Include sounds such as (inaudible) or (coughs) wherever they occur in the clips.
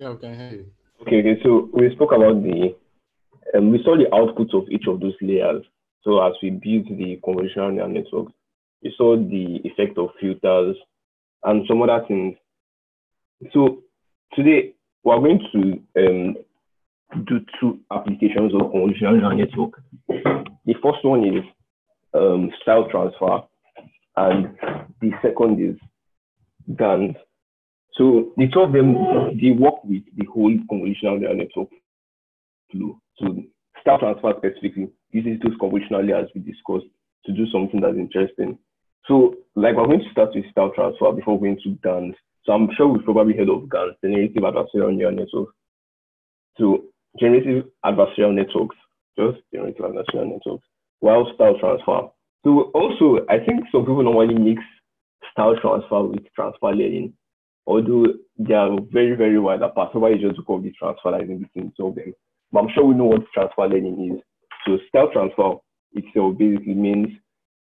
Yeah, we can hear you. Okay, okay. So we spoke about the, um, we saw the outputs of each of those layers. So as we built the convolutional neural networks, we saw the effect of filters and some other things. So today we're going to um, do two applications of convolutional neural network. The first one is um, style transfer, and the second is GANs. So the two of them, they work with the whole convolutional neural network flow. So style transfer specifically uses those convolutional layers we discussed to do something that's interesting. So like we're going to start with style transfer before going to GANs. So I'm sure we've probably heard of GANs, generative adversarial neural networks. So generative adversarial networks, just generative adversarial networks, while style transfer. So also, I think some people normally mix style transfer with transfer learning, although they are very, very wide apart. So why you just call this transfer learning between two of them. But I'm sure we know what transfer learning is. So style transfer itself basically means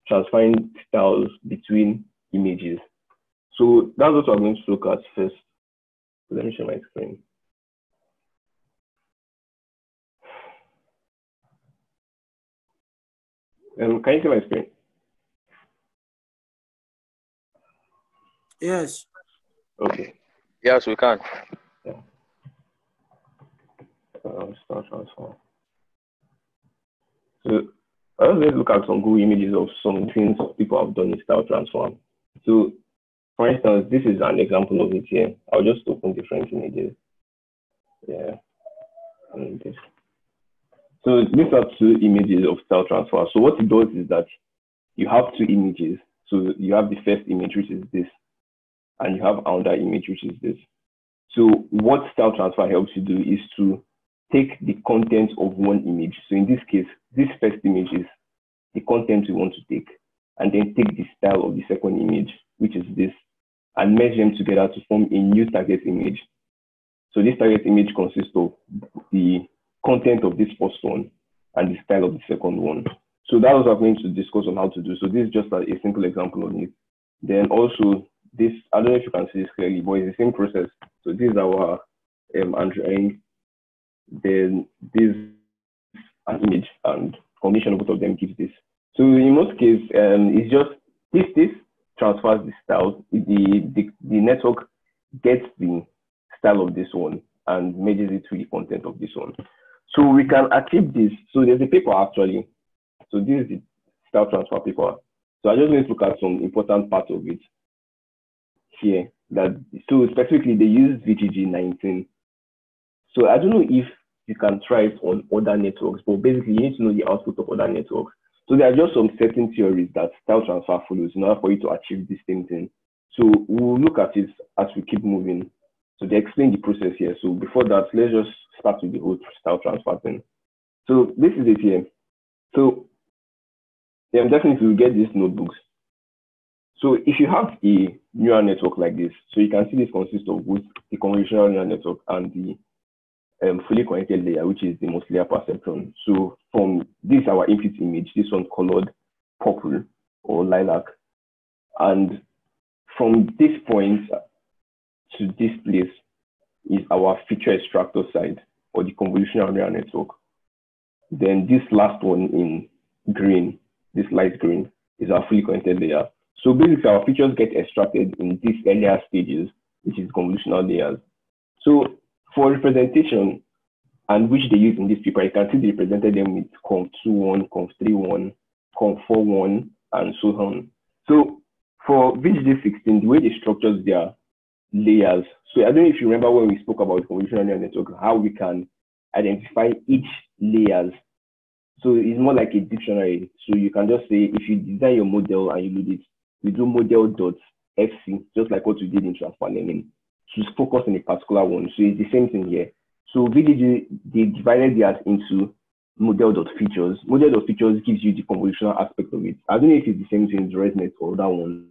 transferring styles between images. So that's what I'm going to look at first. Let me share my screen. Um, can you see my screen? Yes. Okay. Yes, we can. Um, start transform. So let's look at some Google images of some things people have done in style transform. So for instance, this is an example of it here. I'll just open different images. Yeah. And this. So these are two images of style transfer. So what it does is that you have two images. So you have the first image, which is this, and you have another image, which is this. So what style transfer helps you do is to take the content of one image. So in this case, this first image is the content we want to take, and then take the style of the second image, which is this, and merge them together to form a new target image. So this target image consists of the content of this first one and the style of the second one. So that was what I'm going to discuss on how to do. So this is just a, simple example of it. Then also this, I don't know if you can see this clearly, but it's the same process. So this is our um, Android. Then this an image and combination of both of them gives this. So in most cases, um, it's just this this transfers the style. The, the the network gets the style of this one and merges it to the content of this one. So we can achieve this. So there's a paper actually. So this is the style transfer paper. So I just going to look at some important parts of it here. That so specifically they use VGG 19. So I don't know if you can try it on other networks, but basically you need to know the output of other networks. So there are just some certain theories that style transfer follows in order for you to achieve this same thing. So we'll look at it as we keep moving. So they explain the process here. So before that, let's just start with the whole style transfer thing. So this is it here. So yeah, definitely we get these notebooks. So if you have a neural network like this, so you can see this consists of both the convolutional neural network and the um, fully connected layer, which is the multilayer perceptron. So from this our input image, this one colored purple or lilac, and from this point to this place is our feature extractor side or the convolutional neural network. Then this last one in green, this light green, is our fully connected layer. So basically our features get extracted in these earlier stages, which is convolutional layers. So for representation, and which they use in this paper, you can see they represented them with conv21, conv31, conv41, and so on. So for VGG16, the way they structure their layers, so I don't know if you remember when we spoke about convolutional neural network, how we can identify each layers. So it's more like a dictionary. So you can just say, if you design your model and you load it, we do model.fc, just like what we did in transfer learning, to focus on a particular one. So it's the same thing here. So VGG, they divided theirs into model.features. Model.features gives you the convolutional aspect of it. I don't know if it's the same thing as ResNet or that one.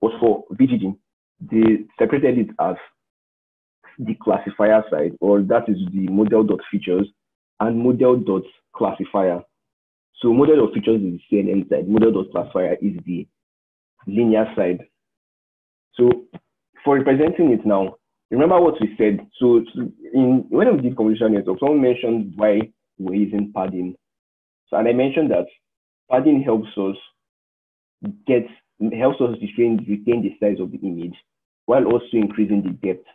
But for VGG, they separated it as the classifier side, or that is the model.features and model.classifier. So model.features is the CNN side, model.classifier is the linear side. So for representing it now, remember what we said. So, in when we did convolutional network, someone mentioned why we're using padding. So, and I mentioned that padding helps us get helps us retain, retain the size of the image while also increasing the depth.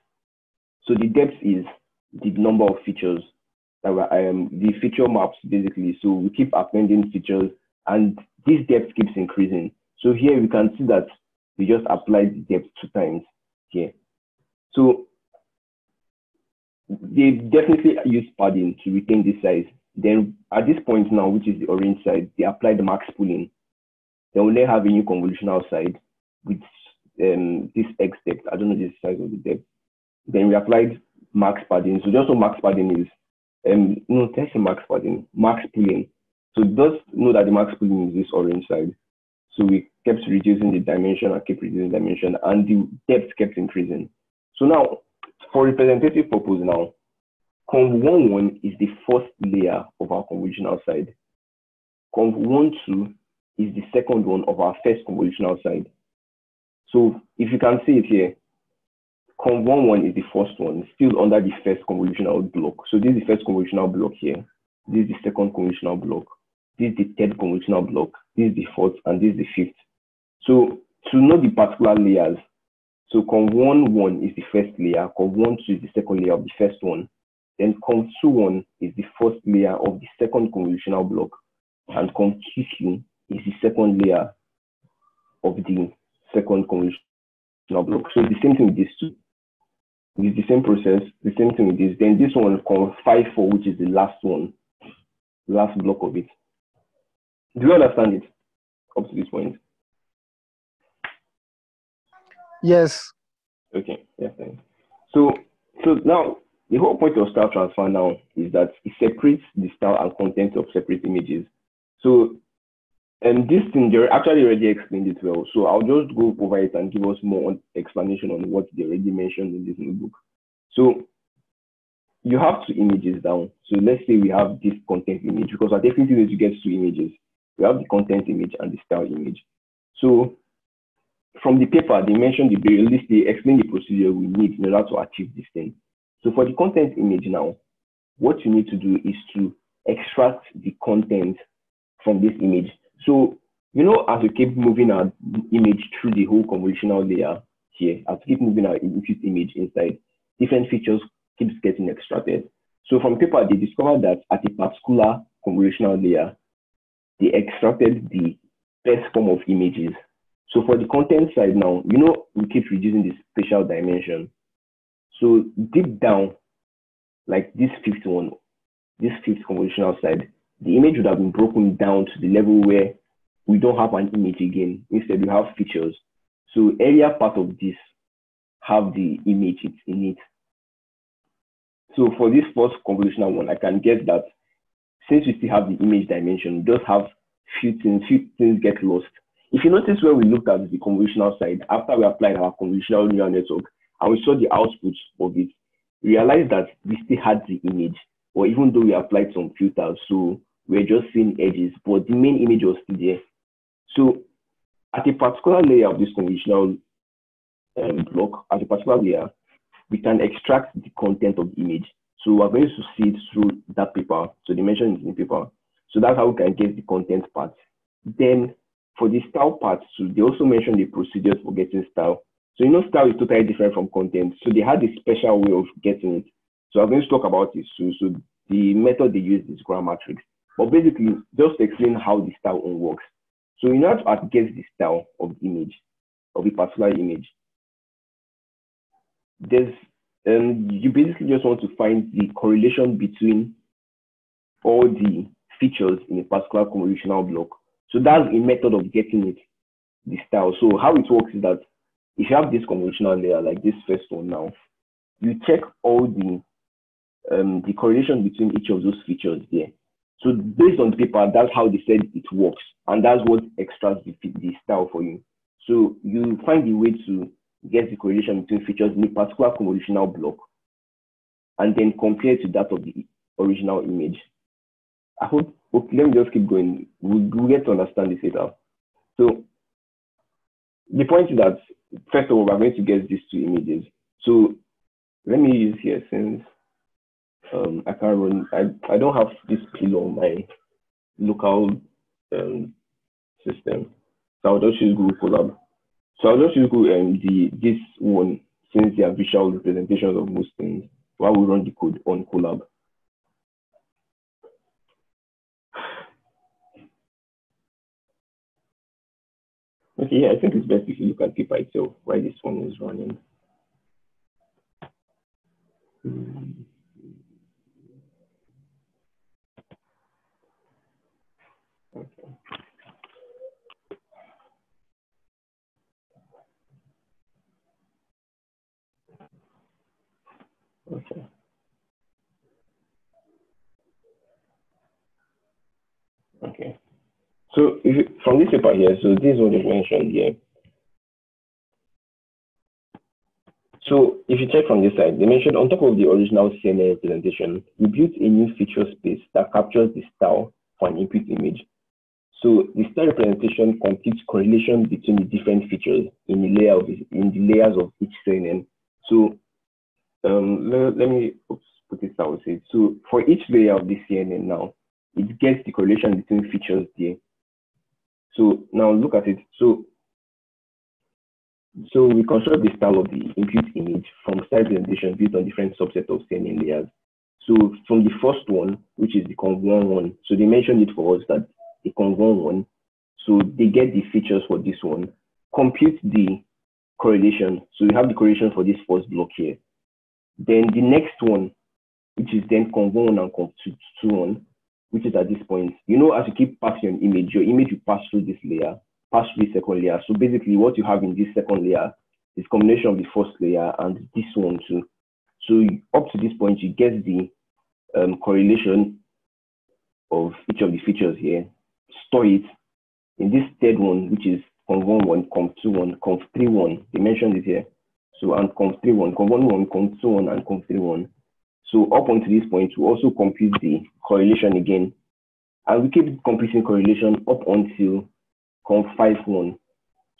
So the depth is the number of features that were, um, the feature maps basically. So we keep appending features and this depth keeps increasing. So here we can see that we just applied the depth two times here. So they definitely use padding to retain this size. Then at this point now, which is the orange side, they apply the max pooling. Then we have a new convolutional side with um, this x depth. I don't know the size of the depth. Then we applied max padding. So just so max padding is, um, no, test max padding, max pooling. So just know that the max pooling is this orange side. So we kept reducing the dimension and keep reducing dimension and the depth kept increasing. So now for representative purpose now, conv11 is the first layer of our convolutional side. Conv12 is the second one of our first convolutional side. So if you can see it here, conv11 is the first one, still under the first convolutional block. So this is the first convolutional block here. This is the second convolutional block. This is the third convolutional block. This is the fourth, and this is the fifth. So to know the particular layers, so conv11 is the first layer, conv12 is the second layer of the first one, then conv21 is the first layer of the second convolutional block, and conv22 is the second layer of the second convolutional block. So the same thing with these two. It's the same process, the same thing with this. Then this one conv54, which is the last one, last block of it. Do you understand it up to this point? Yes. Okay. Yeah. Thanks. So, so now the whole point of style transfer now is that it separates the style and content of separate images. So, and this thing they actually already explained it well. So I'll just go over it and give us more explanation on what they already mentioned in this notebook. So you have two images down. So let's say we have this content image because we're definitely going to get two images. We have the content image and the style image. So from the paper, they mentioned the list, they explain the procedure we need in order to achieve this thing. So for the content image now, what you need to do is to extract the content from this image. So, you know, as we keep moving our image through the whole convolutional layer here, as we keep moving our image inside, different features keeps getting extracted. So from paper, they discovered that at a particular convolutional layer, they extracted the best form of images so for the content side now, you know, we keep reducing the spatial dimension. So deep down, like this fifth one, this fifth convolutional side, the image would have been broken down to the level where we don't have an image again. Instead, we have features. So area part of this have the image in it. So for this first convolutional one, I can get that since we still have the image dimension, just have few things, few things get lost. If you notice where we looked at the convolutional side, after we applied our convolutional neural network and we saw the output of it, we realized that we still had the image, or even though we applied some filters, so we're just seeing edges, but the main image was still there. So at a particular layer of this convolutional um, block, at a particular layer, we can extract the content of the image. So we're going to see it through that paper. So they mentioned it in the paper. So that's how we can get the content part. Then for the style part so they also mentioned the procedures for getting style. So you know style is totally different from content. So they had a special way of getting it. So I'm going to talk about it. So, so the method they use is gram matrix. But basically, just to explain how the style one works. So in order to get the style of the image, of a particular image, there's um, you basically just want to find the correlation between all the features in a particular convolutional block. So that's a method of getting it, the style. So how it works is that if you have this convolutional layer, like this first one now, you check all the um, the correlation between each of those features there. So based on the paper, that's how they said it works, and that's what extracts the, the style for you. So you find the way to get the correlation between features in a particular convolutional block, and then compare to that of the original image. I hope let me just keep going. We'll, we'll get to understand this later. So the point is that first of all, we're going to get these two images. So let me use here since um, I can't run, I, I don't have this pillow on my local um, system. So I'll just use Google Colab. So I'll just use the, this one since they are visual representations of most things while we run the code on Colab. Okay, yeah, I think it's best if you look at paper itself, why this one is running. Okay. Okay. Okay. So if you, from this paper here, so this is what you mentioned here. So if you check from this side, they mentioned on top of the original CNN representation, we built a new feature space that captures the style for an input image. So the style representation computes correlation between the different features in the layer of in the layers of each CNN. So um, let, let me oops, put it out. So for each layer of the CNN now, it gets the correlation between features there. So now look at it. So so we construct the style of the input image from style representation based on different subsets of CNN layers. So from the first one, which is the conv1 one, so they mentioned it for us that the conv1 one, so they get the features for this one, compute the correlation. So we have the correlation for this first block here. Then the next one, which is then conv1 and conv2 one, which is at this point, you know, as you keep passing an image, your image will pass through this layer, pass through the second layer. So basically what you have in this second layer is combination of the first layer and this one too. So up to this point, you get the um, correlation of each of the features here, store it in this third one, which is conv1 one, conv2 one, conv3 one. They mentioned it here. So and conv3 one, conv1 one, conv2 one, and conv3 one. So up until this point, we also compute the correlation again. And we keep computing correlation up until conv5 one.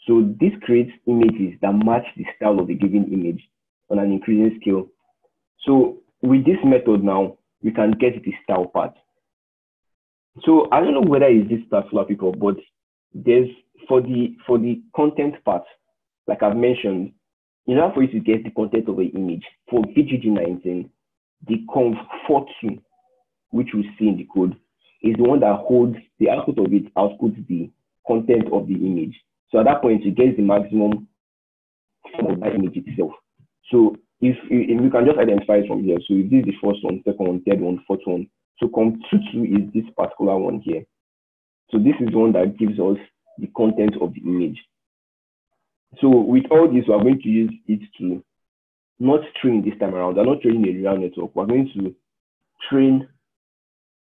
So this creates images that match the style of the given image on an increasing scale. So with this method now, we can get the style part. So I don't know whether it's this particular people, but there's for the for the content part, like I've mentioned, in order for you to get the content of an image for VGG19, the conv42, which we see in the code, is the one that holds the output of it outputs the content of the image. So at that point, you get the maximum of that image itself. So if, if we can just identify it from here, so if this is the first one, second one, third one, fourth one, so conv22 is this particular one here. So this is one that gives us the content of the image. So with all this, we are going to use it to not train this time around. We're not training a neural network. We're going to train,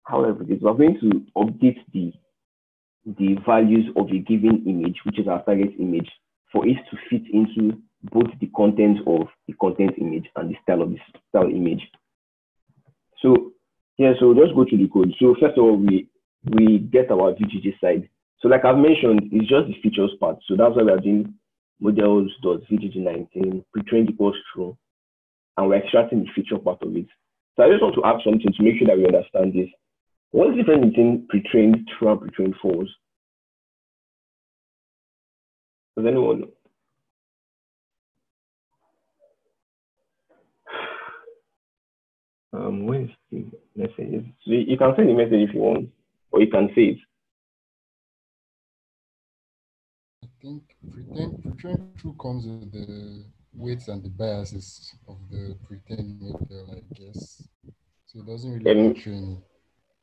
however it is, we're going to update the, the values of a given image, which is our target image, for it to fit into both the content of the content image and the style of the style image. So yeah, so just go to the code. So first of all, we we get our VGG side. So like I've mentioned, it's just the features part. So that's why we are doing models.vgg19, pre-trained equals true, and we're extracting the feature part of it. So I just want to add something to make sure that we understand this. What's the difference between pre-trained true and pre-trained false? Does anyone know? (sighs) Um, where's the message? So you can send the message if you want, or you can say it. Think pre-trained pre-trained true comes with the weights and the biases of the pre-trained model, I guess. So it doesn't really Um, training.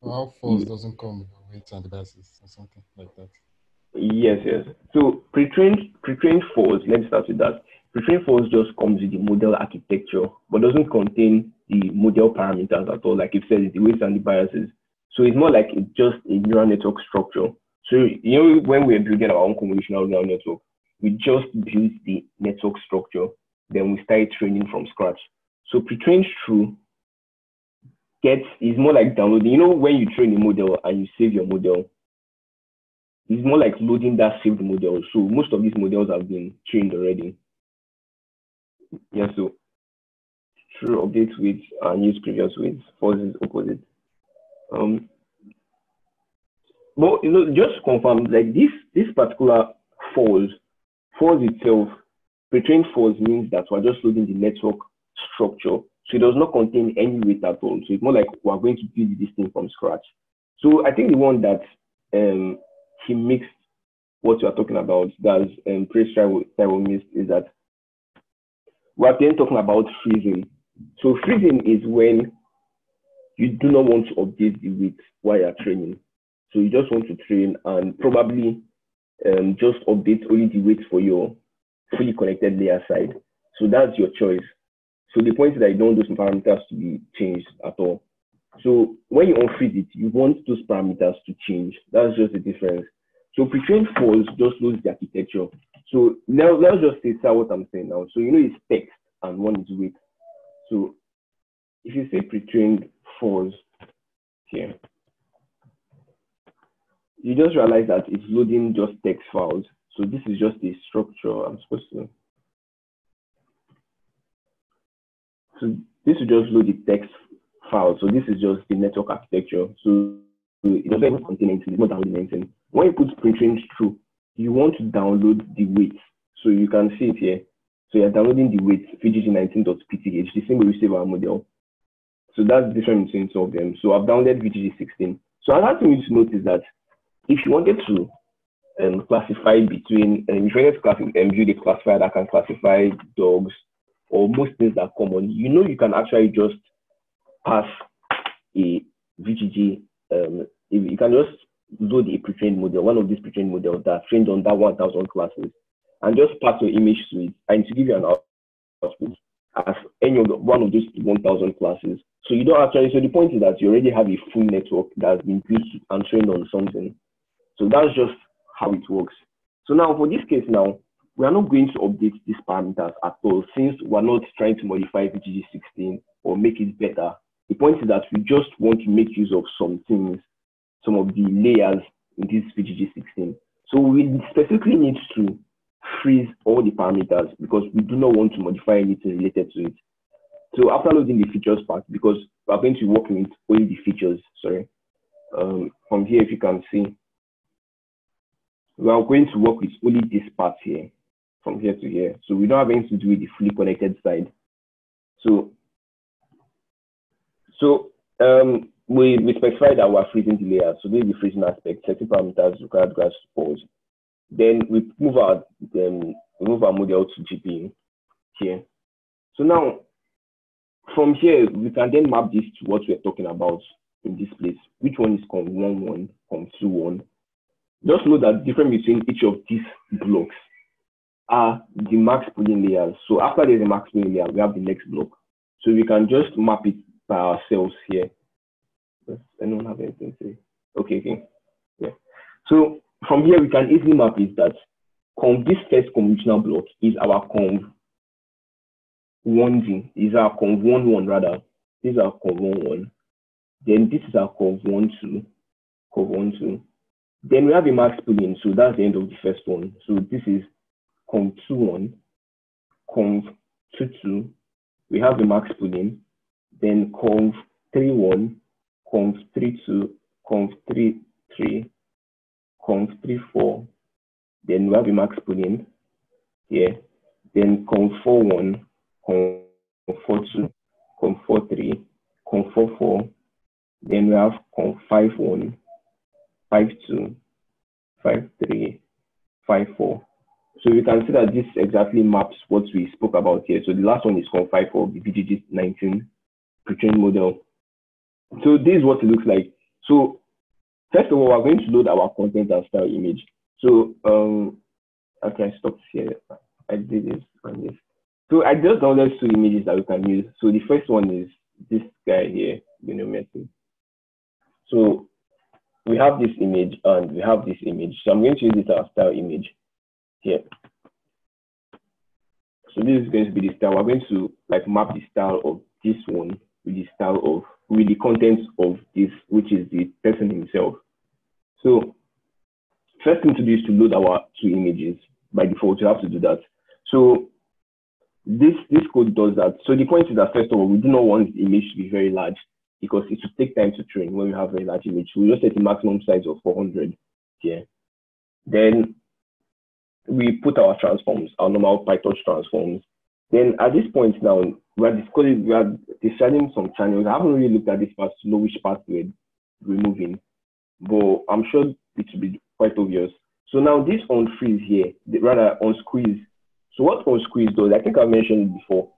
How false doesn't come with the weights and the biases or something like that. Yes, yes. So pre-trained pre-trained false, let's start with that. Pre-trained false just comes with the model architecture, but doesn't contain the model parameters at all, like it says, the weights and the biases. So it's more like it's just a neural network structure. So you know when we're building our own convolutional neural network, we just build the network structure, then we start training from scratch. So pre-trained true gets is more like downloading. You know when you train a model and you save your model, it's more like loading that saved model. So most of these models have been trained already. Yeah, so true update with and use previous. False is opposite. Um, but you know, just to confirm, like this this particular false, false itself, pre-trained means that we're just loading the network structure. So it does not contain any weight at all. So it's more like we're going to build this thing from scratch. So I think the one that um, he mixed what you are talking about, that's um, Praise Taiwo missed, is that we're then talking about freezing. So freezing is when you do not want to update the weight while you're training. So you just want to train and probably um, just update only the weights for your fully connected layer side. So that's your choice. So the point is that you don't want those parameters to be changed at all. So when you unfreeze it, you want those parameters to change. That's just the difference. So pre-trained false just lose the architecture. So now let's just say what I'm saying now. So you know it's text and one is weight. So if you say pre-trained false here, you just realize that it's loading just text files. So this is just a structure I'm supposed to. So this will just load the text file. So this is just the network architecture. So it doesn't contain anything, it's not downloading anything. When you put pre-trained true, you want to download the weight. So you can see it here. So you're downloading the weight vgg19.pth, the same way we save our model. So that's the difference between two of them. So I've downloaded VGG16. So another thing you need to note is that if you wanted to um, classify between, um, if you wanted to classify, um, build a classifier that can classify dogs or most things that are common, you know you can actually just pass a VGG, um, you can just load a pre-trained model, one of these pre-trained models that trained on that 1000 classes, and just pass your image to it, and to give you an output as any of the, one of those 1000 classes. So you don't actually, so the point is that you already have a full network that's been built and trained on something. So that's just how it works. So now for this case now, we are not going to update these parameters at all since we're not trying to modify VGG16 or make it better. The point is that we just want to make use of some things, some of the layers in this VGG16. So we specifically need to freeze all the parameters because we do not want to modify anything related to it. So after loading the features part, because we're going to be working with only the features, sorry. Um, from here, if you can see, we are going to work with only this part here, from here to here. So we don't have anything to do with the fully connected side. So, so um, we, we specified that we're freezing the layer. So this is the freezing aspect, setting parameters required grass pause. Then we move our um, move our model to GPU here. So now from here, we can then map this to what we're talking about in this place. Which one is conv1 1, conv2 1. Just know that difference between each of these blocks are the max pooling layers. So after there's a max pooling layer, we have the next block. So we can just map it by ourselves here. Does anyone have anything to say? Okay, okay. Yeah. So from here, we can easily map it that conv, this first conventional block is our conv 1D, is our conv 1 1 rather. This is our conv 1 1. Then this is our conv 1 2, conv 1 2. Then we have a max pooling, so that's the end of the first one. So this is conv two one, conv two two. we have a max pooling. then conv three one, conv three two, conv three three, conv three four. then we have a max pooling here, then conv four one, conv four two, conv four three, conv four four. then we have conv five one five two, five three, five four. So you can see that this exactly maps what we spoke about here. So the last one is called 5 for the VGG 19 pre-trained model. So this is what it looks like. So first of all, we're going to load our content and style image. So um, okay, stop here. I did this on this. So I just downloaded two images that we can use. So the first one is this guy here, you know, method. So we have this image and we have this image. So I'm going to use this as style image here. So this is going to be the style. We're going to like map the style of this one with the style of with the contents of this, which is the person himself. So first thing to do is to load our two images. By default, you have to do that. So this this code does that. So the point is that first of all, we do not want the image to be very large because it will take time to train when we have a large image. We just set the maximum size of 400 here. Then we put our transforms, our normal PyTorch transforms. Then at this point now, we are discussing, we are deciding some channels. I haven't really looked at this part to know which part we're removing, but I'm sure it will be quite obvious. So now this on freeze here, rather unsqueeze. So what unsqueeze does, I think I mentioned before.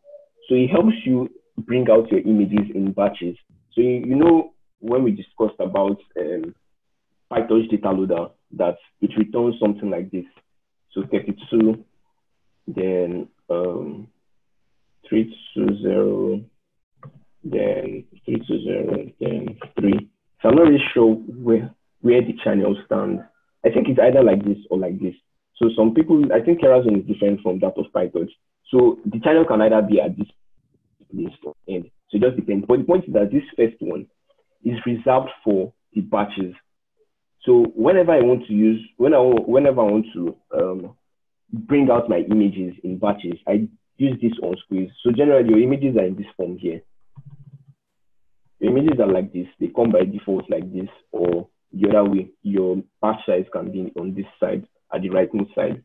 So it helps you bring out your images in batches. So you, you know when we discussed about um, PyTorch data loader that it returns something like this. So 32, then um, 320, then 320, then 3. So I'm not really sure where, where the channel stands. I think it's either like this or like this. So some people, I think Kerazone is different from that of PyTorch. So the channel can either be at this place or end. So it just depends. But the point is that this first one is reserved for the batches. So whenever I want to use, when I, whenever I want to um, bring out my images in batches, I use this on squeeze. So generally your images are in this form here. Your images are like this. They come by default like this or the other way. Your batch size can be on this side at the right hand side.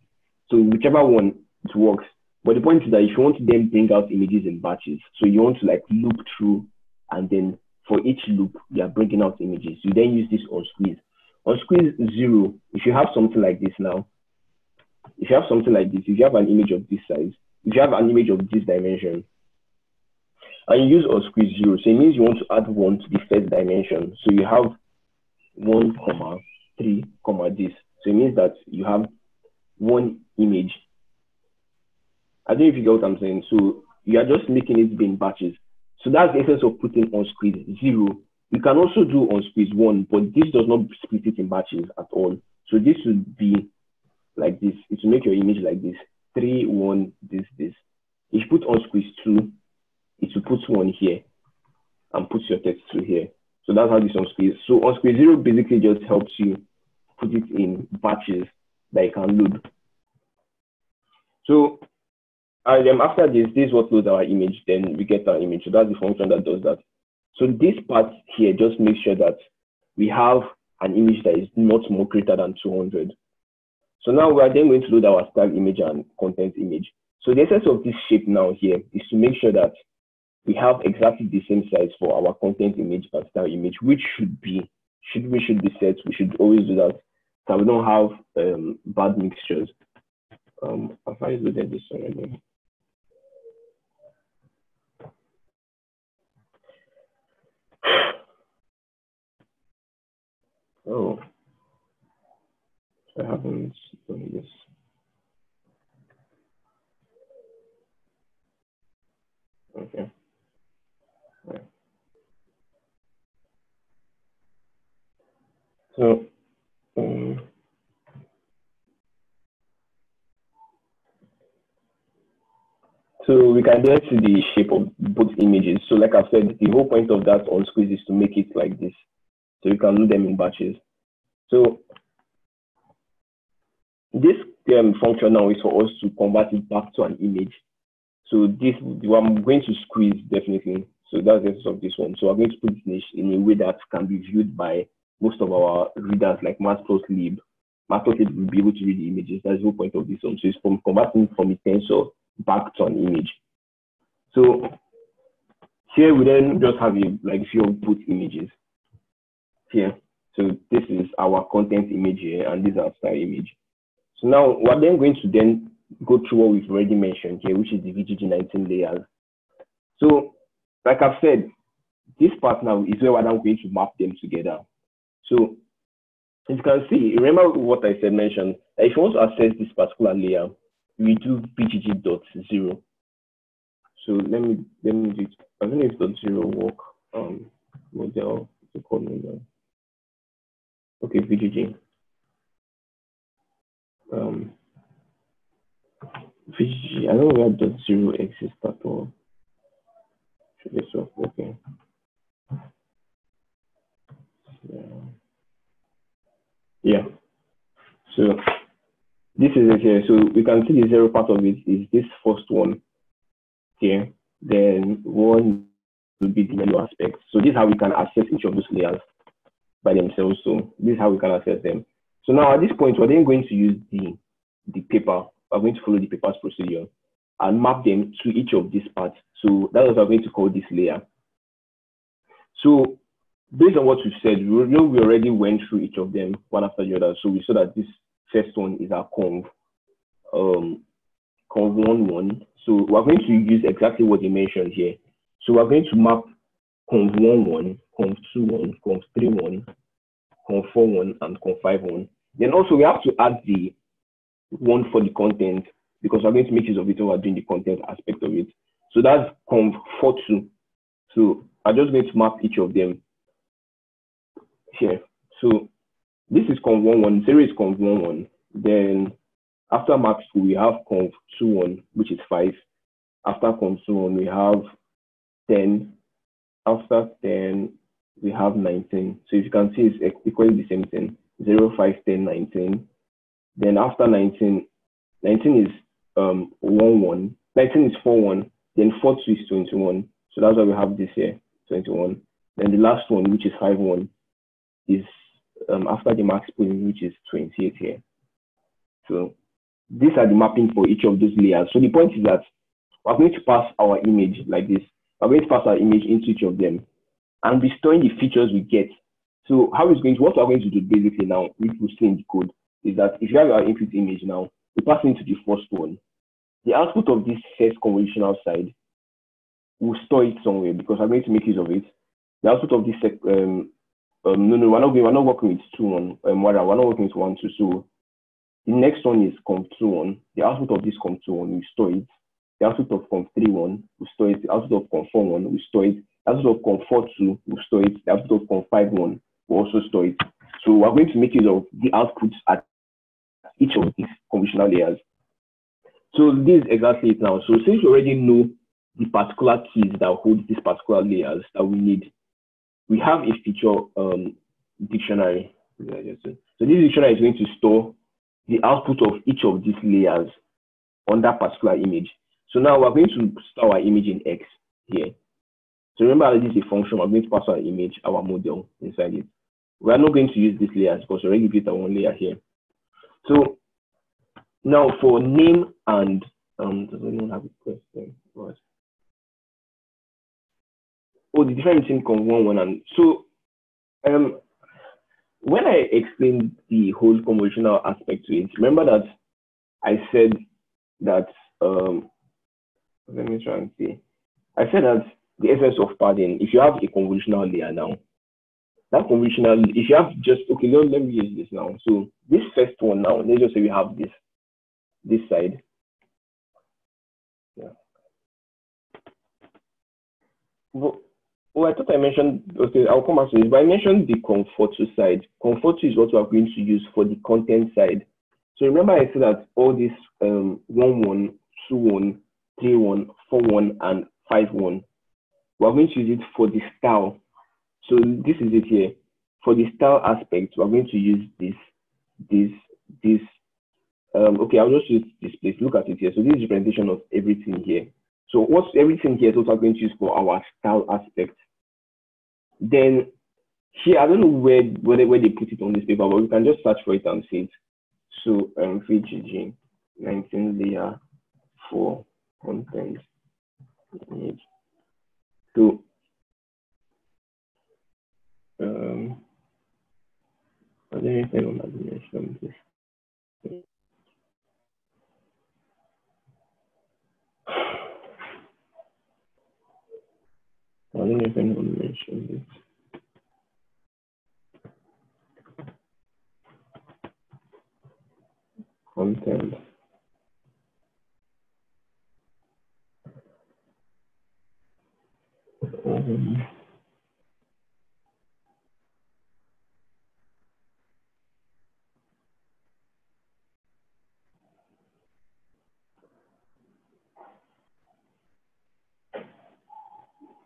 So whichever one it works. But the point is that if you want to then bring out images in batches, so you want to like loop through and then for each loop, you are bringing out images. You then use this on squeeze. Unsqueeze zero, if you have something like this now, if you have something like this, if you have an image of this size, if you have an image of this dimension, and you use unsqueeze zero, so it means you want to add one to the first dimension. So you have one comma three comma this. So it means that you have one image. I don't know if you get what I'm saying. So you are just making it be in batches. So that's the essence of putting unsqueeze zero. You can also do unsqueeze one, but this does not split it in batches at all. So this would be like this. It will make your image like this. Three, one, this, this. If you put unsqueeze two, it will put one here and put your text through here. So that's how this unsqueeze. So unsqueeze zero basically just helps you put it in batches that you can load. So and then after this, this is what loads our image, then we get our image. So that's the function that does that. So this part here just makes sure that we have an image that is not more greater than 200. So now we are then going to load our style image and content image. So the essence of this shape now here is to make sure that we have exactly the same size for our content image and style image, which should be, should we should be set. We should always do that so we don't have um, bad mixtures. Um, have I loaded this already? Oh, I haven't done this. Okay. Right. So, um, so we can then see the shape of both images. So like I said, the whole point of that unsqueeze is to make it like this. So you can do them in batches. So this um, function now is for us to convert it back to an image. So this, I'm going to squeeze definitely. So that's the essence of this one. So I'm going to put this in a way that can be viewed by most of our readers like matplotlib. Matplotlib will be able to read the images. That's the whole point of this one. So it's from converting from a tensor back to an image. So here we then just have a like few output images here. So this is our content image here, and this is our style image. So now we're then going to then go through what we've already mentioned here, which is the VGG19 layers. So like I've said, this part now is where now going to map them together. So as you can see, remember what I said mentioned, if you want to access this particular layer, we do VGG.0. So let me let me do it. I don't know if dot zero work um model to call model. Okay, VGG. Um, VGG, I don't know where dot zero exists at all. Should this work? Okay. Yeah. yeah. So this is it here. So we can see the zero part of it is this first one. here. Then one will be the menu aspect. So this is how we can access each of those layers by themselves. So this is how we can assess them. So now at this point, we're then going to use the, the paper. We're going to follow the paper's procedure and map them to each of these parts. So that is what we're going to call this layer. So based on what we've said, we know we already went through each of them one after the other. So we saw that this first one is our conv, um, conv one one. So we're going to use exactly what they mentioned here. So we're going to map conv one one, conv two one, conv three one, conv four one, and conv five one. Then also we have to add the one for the content because we're going to make use of it we're doing the content aspect of it. So that's conv four two. So I'm just going to map each of them here. So this is conv one one, zero is conv one one. Then after map two, we have conv two one, which is five. After conv two one, we have 10. After 10, we have 19. So if you can see, it's equally the same thing, 0, 5, 10, 19. Then after 19, 19 is um, 1, 1. 19 is 4, 1. Then 4, 2 is 21. So that's why we have this here, 21. Then the last one, which is 5, 1, is um, after the max point, which is 28 here. So these are the mapping for each of those layers. So the point is that we're going to pass our image like this we're going to pass our image into each of them and be storing the features we get. So how it's going to, what we're going to do basically now, which we'll see in the code, is that if you have our input image now, we pass into the first one. The output of this first convolutional side, we'll store it somewhere because I'm going to make use of it. The output of this, um, um, no, no, we're not, we're not working with two one, um, we're not working with one, two. So the next one is conv two one. The output of this conv two one, we store it the output of conv31 we store it, the output of conv41 we store it, the output of conv42 we store it, the output of conv51 we also store it. So we're going to make use of the outputs at each of these convolutional layers. So this is exactly it now. So since we already know the particular keys that hold these particular layers that we need, we have a feature um, dictionary. So this dictionary is going to store the output of each of these layers on that particular image. So now we're going to store our image in X here. So remember this is a function, we're going to pass our image, our model inside it. We are not going to use this layer because we already built our own layer here. So now for name and um does anyone have a question? Oh, the difference between conv one one and so um when I explained the whole convolutional aspect to it, remember that I said that um let me try and see. I said that the essence of padding, if you have a convolutional layer now, that convolutional, if you have just, okay, let, let me use this now. So this first one now, let's just say we have this, this side. Yeah. But, oh, I thought I mentioned, okay, I'll come back to this, but I mentioned the conv42 side. Conv42 is what we're going to use for the content side. So remember I said that all this um, 1, 1, 2, 1, three one, four one, and five one. We're going to use it for the style. So this is it here. For the style aspect, we're going to use this, this, this. Um, okay, I'll just use this place. Look at it here. So this is representation of everything here. So what's everything here is what we're going to use for our style aspect. Then here, I don't know where, where, where they put it on this paper, but we can just search for it and see it. So um, VGG 19 layer 4 content. Image. To um this let me find on dimension this. Content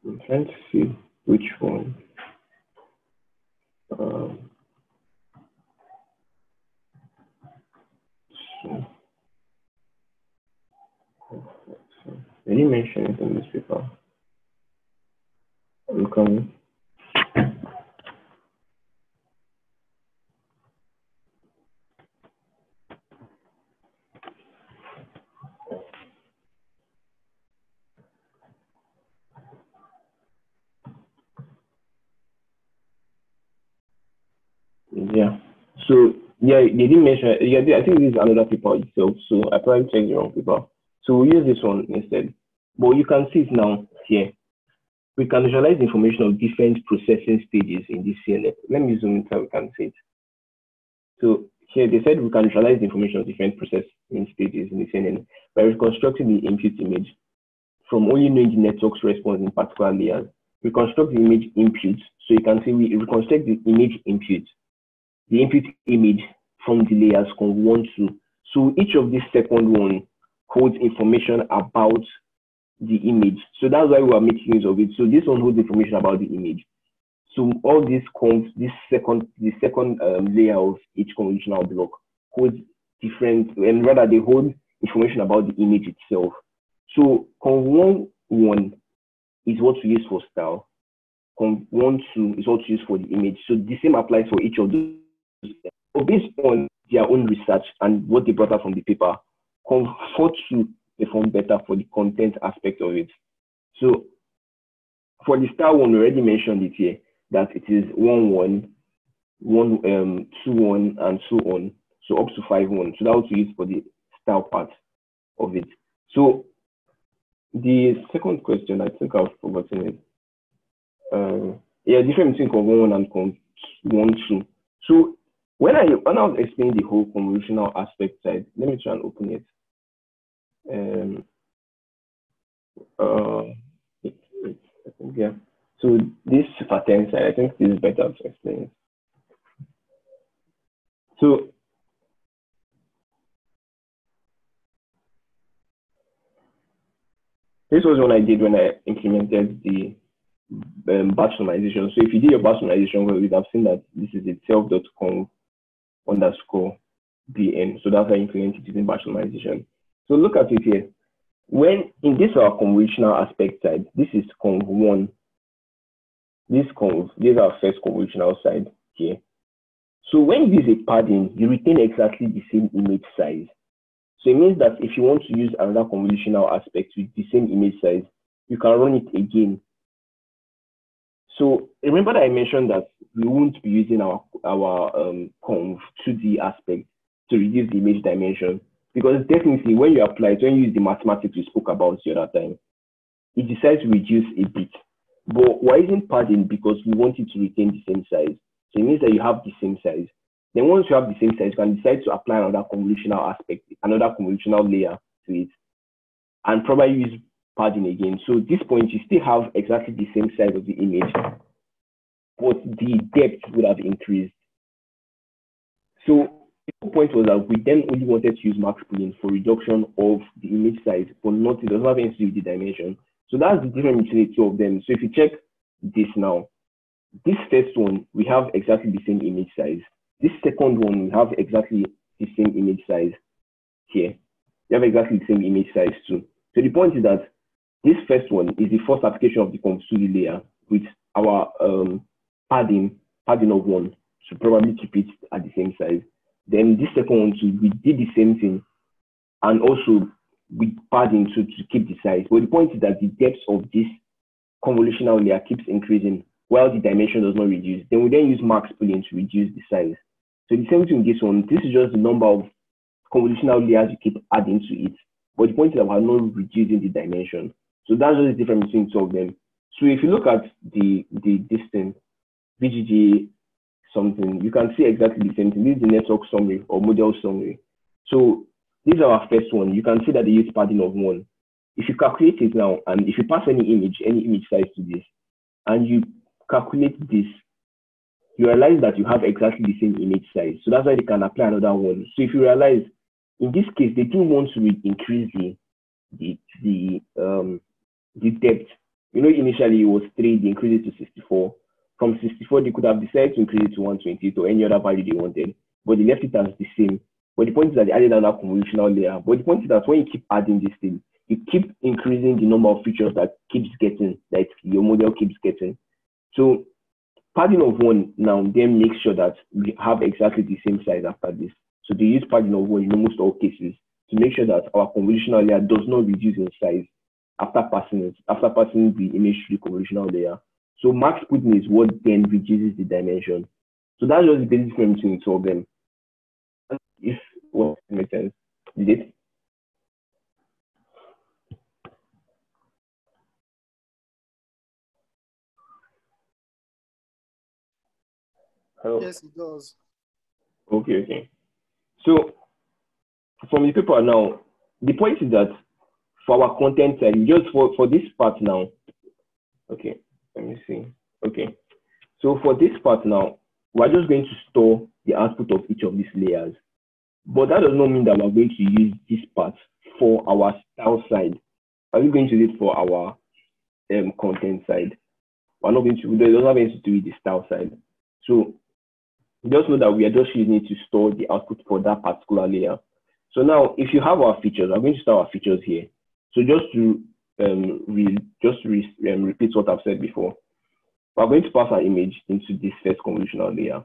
I'm trying to see which one. Um, so, did you mention it in this paper. I'm. Yeah. So yeah, they didn't mention. Yeah, I think this is another paper itself. So I probably checked the wrong paper. So we'll use this one instead. But you can see it now here. We can visualize information of different processing stages in this CNN. Let me zoom in so we can see it. So here they said we can visualize the information of different processing stages in the CNN by reconstructing the input image from only knowing the network's response in particular layers. Reconstruct the image input. So you can see we reconstruct the image input the input image from the layers conv1 to. So each of these second one holds information about the image. So that's why we are making use of it. So this one holds information about the image. So all these conv, this second, the second um, layer of each convolutional block holds different, and rather they hold information about the image itself. So conv1 one is what we use for style. Conv1 two is what we use for the image. So the same applies for each of those so based on their own research and what they brought out from the paper, conv4 2 perform better for the content aspect of it. So for the star one, we already mentioned it here that it is one one, one um two one and so on. So up to five one. So that was used for the star part of it. So the second question, I think I've forgotten it. Uh, yeah, difference between one and conv one two. So when I when I was explaining the whole convolutional aspect side, let me try and open it. Um, uh, it, it, I think, yeah. So this pattern side, I think this is better to explain. So this was what I did when I implemented the um, batch normalization. So if you did your batch normalization, well, you have seen that this is itself.conv underscore bn. So that's how you implement it using batch normalization. So look at it here. When in this our convolutional aspect side, this is conv one. This conv, this is our first convolutional side here. So when you use a padding, you retain exactly the same image size. So it means that if you want to use another convolutional aspect with the same image size, you can run it again so remember that I mentioned that we won't be using our our um, conv 2D aspect to reduce the image dimension because definitely when you apply it, when you use the mathematics we spoke about the other time, it decides to reduce a bit. But why isn't padding? Because we want it to retain the same size. So it means that you have the same size. Then once you have the same size, you can decide to apply another convolutional aspect, another convolutional layer to it, and probably use padding again. So at this point, you still have exactly the same size of the image, but the depth would have increased. So the point was that we then only wanted to use max pooling for reduction of the image size, but not it doesn't have anything to do with the dimension. So that's the difference between the two of them. So if you check this now, this first one, we have exactly the same image size. This second one, we have exactly the same image size here. We have exactly the same image size too. So the point is that this first one is the first application of the Komsuri layer with our um, padding, padding of one to probably keep it at the same size. Then this second one too, we did the same thing and also we padding to, to keep the size. But the point is that the depth of this convolutional layer keeps increasing while the dimension does not reduce. Then we then use max pooling to reduce the size. So the same thing with this one, this is just the number of convolutional layers you keep adding to it. But the point is that we're not reducing the dimension. So that's just the difference between two of them. So if you look at the the distance, VGG something, you can see exactly the same thing. This is the network summary or model summary. So this is our first one. You can see that they use padding of one. If you calculate it now, and if you pass any image, any image size to this, and you calculate this, you realize that you have exactly the same image size. So that's why they can apply another one. So if you realize, in this case, they do want to increase the the the um the depth. You know, initially it was three, they increased it to 64. From 64, they could have decided to increase it to 128 or any other value they wanted, but they left it as the same. But the point is that they added another convolutional layer. But the point is that when you keep adding this thing, you keep increasing the number of features that keeps getting, that your model keeps getting. So padding of one now then makes sure that we have exactly the same size after this. So they use padding of one in almost all cases to make sure that our convolutional layer does not reduce in size after passing it, after passing the image to the convolutional layer. So max pooling is what then reduces the dimension. So that's just the basic frame between two of them. If what makes sense. Did it? Hello? Yes, it does. Okay, okay. So from the paper now, the point is that for our content side, just for, for this part now, okay, let me see. Okay. So for this part now, we're just going to store the output of each of these layers. But that does not mean that we're going to use this part for our style side. Are we going to use it for our um, content side? We're not going to, it doesn't have anything to do with the style side. So just know that we are just using it to store the output for that particular layer. So now, if you have our features, I'm going to start our features here. So just to um, re, just re, um, repeat what I've said before, we're going to pass our image into this first convolutional layer,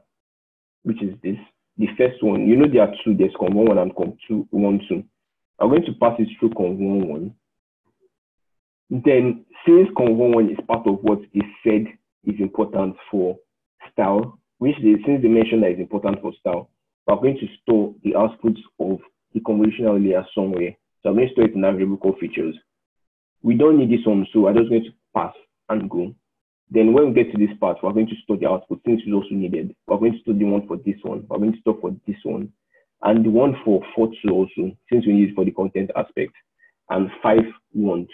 which is this. The first one, you know there are two, there's conv1 and conv2, 1, 2. I'm going to pass it through conv1, 1. Then, since conv1 is part of what is said is important for style, which they, since they mentioned that is important for style, we're going to store the outputs of the convolutional layer somewhere. So I'm going to store it in a variable called features. We don't need this one, so I'm just going to pass and go. Then when we get to this part, we're going to store the output since it's also needed. We're going to store the one for this one. We're going to store for this one. And the one for 4.2 also, since we need it for the content aspect. And 5.1.2,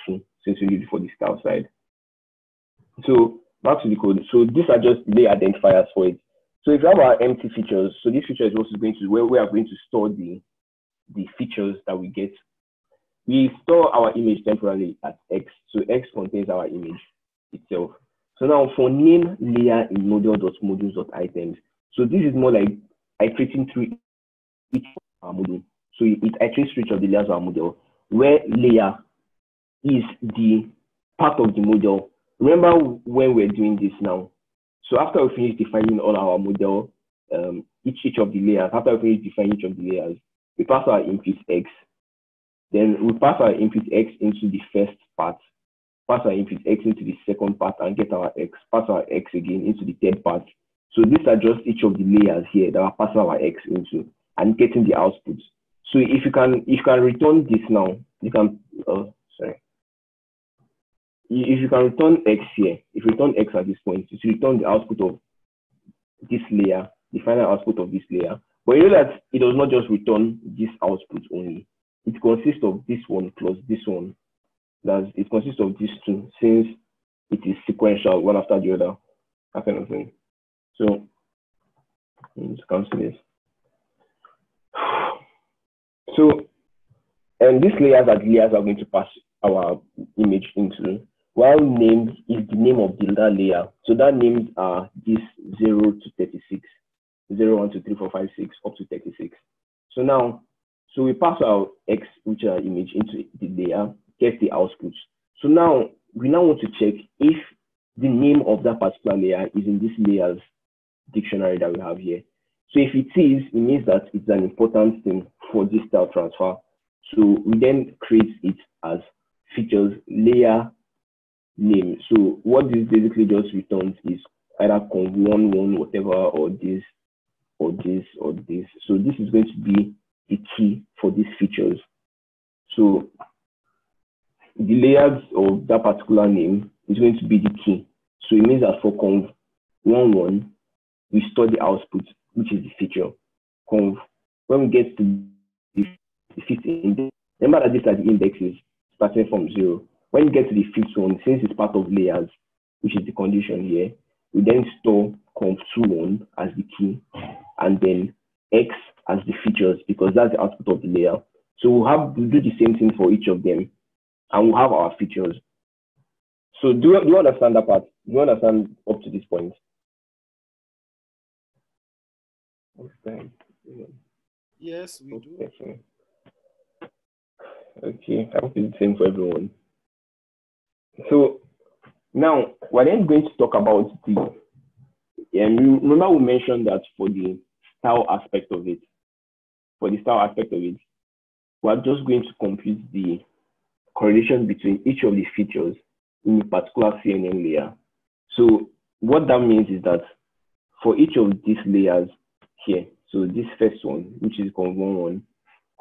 since we need it for the style side. So back to the code. So these are just the identifiers for it. So if you have our empty features, so this feature is also going to where we are going to store the the features that we get. We store our image temporarily at X. So X contains our image itself. So now for name layer in model.modules.items. So this is more like iterating through each of our module. So it iterates through each of the layers of our where layer is the part of the model. Remember when we're doing this now. So after we finish defining all our model, um, each, each of the layers, after we finish defining each of the layers, we pass our input X. Then we pass our input X into the first part, pass our input X into the second part and get our X, pass our X again into the third part. So these are just each of the layers here that are passing our X into and getting the output. So if you can, if you can return this now, you can, oh, sorry. If you can return X here, if you return X at this point, you return the output of this layer, the final output of this layer. But you know that it does not just return this output only. It consists of this one plus this one. That's, it consists of these two since it is sequential, one after the other, that kind of thing. So let's cancel this. (sighs) So, and these layers are the layers are going to pass our image into. While name is the name of the layer. So that names are this 0 to 36, 0, 1, 2, 3, 4, 5, 6, up to 36. So now, so we pass our X, which are image, into the layer, get the output. So now, we now want to check if the name of that particular layer is in this layers dictionary that we have here. So if it is, it means that it's an important thing for this style transfer. So we then create it as features layer name. So what this basically just returns is either conv one one whatever or this or this or this. So this is going to be the key for these features. So the layers of that particular name is going to be the key. So it means that for conv one one, we store the output, which is the feature. Conv when we get to the, fifth index, remember that these are the indexes starting from zero. When we get to the fifth one, since it's part of layers, which is the condition here, we then store conv21 as the key and then x as the features because that's the output of the layer. So we'll have to do the same thing for each of them and we'll have our features. So do you, do you understand that part? Do you understand up to this point? Yes, we do. Okay. Okay, I hope it's the same for everyone. So now we're then going to talk about the and um, remember we mentioned that for the style aspect of it, for the style aspect of it, we're just going to compute the correlation between each of the features in a particular CNN layer. So what that means is that for each of these layers here, so this first one, which is conv1 1,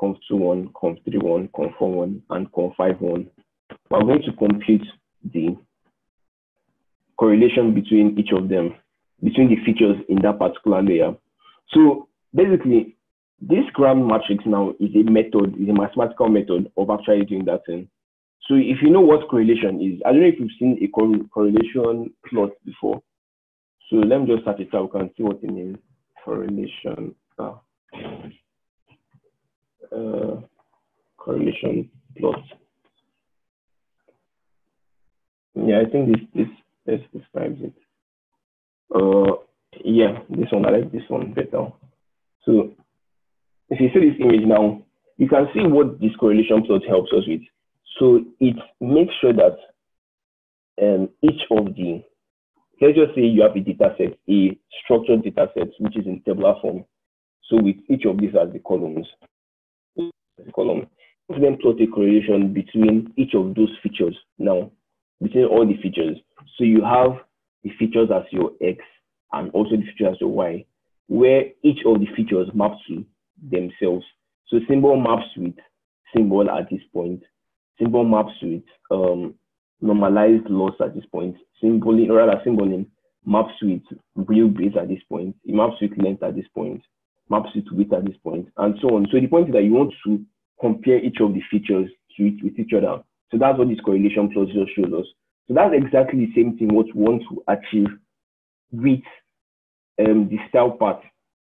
conv2 1, conv3 1, conv4 1, and conv5 1, we're going to compute the correlation between each of them, between the features in that particular layer. So basically, this gram matrix now is a method, is a mathematical method of actually doing that thing. So if you know what correlation is, I don't know if you've seen a correlation plot before. So let me just start it out. We can see what it means. Correlation. Ah. Uh, correlation plot. Yeah, I think this this this describes it. Uh, yeah, this one I like this one better. So if you see this image now, you can see what this correlation plot helps us with. So it makes sure that um, each of the, let's just say you have a data set, a structured data set, which is in tabular form. So with each of these as the columns, the column, then plot a correlation between each of those features now, between all the features. So you have the features as your X and also the features as your Y, where each of the features maps to themselves. So symbol maps with symbol at this point, symbol maps with um, normalized loss at this point, symboling, rather symboling maps with wheel base at this point, it maps with length at this point, maps with width at this point, and so on. So the point is that you want to compare each of the features with, with each other. So that's what this correlation plot just shows us. So that's exactly the same thing what we want to achieve with um, the style part.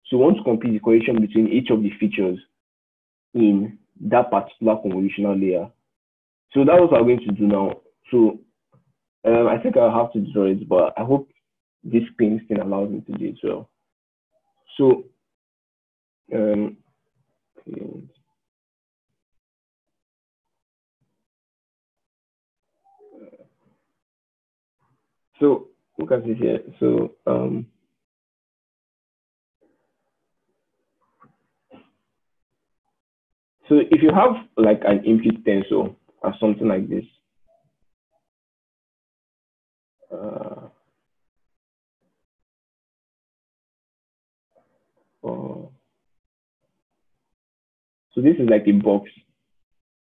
So we want to compare the correlation between each of the features in that particular convolutional layer. So that's what I'm going to do now. So um, I think I'll have to draw it, but I hope this paint can allow me to do it well. So um, so look at this here. So um, so if you have like an input tensor or something like this, uh, oh. so this is like a box,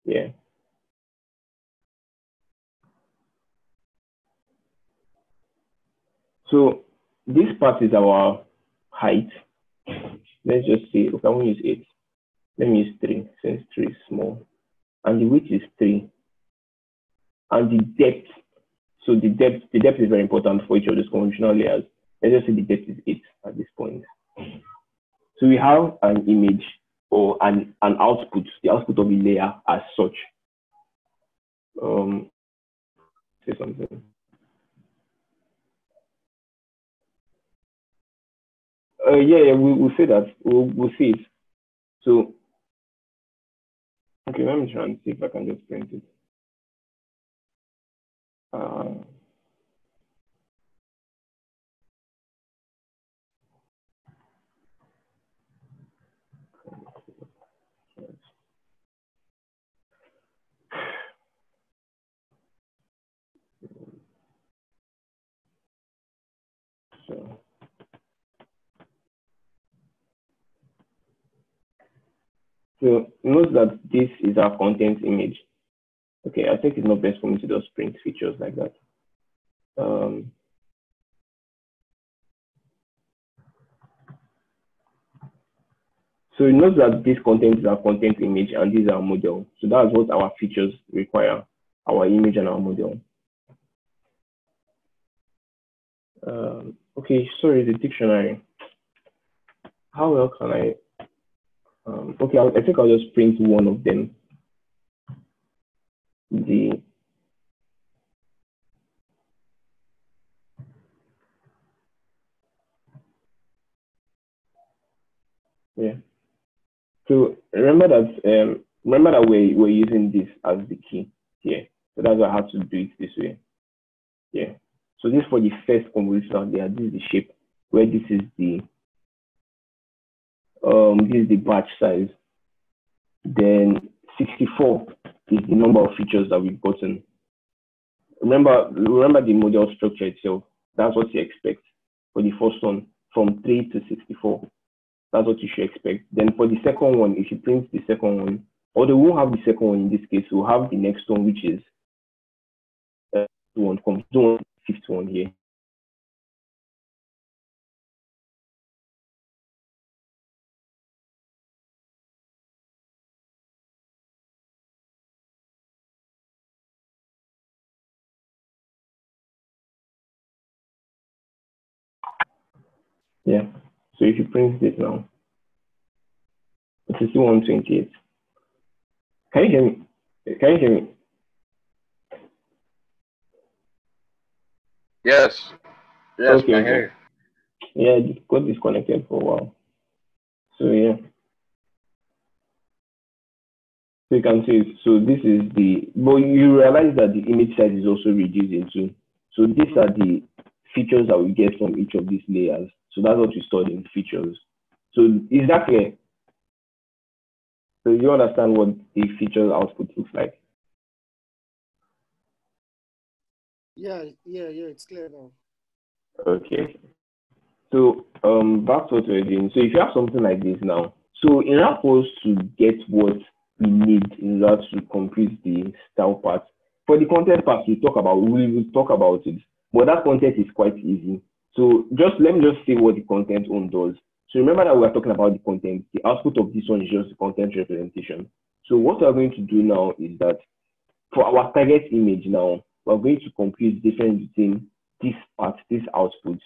yeah. So this part is our height. Let's just say, okay, I want to use eight. Let me use three, since three is small. And the width is three. And the depth, so the depth, the depth is very important for each of those convolutional layers. Let's just say the depth is eight at this point. So we have an image or an, an output, the output of the layer as such. Um, say something. Uh, yeah, yeah, we, we'll say that. We'll, we'll see it. So, okay, let me try and see if I can just print it. Uh, so. So note that this is our content image. Okay, I think it's not best for me to just print features like that. Um, so note that this content is our content image and this is our model. So that's what our features require, our image and our model. Um, okay, sorry, the dictionary. How well can I um, okay, I'll, I think I'll just print one of them. The yeah. So remember that um, remember that we're, we're using this as the key here. So that's why I have to do it this way. Yeah. So this for the first convolution there, this is the shape where this is the um this is the batch size. Then 64 is the number of features that we've gotten. Remember, remember the model structure itself. That's what you expect for the first one from 3 to 64. That's what you should expect. Then for the second one, if you print the second one, although we won't have the second one in this case, we'll have the next one, which is uh, one comes fifth one here. Yeah. So if you print this now, it is 128. Can you hear me? Can you hear me? Yes. Yes, Okay, I hear you. Yeah, I just got disconnected for a while. So yeah. So you can see, so this is the, but you realize that the image size is also reducing too. So these are the features that we get from each of these layers. So that's what we stored in features. So is that clear? So you understand what the feature output looks like? Yeah, yeah, yeah, it's clear now. Okay. So um back to what we're doing. So if you have something like this now, so in order for us to get what we need in order to complete the style part, for the content part we talk about, we will talk about it. But that content is quite easy. So just let me just say what the content one does. So remember that we are talking about the content. The output of this one is just the content representation. So what we are going to do now is that for our target image now, we're going to compute the difference between this part, this output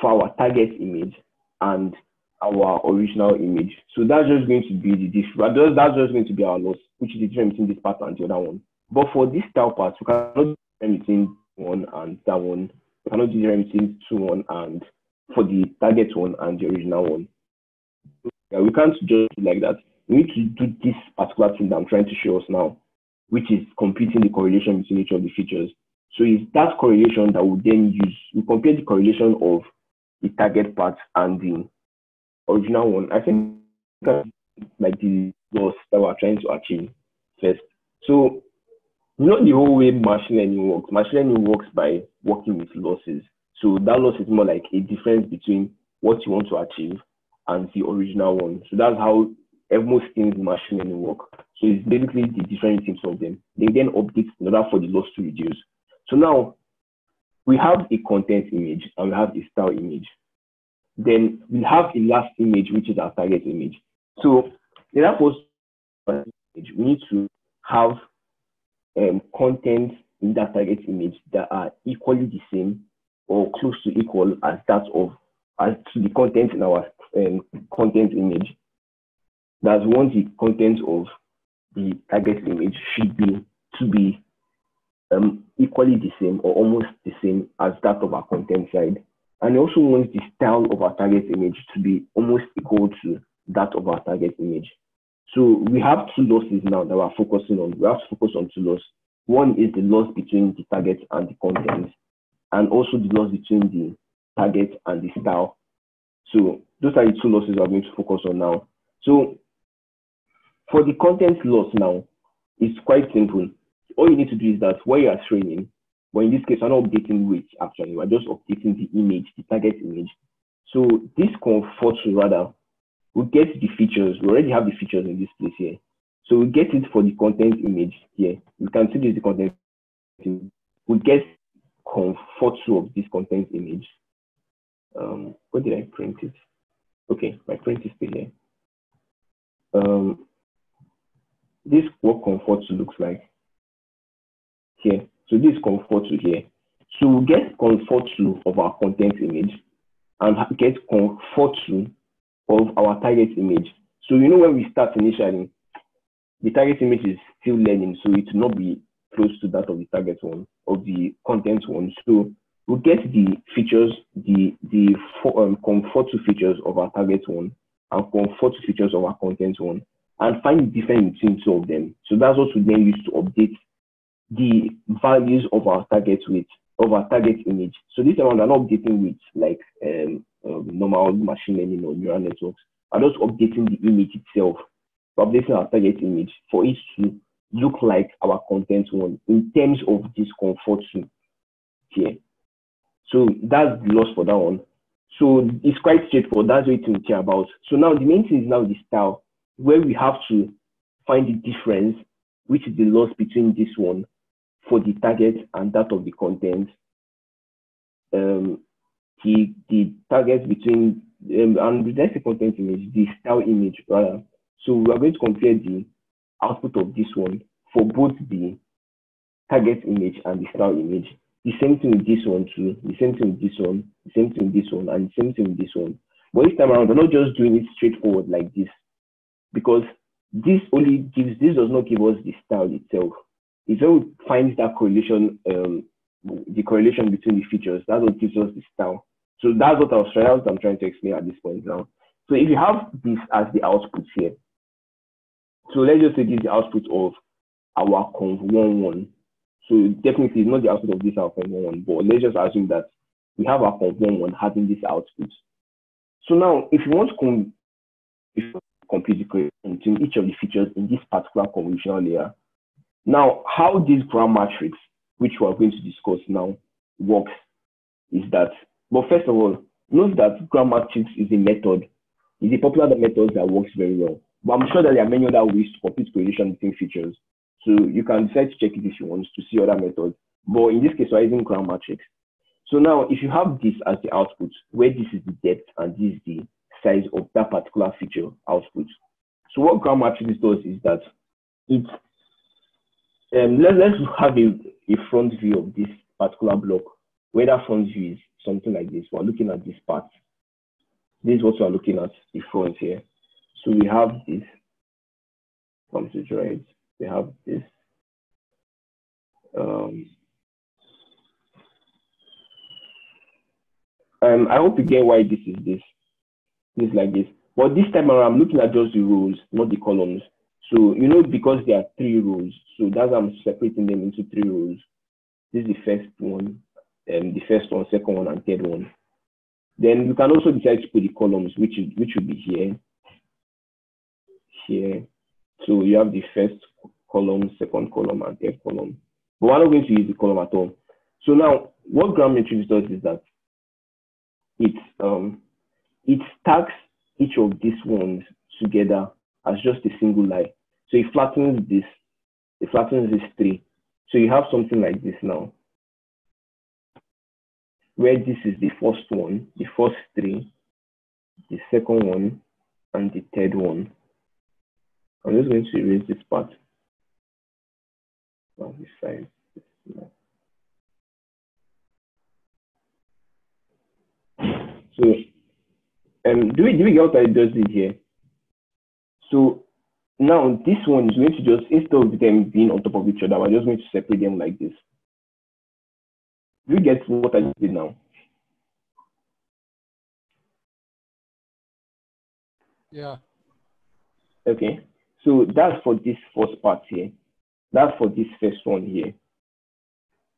for our target image and our original image. So that's just going to be the difference. That's just going to be our loss, which is the difference between this part and the other one. But for this style part, we cannot difference between one and that one. Cannot do difference between two one and for the target one and the original one. Yeah, we can't just do like that. We need to do this particular thing that I'm trying to show us now, which is computing the correlation between each of the features. So it's that correlation that we then use. We compare the correlation of the target part and the original one. I think that's like the loss that we're trying to achieve first. So know the whole way machine learning works. Machine learning works by working with losses. So that loss is more like a difference between what you want to achieve and the original one. So that's how most things in machine learning work. So it's basically the different things of them. They then update in order for the loss to reduce. So now we have a content image and we have a style image. Then we have a last image, which is our target image. So in post image, we need to have um, content in that target image that are equally the same or close to equal as that of as to the content in our um, content image. That's once the content of the target image should be to be um, equally the same or almost the same as that of our content side. And also wants the style of our target image to be almost equal to that of our target image. So we have two losses now that we're focusing on. We have to focus on two losses. One is the loss between the target and the content, and also the loss between the target and the style. So those are the two losses we're going to focus on now. So for the content loss now, it's quite simple. All you need to do is that when you are training, but in this case, I'm not updating weight actually, we're just updating the image, the target image. So this comfort rather, we get the features. We already have the features in this place here. So we get it for the content image here. You can see this the content. We get conv4 of this content image. Um, where did I print it? Okay, my print is still here. Um, this what conv4 looks like here. So this conv4 here. So we get conv4 2 of our content image and get conv4 2 of our target image. So you know when we start initially, the target image is still learning, so it will not be close to that of the target one, of the content one. So we get the features, the the um, conv4 features of our target one and conv4 features of our content one. and find the difference between two of them. So that's what we then use to update the values of our target with of our target image. So this one, I'm not updating with like um, um, normal machine learning or neural networks. I'm just updating the image itself, updating our target image for it to look like our content one in terms of discomfort here. So that's the loss for that one. So it's quite straightforward. That's what we care about. So now the main thing is now the style, where we have to find the difference, which is the loss between this one for the target and that of the content. Um, the the target between um, and the content image, the style image rather. So we are going to compare the output of this one for both the target image and the style image. The same thing with this one too. The same thing with this one. The same thing with this one, and the same thing with this one. But this time around, we're not just doing it straightforward like this, because this only gives. This does not give us the style itself. It only finds that correlation, um, the correlation between the features. That's what gives us the style. So that's what I was trying. What I'm trying to explain at this point now. So if you have this as the output here, so let's just say this is the output of our conv one one. So definitely it's not the output of this our conv one one, but let's just assume that we have our conv one one having this output. So now if you want to com compute the correlation between each of the features in this particular convolutional layer, now how this gram matrix, which we are going to discuss now, works is that, but first of all, note that gram matrix is a method, is a popular method that works very well. But I'm sure that there are many other ways to compute correlation between features. So you can decide to check it if you want to see other methods. But in this case, we're using gram matrix. So now if you have this as the output, where this is the depth and this is the size of that particular feature output. So what gram matrix does is that it um, let, let's have a, a front view of this particular block, where that front view is something like this. We're looking at this part. This is what we're looking at, the front here. So we have this, come to right, we have this. Um, um, I hope you get why this is this. This like this. But this time around, I'm looking at just the rows, not the columns. So, you know, because there are three rows, so that's I'm separating them into three rows. This is the first one, um, the first one, second one, and third one. Then you can also decide to put the columns, which is, which will be here, here. So you have the first column, second column, and third column. But we're not going to use the column at all. So now, what gram matrix does is that it um it stacks each of these ones together as just a single line. So it flattens this, it flattens this three. So you have something like this now, where this is the first one, the first three, the second one, and the third one. I'm just going to erase this part this side. So, um, do we do we get what I just did here? So now this one is going to just, instead of them being on top of each other, we're just going to separate them like this. Do you get what I did now? Yeah. Okay. So that's for this first part here. That's for this first one here.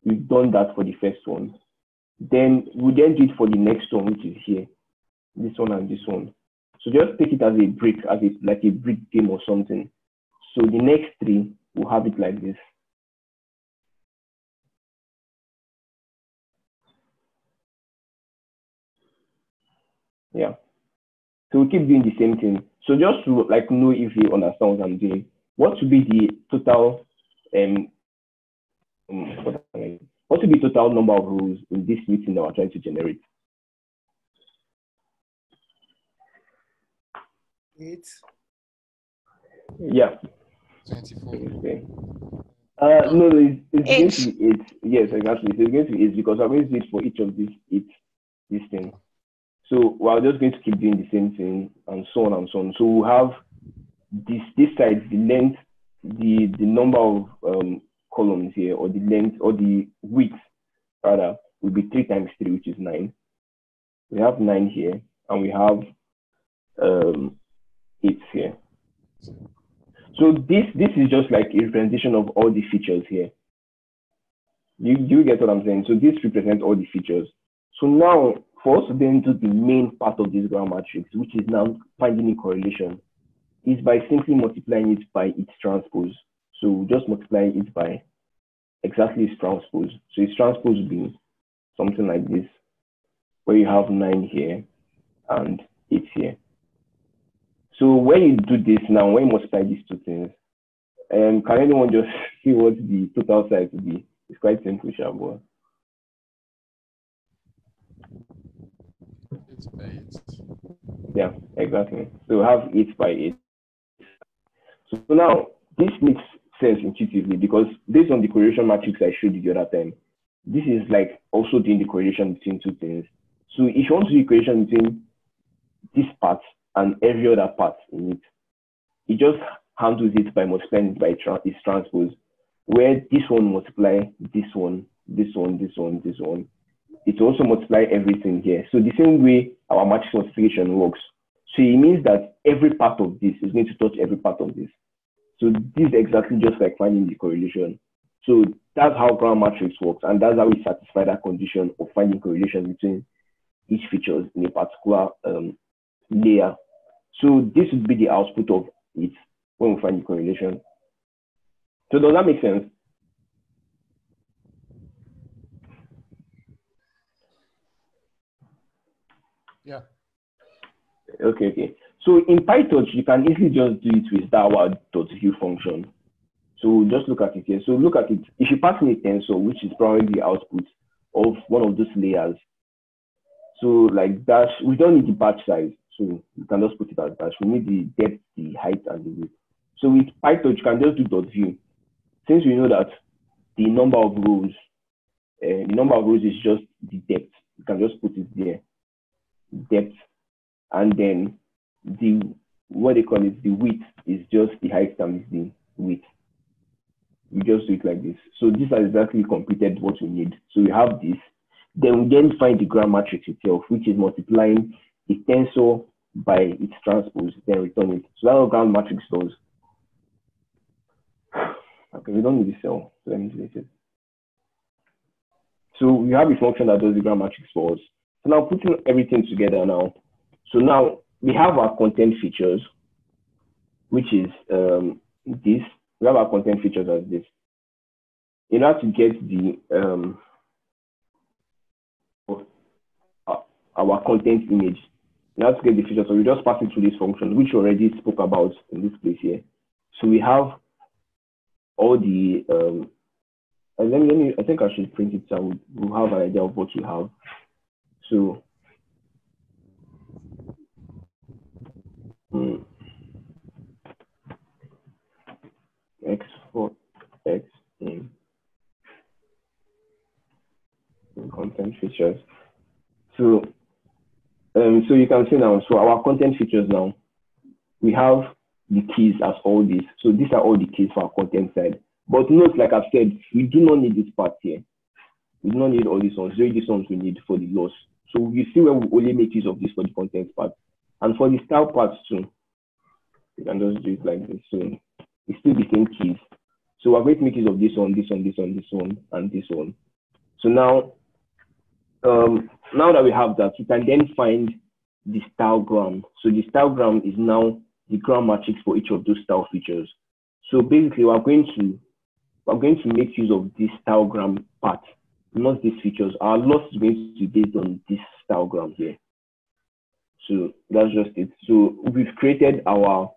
We've done that for the first one. Then we then do it for the next one, which is here. This one and this one. So just take it as a brick, as a like a brick game or something. So the next three will have it like this. Yeah. So we keep doing the same thing. So just to like know if you understand what I'm doing, what would be the total um, um what, what would be total number of rules in this meeting that we're trying to generate? Eight. Yeah. 24. Okay. Uh, no, no, it's, it's going to be eight. Yes, exactly. So it's going to be eight because I'm going to do it for each of these eight, these things. So we're just going to keep doing the same thing and so on and so on. So we'll have this this side, the length, the the number of um, columns here, or the length or the width rather, will be three times three, which is nine. We have nine here, and we have um, eight here. So this this is just like a representation of all the features here. You you get what I'm saying? So this represents all the features. So now for us to then do the main part of this gram matrix, which is now finding a correlation, is by simply multiplying it by its transpose. So just multiply it by exactly its transpose. So its transpose would be something like this, where you have 9 here and 8 here. So when you do this now, when you multiply these two things, um, can anyone just (laughs) see what the total size would be? It's quite simple, Shabwa. By eight. Yeah, exactly. So have it by it. So now this makes sense intuitively because based on the correlation matrix I showed you the other time, this is like also doing the correlation between two things. So if you want to do the correlation between this part and every other part in it, it just handles it by multiplying it by tra its transpose, where this one multiply this one, this one, this one, this one. It also multiply everything here. So the same way our matrix multiplication works. So it means that every part of this is going to touch every part of this. So this is exactly just like finding the correlation. So that's how gram matrix works, and that's how we satisfy that condition of finding correlation between each features in a particular um, layer. So this would be the output of it when we find the correlation. So does that make sense? Yeah. Okay, okay. So in PyTorch, you can easily just do it with that word.view function. So just look at it here. So look at it. If you pass in a tensor, which is probably the output of one of those layers. So like dash, we don't need the batch size. So you can just put it as dash. We need the depth, the height, and the width. So with PyTorch, you can just do dot view. Since we know that the number of rows, uh, the number of rows is just the depth. You can just put it there, depth, and then the what they call it, the width is just the height times the width. We just do it like this. So this has exactly completed what we need. So we have this. Then we then find the gram matrix itself, which is multiplying the tensor by its transpose, then return it. So that's what gram matrix does. (sighs) Okay, we don't need the cell. So let me delete it. So we have a function that does the gram matrix for us. So now putting everything together now. So now we have our content features, which is um, this. We have our content features as this. In order to get the um, our content image, in order to get the feature, so we just pass it through this function, which we already spoke about in this place here. So we have all the um, and let me, let me I think I should print it so we'll have an idea of what we have. Hmm. X for X in, in content features. So, um, so you can see now, so our content features now, we have the keys as all these. So these are all the keys for our content side. But note, like I've said, we do not need this part here. We do not need all these ones. These ones we need for the loss. So you see where we only make use of this for the content part. And for the style parts too, you can just do it like this. So it's still the same keys. So we're going to make use of this one, this one, this one, this one, and this one. So now, um, now that we have that, we can then find the style gram. So the style gram is now the gram matrix for each of those style features. So basically, we're going to we're going to make use of this style gram part, not these features. Our loss is going to be based on this style gram here. So that's just it. So we've created our,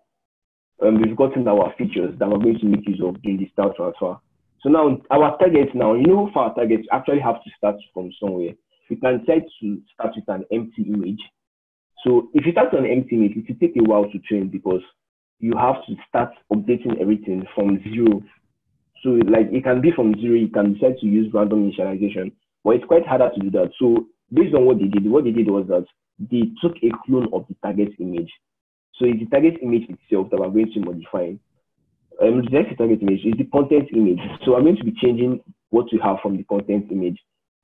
um, we've gotten our features that we're going to make use of during the style transfer. So now our targets now, you know, for our targets, actually have to start from somewhere. You can try to start with an empty image. So if you start on an empty image, it will take a while to train because you have to start updating everything from zero. So like it can be from zero, you can decide to use random initialization, but it's quite harder to do that. So based on what they did, what they did was that they took a clone of the target image. So it's the target image itself that we're going to modify. Um, the next target image is the content image. So I'm going to be changing what we have from the content image.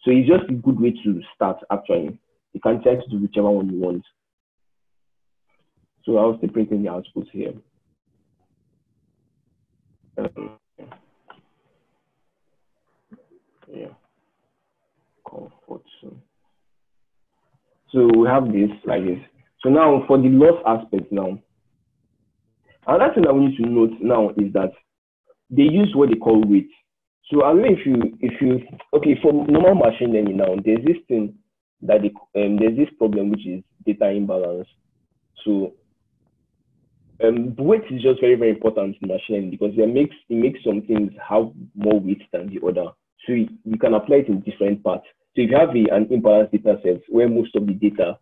So it's just a good way to start actually. You can try to do whichever one you want. So I'll still printing the output here. Um, yeah. Comfort zone. So we have this like this. So now for the loss aspect now, another thing that we need to note now is that they use what they call weight. So I mean, if you if you okay for normal machine learning now, there's this thing that they, um, there's this problem which is data imbalance. So um, weight is just very very important in machine learning because it makes it makes some things have more weight than the other. So you, can apply it in different parts. So if you have a, an imbalanced data set where most of the data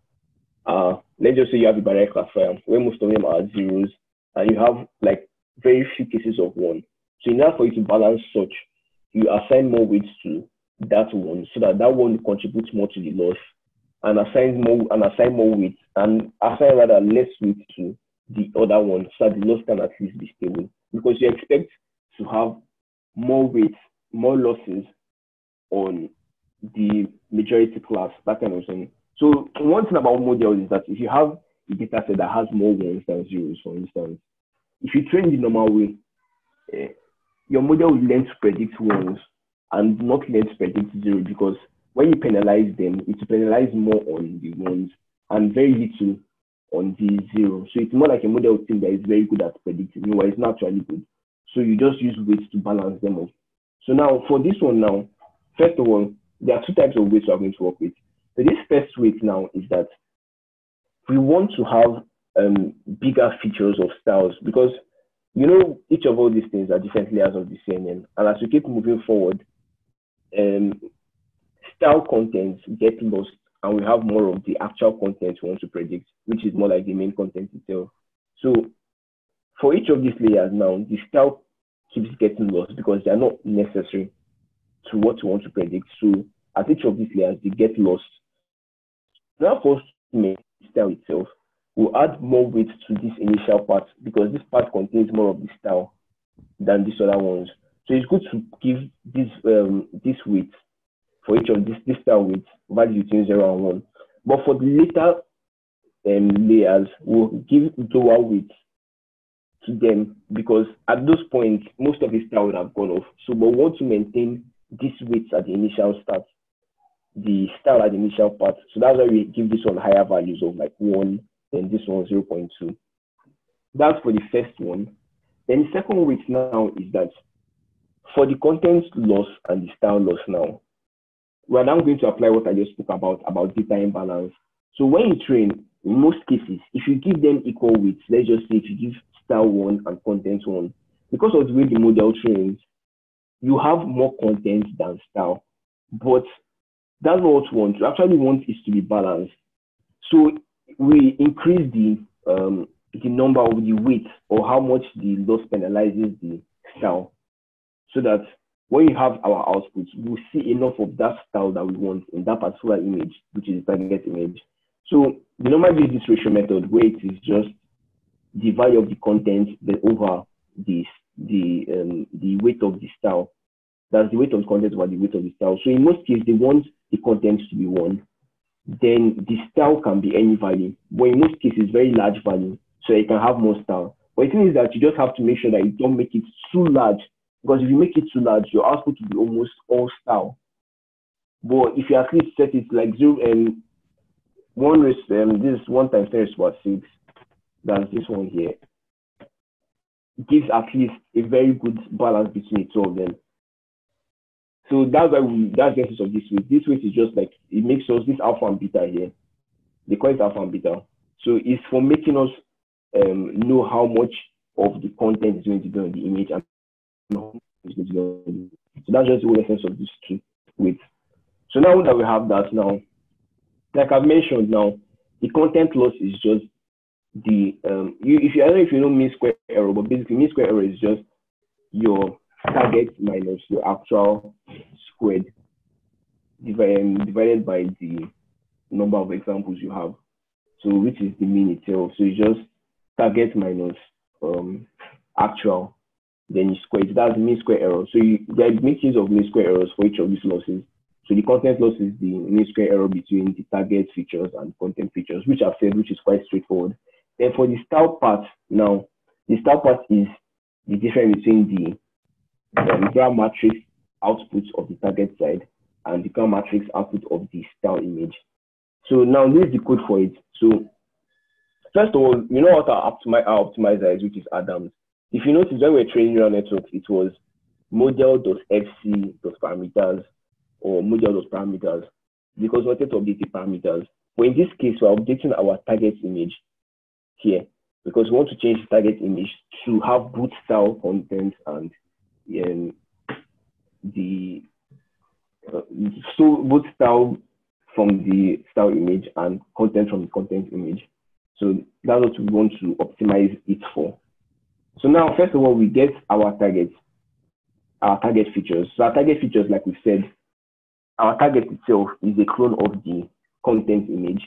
are, let's just say you have a binary classifier where most of them are zeros, and you have like very few cases of one. So in order for you to balance such, you assign more weights to that one so that that one contributes more to the loss and assign more and assign more weight and assign rather less weight to the other one so that the loss can at least be stable because you expect to have more weight, more losses on the majority class, that kind of thing. So one thing about models is that if you have a data set that has more ones than zeros, for instance, if you train the normal way, eh, your model will learn to predict ones and not learn to predict zero because when you penalize them, it will penalize more on the ones and very little on the zero. So it's more like a model thing that is very good at predicting, meanwhile it's not good. So you just use weights to balance them off. So now for this one now, first of all, there are two types of weights we are going to work with. So this first weight now is that we want to have um, bigger features of styles because you know each of all these things are different layers of the CNN. And as we keep moving forward, um, style contents get lost and we have more of the actual content we want to predict, which is more like the main content itself. So for each of these layers now, the style keeps getting lost because they are not necessary to what we want to predict. So at each of these layers, they get lost. Now for make style itself, we'll add more weight to this initial part because this part contains more of the style than these other ones. So it's good to give this um, this weight for each of these this style weight value between zero and one. But for the later um, layers, we'll give lower weight to them because at those points most of the style would have gone off. So we want to maintain these weights at the initial start, the style at the initial part. So that's why we give this one higher values of like one, and this one 0.2. That's for the first one. Then the second weight now is that for the content loss and the style loss now, we're now going to apply what I just spoke about, about data imbalance. So when you train, in most cases, if you give them equal weights, let's just say if you give style one and content one, because of the way the model trains, you have more content than style. But that's what we want. We actually want is to be balanced. So we increase the um, the number of the weight or how much the loss penalizes the style so that when you have our output, we'll see enough of that style that we want in that particular image, which is the target image. So the normal use this ratio method where it is just the value of the content over the the um, the weight of the style. That's the weight of the content over the weight of the style. So in most cases, they want the content to be one. Then the style can be any value. But in most cases, very large value, so you can have more style. But the thing is that you just have to make sure that you don't make it too large, because if you make it too large, your output will be almost all style. But if you at least set it like zero and um, one um, this one times ten is about six. That's this one here gives at least a very good balance between the two of them. So that's why we that's the essence of this weight. This weight is just like it makes us this alpha and beta here. They call it alpha and beta. So it's for making us um, know how much of the content is going to be on the image and so that's just the whole essence of this two weights. So now that we have that now, like I've mentioned now, the content loss is just the um you if you I don't know if you know mean square error, but basically mean square error is just your target minus your actual squared divided, um, divided by the number of examples you have. So which is the mean itself. So it's just target minus um actual, then you square it. That's mean square error. So you there are use of mean square errors for each of these losses. So the content loss is the mean square error between the target features and content features, which I've said, which is quite straightforward. Then for the style part, now the style part is the difference between the gram matrix output of the target side and the gram matrix output of the style image. So now this is the code for it. So first of all, you know what our, optimi- our optimizer is, which is Adams. If you notice when we we're training neural networks, it was model.fc.parameters or model.parameters because we wanted to update the parameters. But in this case, we're updating our target image here because we want to change the target image to have boot style content and um, the uh, so boot style from the style image and content from the content image. So that's what we want to optimize it for. So now, first of all, we get our target, our target features. So our target features, like we said, our target itself is a clone of the content image.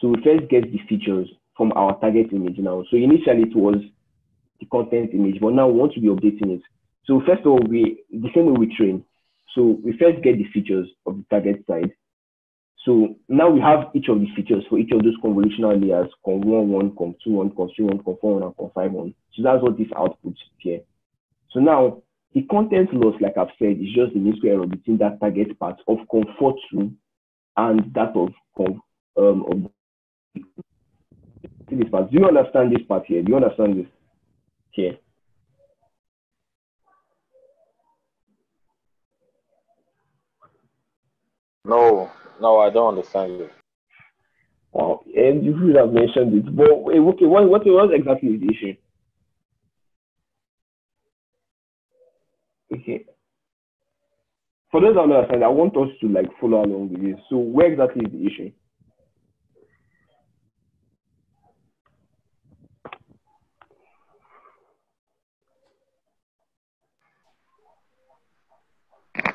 So we first get the features from our target image now. So initially it was the content image, but now we want to be updating it. So first of all, we the same way we train. So we first get the features of the target side. So now we have each of the features for each of those convolutional layers, conv1, 1, conv2, 1, conv3, 1, conv4, 1, and conv5, 1. So that's what this output here. So now the content loss, like I've said, is just the mean square error between that target part of conv2 and that of conv um of this part. Do you understand this part here? Do you understand this here? No, no, I don't understand it. Wow, oh, and you should have mentioned it, but eh, okay, what what was exactly the issue? Okay. For those that don't understand, I want us to like follow along with this. So where exactly is the issue?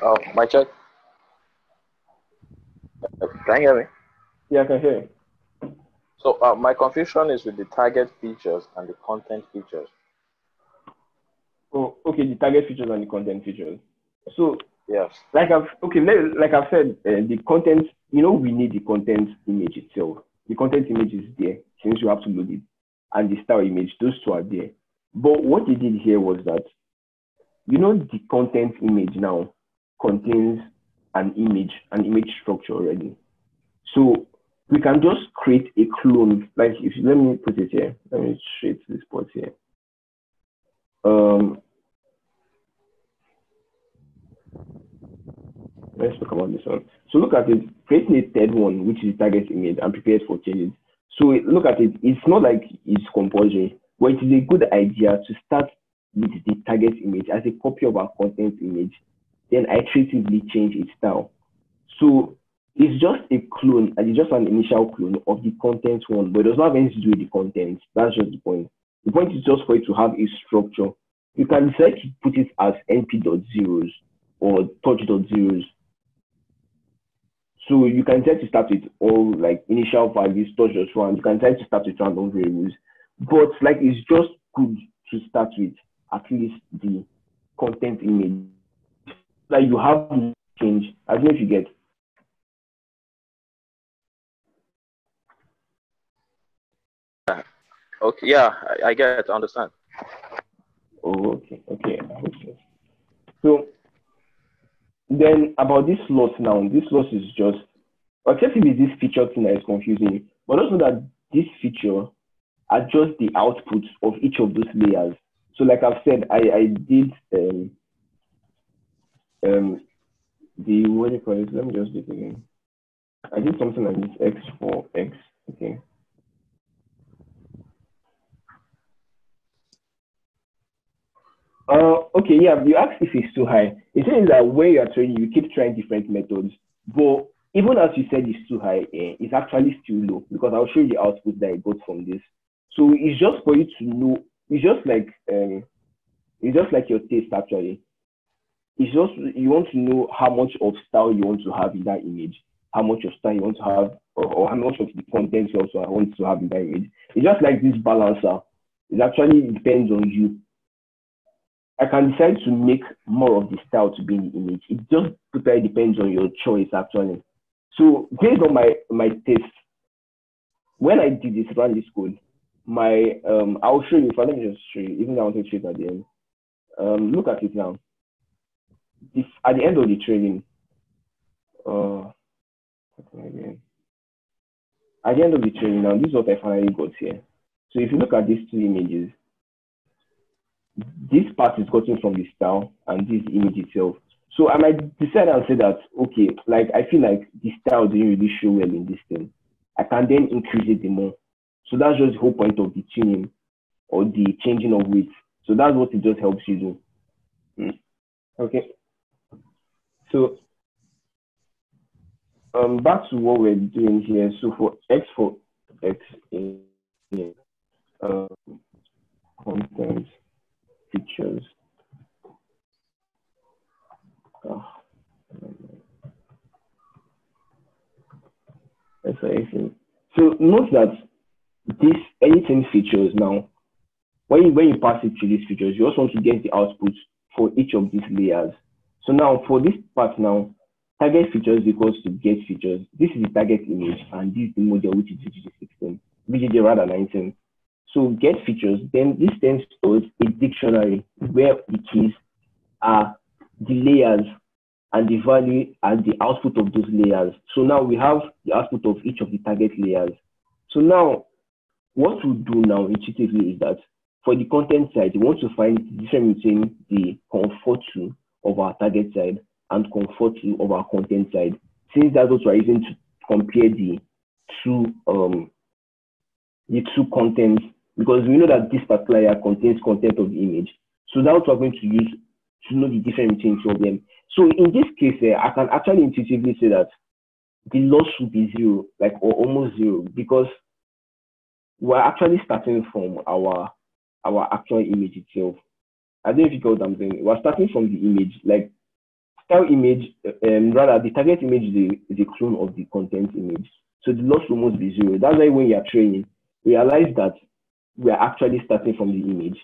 Oh, my check. Can you hear me? Yeah, I can hear you. So uh, my confusion is with the target features and the content features. Oh, okay, the target features and the content features. So, Yes. like I've okay, like I've said, uh, the content. You know, we need the content image itself. The content image is there since you have to load it, and the style image. Those two are there. But what they did here was that, you know, the content image now contains an image, an image structure already. So we can just create a clone. Like if let me put it here. Let me straight this part here. Um, let's talk about this one. So look at it, creating a third one, which is the target image, and prepared for changes. So look at it, it's not like it's compulsory, but it is a good idea to start with the target image as a copy of our content image, then iteratively change its style. So it's just a clone, and it's just an initial clone of the content one, but it does not have anything to do with the content. That's just the point. The point is just for it to have a structure. You can decide to put it as np.zeros or torch.zeros. So you can try to start with all like initial values, touch just one. You can try to start with random variables, but like it's just good to start with at least the content image. Like you have to change. I don't know if you get. Okay. Yeah, I, I get. I understand. Oh, okay, okay. So. Then about this loss now, this loss is just except if it's this feature thing that is confusing you, but also that this feature adjusts the output of each of those layers. So like I've said, I, I did um um the what do you call it? Let me just do it again. I did something like this X for X. Okay. Uh, okay, yeah, you asked if it's too high. It says that when you are training, you keep trying different methods. But even as you said it's too high, eh, it's actually still low because I'll show you the output that I got from this. So it's just for you to know, it's just like um, it's just like your taste actually. It's just you want to know how much of style you want to have in that image, how much of style you want to have, or, or how much of the content you also want to have in that image. It's just like this balancer. It actually depends on you. I can decide to make more of the style to be in the image. It just totally depends on your choice, actually. So based on my my taste, when I did this, ran this code, my um, I'll show you. If I let me just show you, even though I want to show it at the end. um, look at it now. If at the end of the training, uh. At the end of the training now, this is what I finally got here. So if you look at these two images, this part is gotten from the style and this image itself. So I might decide and say that, okay, like I feel like the style didn't really show well in this thing. I can then increase it more. So that's just the whole point of the tuning or the changing of weight. So that's what it just helps you do. Mm. Okay. So um, back to what we're doing here. So for X for X in uh, content features. Anything. So note that this anything features now, when you, when you pass it to these features, you also want to get the output for each of these layers. So now for this part now, target features equals to get features. This is the target image and this is the model which is VGG16, VGG rather 19. So get features, then this then stores a dictionary where the keys are the layers and the value and the output of those layers. So now we have the output of each of the target layers. So now what we do now intuitively is that for the content side, we want to find the difference between the conv4 2 of our target side and conv4 of our content side, since that's what we're using to compare the two um the two contents because we know that this particular contains content of the image. So that's what we're going to use to know the difference between two of them. So in this case, uh, I can actually intuitively say that the loss should be zero, like or almost zero, because we're actually starting from our our actual image itself. I don't know if you get what I'm saying. We're starting from the image, like style image, um, rather the target image is a, is a clone of the content image. So the loss will almost be zero. That's why when you're training, realize that we're actually starting from the image.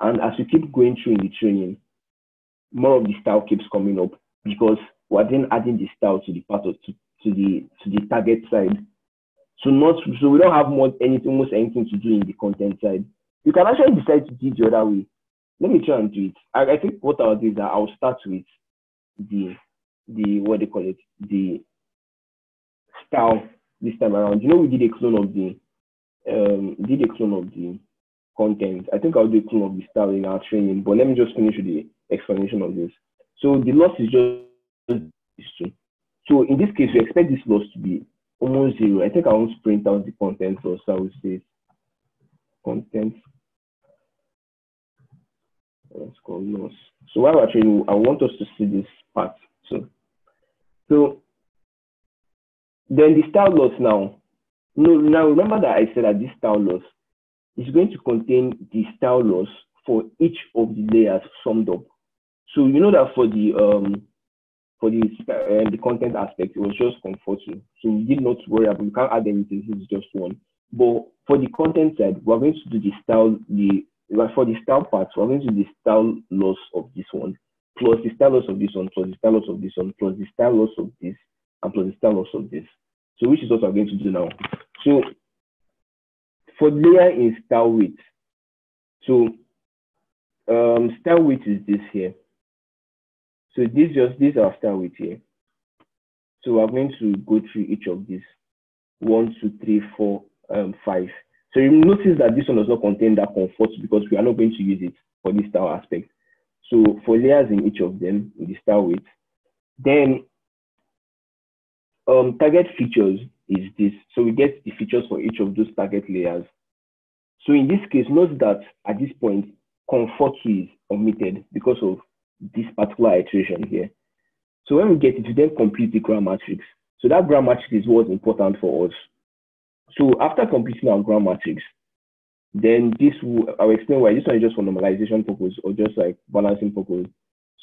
And as we keep going through in the training, more of the style keeps coming up because we're then adding the style to the part of to, to the to the target side. So not so we don't have more anything almost anything to do in the content side. You can actually decide to do the other way. Let me try and do it. I, I think what I'll do is that I'll start with the the what they call it the style this time around. You know we did a clone of the um did a clone of the content. I think I'll do a clone of the style in our training, but let me just finish the explanation of this. So the loss is just two. So in this case, we expect this loss to be almost zero. I think I want to print out the content loss. I will say content. Let's go loss. So while we're I want us to see this part. So, so then the style loss now. No, now remember that I said that this style loss is going to contain the style loss for each of the layers summed up. So you know that for the um for the uh, the content aspect, it was just comforting. So we did not worry about we can't add anything. This is just one. But for the content side, we're going to do the style the for the style part, we're going to do the style loss of this one, plus the style loss of this one, plus the style loss of this one, plus the style loss of this, and plus the style loss of this. So which is what we're going to do now. So for layer in style width, so um, style width is this here. So this just this our style width here. So we're going to go through each of these. One, two, three, four, um, five. So you notice that this one does not contain that conv4 because we are not going to use it for this style aspect. So for layers in each of them, in the style width, then um, target features is this. So we get the features for each of those target layers. So in this case, note that at this point, conv4 is omitted because of this particular iteration here. So when we get it, we then complete the gram matrix. So that gram matrix is what's important for us. So after completing our gram matrix, then this will, I'll explain why this one is just for normalization purpose or just like balancing purpose.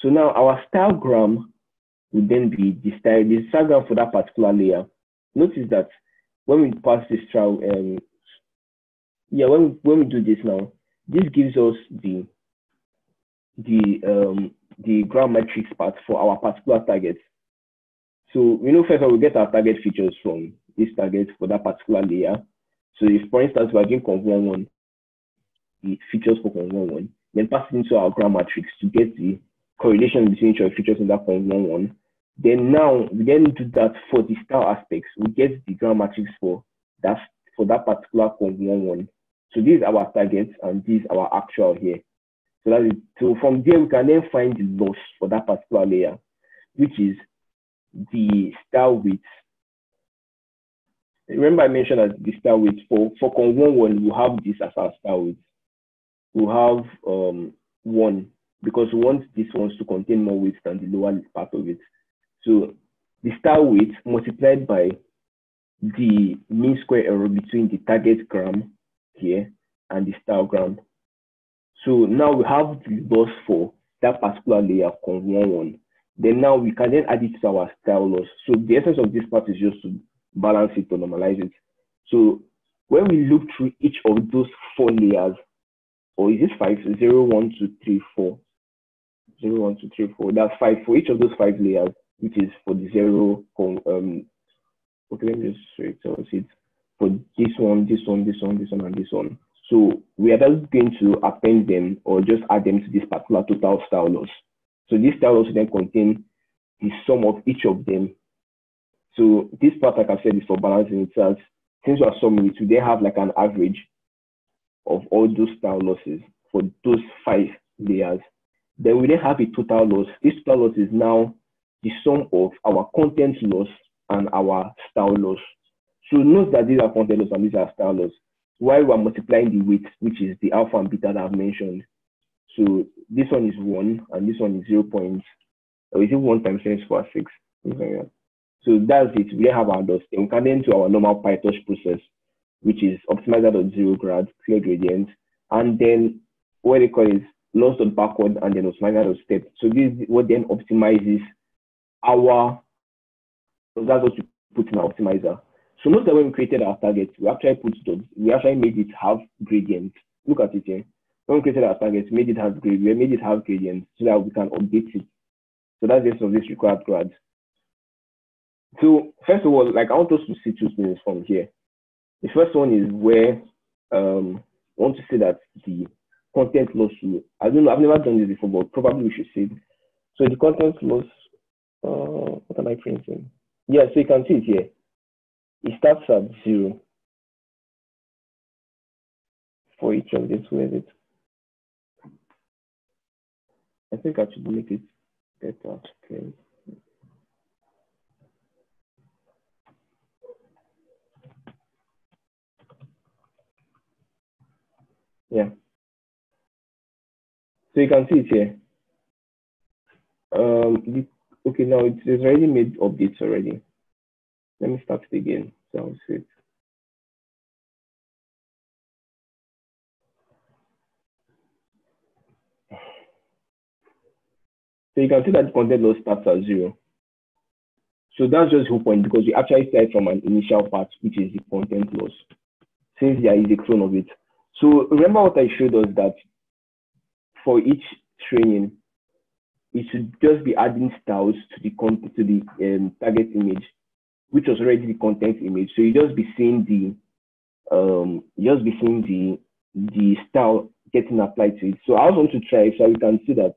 So now our style gram would then be the style, the style gram for that particular layer. Notice that when we pass this style, um, yeah, when we, when we do this now, this gives us the the um the gram matrix part for our particular target. So we know first of all we get our target features from this target for that particular layer. So if for instance we're doing conv one, the features for conv one, then pass it into our gram matrix to get the correlation between each of the features in that point one one. Then now we then do that for the style aspects. We get the gram matrix for that for that particular point one one. So these are our targets and these are our actual here. So that is so from there we can then find the loss for that particular layer, which is the style width. Remember I mentioned that the star width for for conv1 1 we have this as our star width. We have um one because we want these ones to contain more weight than the lower part of it. So the star weight multiplied by the mean square error between the target gram here and the star gram. So now we have the loss for that particular layer conv1 1. Then now we can then add it to our style loss. So the essence of this part is just to balance it or normalize it. So when we look through each of those four layers, or is it five? Zero, one, two, three, four. Zero, one, two, three, four. That's five for each of those five layers, which is for the zero. Um, okay, let me just. So it's for this one, this one, this one, this one, and this one. So we are just going to append them or just add them to this particular total style loss. So this style loss then contain the sum of each of them. So this part, like I said, is for balancing itself. Since we are summing it, we then have like an average of all those style losses for those five layers. Then we then have a total loss. This total loss is now the sum of our content loss and our style loss. So note that these are content loss and these are style loss. While we're multiplying the weight, which is the alpha and beta that I've mentioned. So this one is one and this one is zero point, or is it one times 10 to power six? So that's it. We have our loss. Then we can then do our normal PyTorch process, which is optimizer.zero grad, clear gradient, and then what they call loss dot backward and then optimizer step. So this is what then optimizes our, so that's what we put in our optimizer. So note that when we created our target, we actually put dots, we actually made it have gradient. Look at it here. When we created our target, made it have gradient, we made it have gradient so that we can update it. So that's the essence of this requires_grad. So first of all, like I want us to see two things from here. The first one is where um, I want to say that the content loss. I don't know. I've never done this before, but probably we should see it. So the content loss. Uh, what am I printing? Yeah, so you can see it here. It starts at zero for each of these. Where is it? I think I should make it better. Okay. Yeah. So you can see it here. Um, the, okay, now it's, it's already made updates already. Let me start it again. So I'll see it. So you can see that the content loss starts at zero. So that's just whole point because we actually start from an initial part, which is the content loss, since there is a clone of it. So remember what I showed us that for each training, it should just be adding styles to the content to the um, target image, which was already the content image. So you just be seeing the um, you just be seeing the the style getting applied to it. So I also want to try so we can see that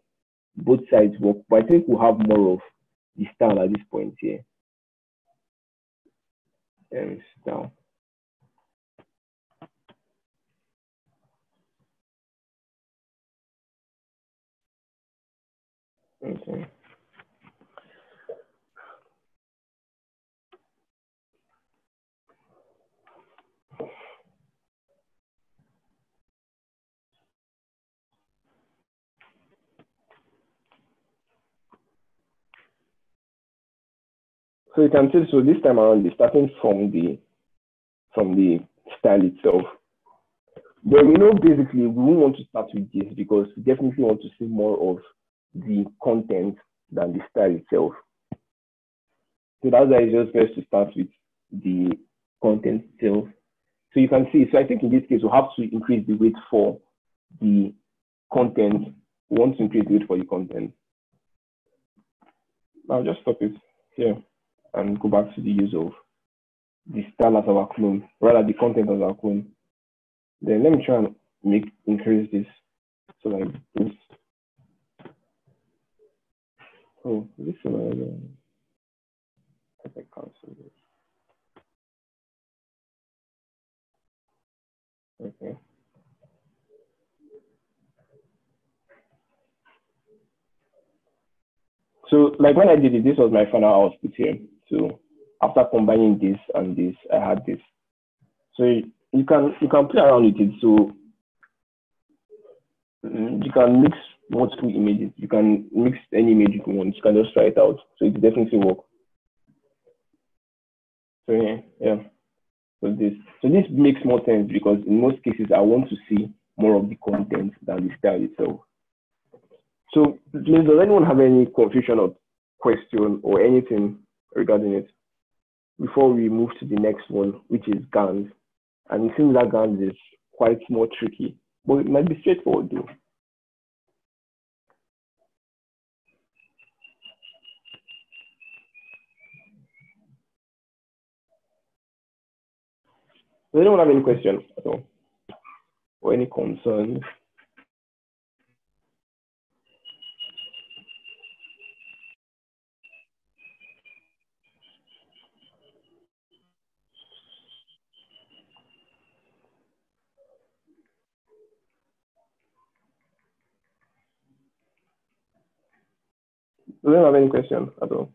both sides work, but I think we'll have more of the style at this point here. Um, style. Okay. So you can see, so this time around, it's starting from the from the style itself. But we know basically we want to start with this because we definitely want to see more of the content than the style itself. So that's why it's just best to start with the content itself. So you can see, so I think in this case, we have to increase the weight for the content. We want to increase the weight for the content. I'll just stop it here and go back to the use of the style as our clone, rather the content as our clone. Then let me try and make increase this So like this. Oh, this one. Uh, I cancel this. Okay. So like when I did it, this was my final output here. So after combining this and this, I had this. So you can you can play around with it. So mm, you can mix multiple images. You can mix any image you want. You can just try it out. So it definitely work. So yeah, yeah. So this so this makes more sense because in most cases I want to see more of the content than the style itself. So please, does anyone have any confusion or question or anything regarding it before we move to the next one, which is GANs? And it seems that GANs is quite more tricky, but it might be straightforward though. Does anyone have any questions at all? Or any concerns? Do you have any questions at all?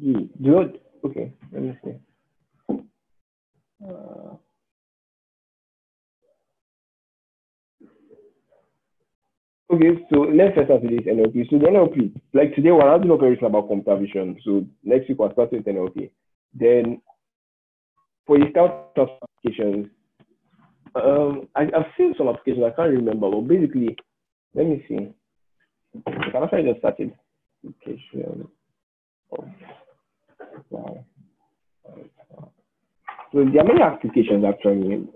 Do it. Okay, let me see. Uh, okay, so let's start with this NLP. So the NLP, like today we're not operation about computer vision. So next week we're starting with NLP. Then for the start applications, um, I, have seen some applications, I can't remember, but basically, let me see. Can I just started? Application. Oh. So there are many applications actually.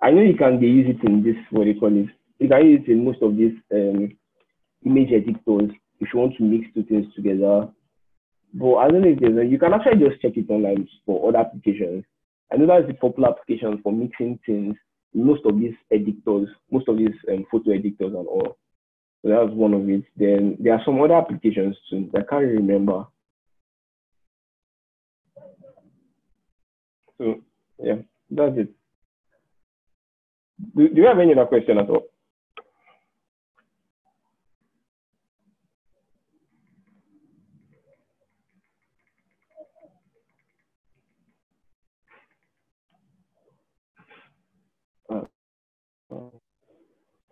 I know you can use it in this, what they call it. You can use it in most of these um, image editors if you want to mix two things together. But I don't know if there's a, you can actually just check it online for other applications. I know that's the popular application for mixing things most of these editors, most of these um, photo editors and all. So that's one of it. Then there are some other applications too. I can't remember. So yeah, that's it. Do, do you have any other question at all? Uh,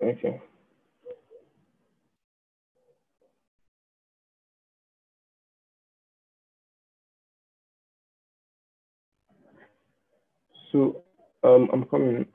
okay. So um, I'm coming.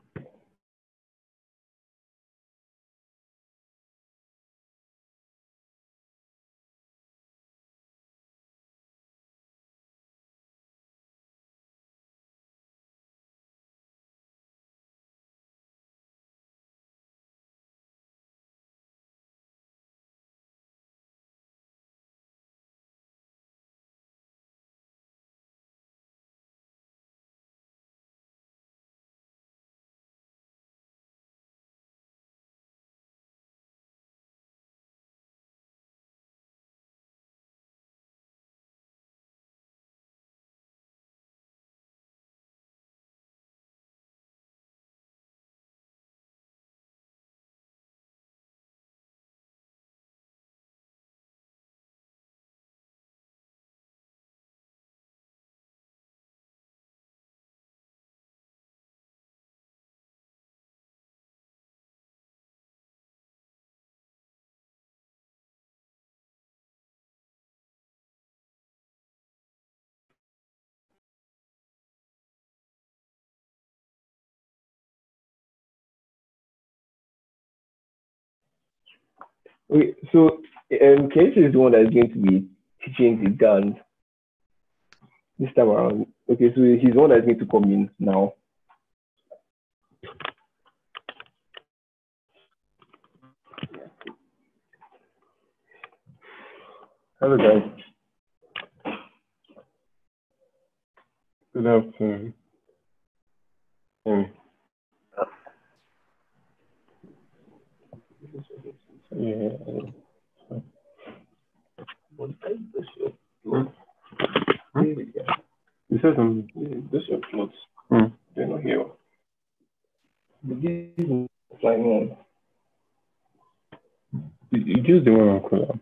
Okay, so um, is the one that's going to be teaching the GANs this time around. Okay, so he's the one that's going to come in now. Hello, guys. Good afternoon. Anyway. You said something. This your clothes. Hmm. They're not here. But this is like one. You you use the one on Colab.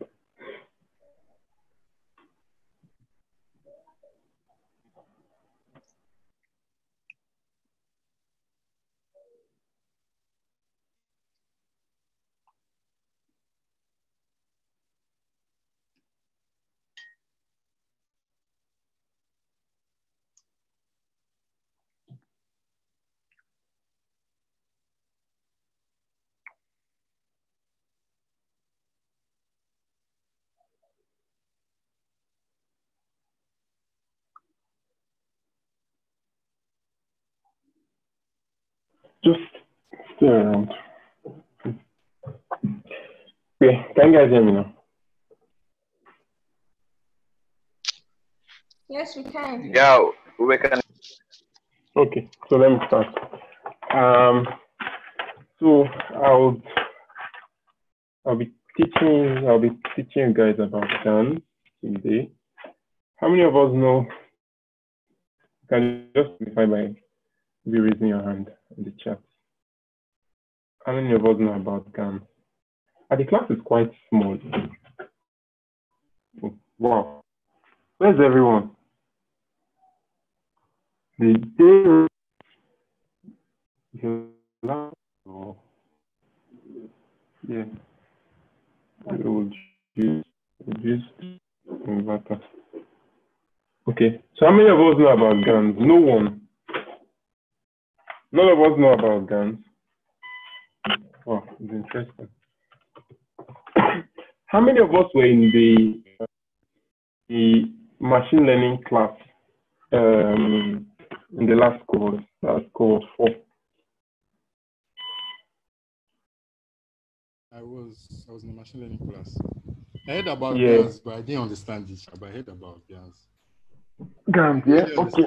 Just stay around. Okay, can you guys hear me now? Yes, we can. Yeah, we can. Okay, so let me start. Um, so I'll I'll be teaching I'll be teaching you guys about GANs today. How many of us know? Can you just verify by be raising your hand in the chat? How many of us know about GANs? And uh, the class is quite small. Wow. Where's everyone? The or yeah. Okay. So how many of us know about GANs? No one. None of us know about GANs. Oh, it's interesting. How many of us were in the the machine learning class um, in the last course? last course four? I was I was in a machine learning class. I heard about Yeah. GANs, but I didn't understand it. But I heard about GANs. GANs, I yeah. Okay. The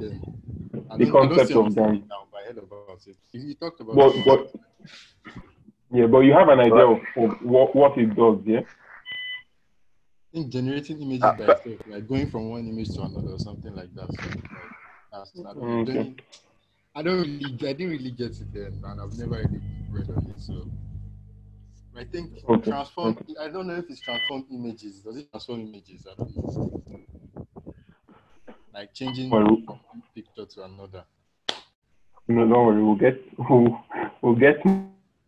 don't- I don't concept of it now, but I heard about it. You talked about But, but yeah, but you have an idea of, of what, what it does, yeah? I think generating images Uh, by but- itself, like going from one image to another or something like that. So, like, that's, I, don't, Okay. I don't really, I didn't really get it then, and I've never really read on it. So, I think Okay, transform. okay. I don't know if it's transform images. Does it transform images? I don't know. Like changing Well, from one picture to another. No, don't worry, we'll get we'll, we'll get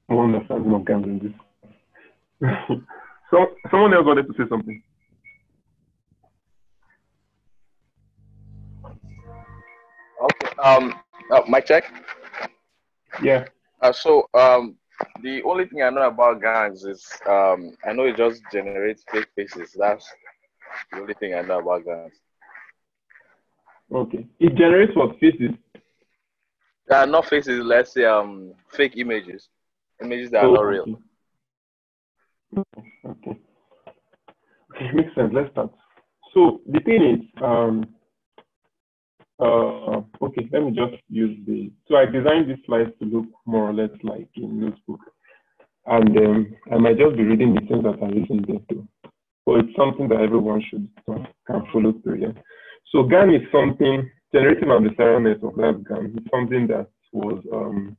more understanding of GANs in this. (laughs) so someone else wanted to say something. Okay. Um, uh, my check. Yeah. Uh, so um, the only thing I know about GANs is um, I know it just generates fake faces. That's the only thing I know about GANs. Okay. It generates what faces. Uh, not faces. Let's say um, fake images, images that are Oh, not real. Okay. Okay. Okay, makes sense. Let's start. So the thing is, um, uh, okay, let me just use the. So I designed this slide to look more or less like a notebook, and um, I might just be reading the things that are written there too. But it's something that everyone should uh, can follow through. Yeah. So GAN is something generative adversarial network. That's GAN. It's something that was um,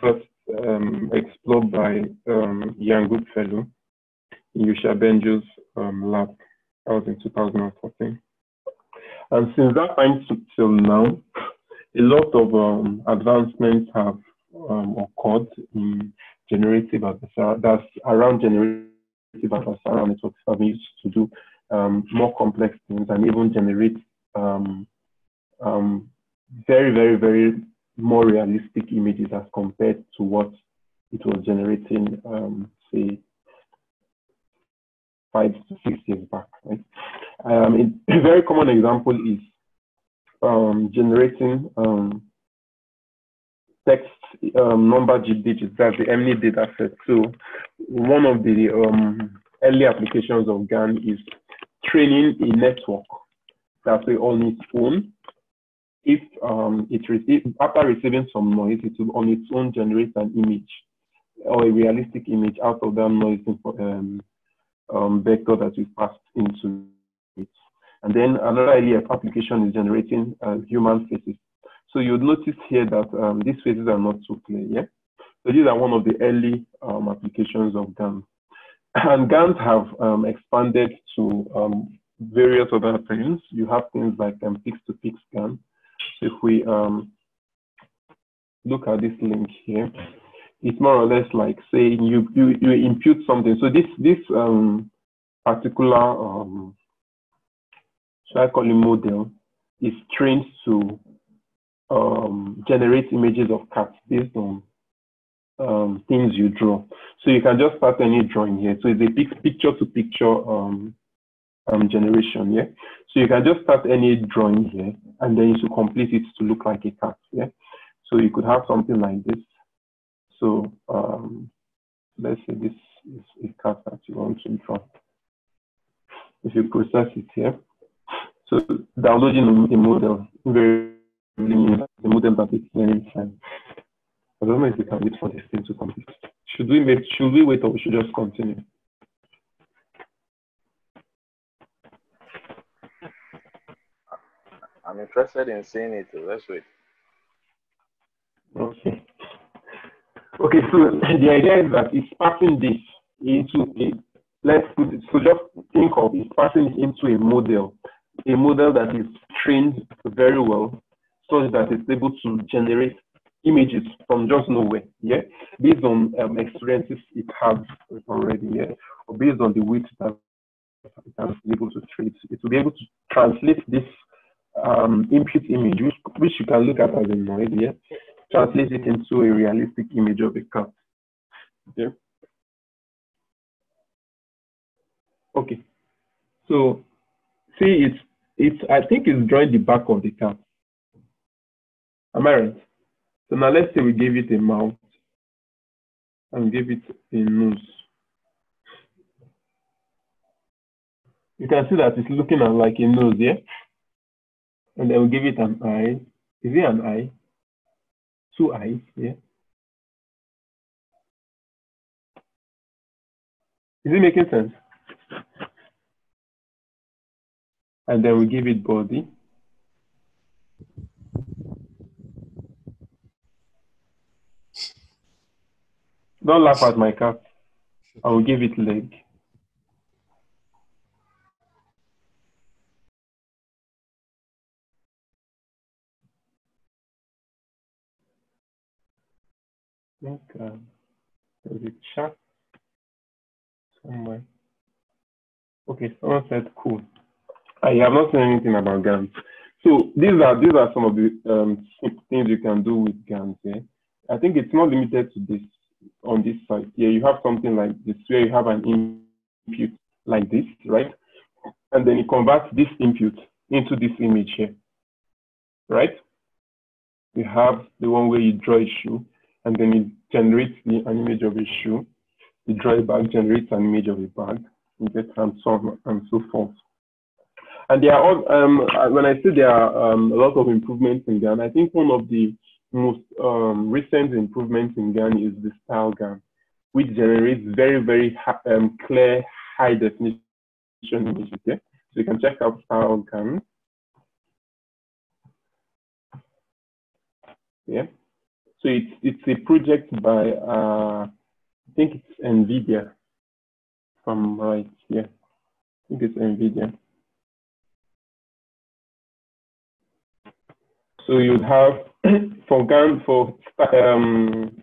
first um, explored by um, Ian Goodfellow in Yoshua Bengio's um, lab. That was in 2014. And since that time till now, a lot of um, advancements have um, occurred in generative adversarial, that's around generative adversarial networks have used to do um, more complex things and even generate um, um, very, very, very more realistic images as compared to what it was generating, um, say, five to six years back. Right? Um, a very common example is um, generating um, text um, number digits, that's the MNIST data set. So one of the um, early applications of GAN is training a network that that's on its own. If um, it receives, after receiving some noise, it will on its own generate an image or a realistic image out of that noise um, um, vector that we passed into it. And then another early application is generating uh, human faces. So you'll notice here that um, these faces are not so clear, yeah? So these are one of the early um, applications of GAN. And GANs have um, expanded to um, various other things. You have things like um, pix-to-pix GAN. So if we um, look at this link here, it's more or less like saying you you, you impute something. So this this um, particular um, should I call it model is trained to generate images of cats based on um, things you draw. So you can just start any drawing here. So it's a big picture to picture um, um, generation, yeah? So you can just start any drawing here and then you should complete it to look like a cat, yeah? So you could have something like this. So um, let's say this is a cat that you want to draw. If you process it here, so downloading the model very the model that is learning time. I don't know if we can wait for this thing to complete. Should we make, should we wait or we should just continue? I'm interested in seeing it. Let's wait. Okay. Okay, so the idea is that it's passing this into a, let's put it, so just think of it, passing it into a model, a model that is trained very well such that it's able to generate images from just nowhere, yeah, based on um, experiences it has already, yeah, or based on the weight that it has been able to trace. It will be able to translate this um, input image, which, which you can look at as a noise, yeah, translate it into a realistic image of a cat. Yeah. Okay. So see, it's it's I think it's drawing the back of the cat. Am I right? So now let's say we give it a mouth and give it a nose. You can see that it's looking like a nose, yeah? And then we give it an eye. Is it an eye? Two eyes, yeah? Is it making sense? And then we give it body. Don't laugh at my cat. I will give it leg. Okay. There's a chat somewhere. Okay, someone said cool. I have not seen anything about GANs. So these are these are some of the um, things you can do with GANs. Yeah? I think it's not limited to this on this side. Here you have something like this where you have an input like this, right? And then you convert this input into this image here, right? You have the one where you draw a shoe and then it generates the, an image of a shoe. You draw a bag, generates an image of a bag, and so on and so forth. And there are all, um, when I say there are um, a lot of improvements in GAN, I think one of the most um, recent improvements in GAN is the style GAN, which generates very, very um, clear, high definition images. Okay? So you can check out style GAN. Yeah. So it's it's a project by uh, I think it's NVIDIA. I'm right, yeah. I think it's NVIDIA. So you'd have (coughs) for GAN for um,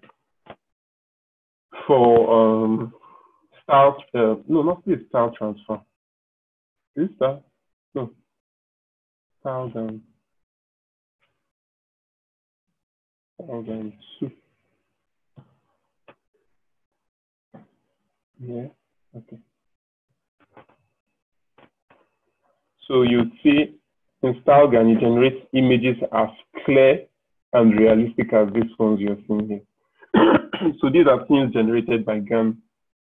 for um, style uh, no not this style transfer. Is that no style GAN style soup. Yeah. Okay. So you see in style GAN, it generates images as clear and realistic as these ones you're seeing here. (coughs) so these are things generated by GAN,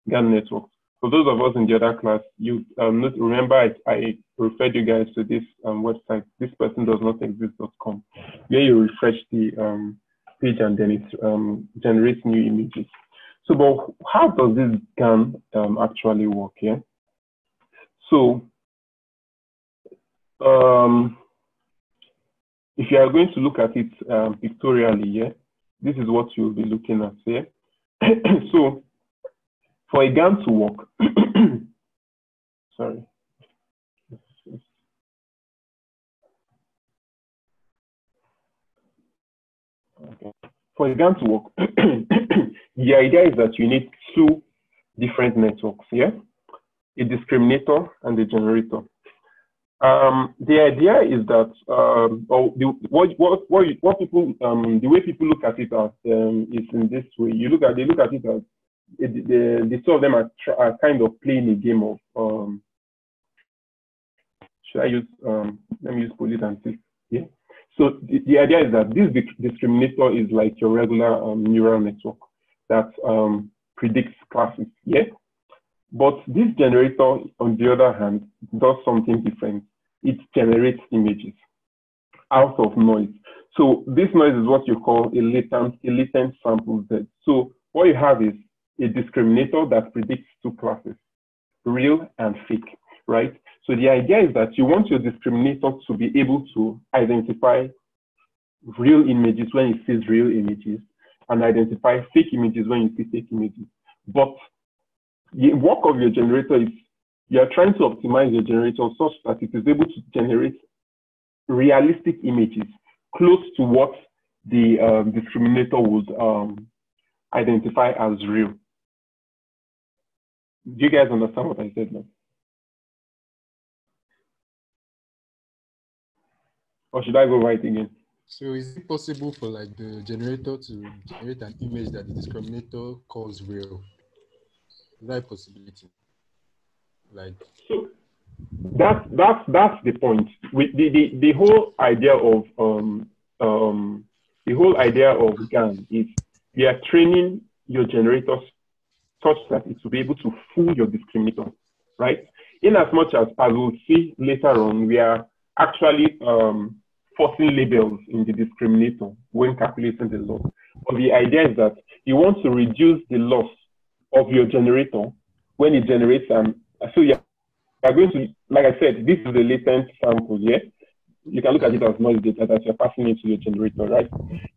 GAN networks. For those of us in the other class, you um, remember I, I, referred you guys to this um, website, this person does not exist.com, where you refresh the um, page and then it um, generates new images. So, but how does this GAN um, actually work here? Yeah? So, um, if you are going to look at it um, pictorially, yeah, this is what you'll be looking at here. (clears throat) so, for a GAN to work, (clears throat) sorry. Okay. For a GAN to work, (clears throat) the idea is that you need two different networks, yeah? A discriminator and a generator. Um, the idea is that, um, or the, what, what, what, what people, um, the way people look at it as, um, is in this way. You look at, they look at it as, it, the, the two of them are, are kind of playing a game of, um, should I use, um, let me use police and see, yeah? So the, the, idea is that this discriminator is like your regular neural network that predicts classes, yeah? But this generator, on the other hand, does something different. It generates images out of noise. So this noise is what you call a latent, a latent sample Z. So what you have is a discriminator that predicts two classes, real and fake, right? So the idea is that you want your discriminator to be able to identify real images when it sees real images and identify fake images when you see fake images. But the work of your generator is you are trying to optimize your generator such that it is able to generate realistic images close to what the um, discriminator would um, identify as real. Do you guys understand what I said now? Or should I go right again? So is it possible for like the generator to generate an image that the discriminator calls real? That possibility? Like so that's that's that's the point. With the, the, the whole idea of um um the whole idea of GAN is we are training your generators such that it will be able to fool your discriminator, right? In as much as as we'll see later on, we are actually um, forcing labels in the discriminator when calculating the loss. But the idea is that you want to reduce the loss of your generator when it generates um so yeah you're going to like I said, this is the latent sample, yeah? You can look at it as noise data that you're passing into your generator, right?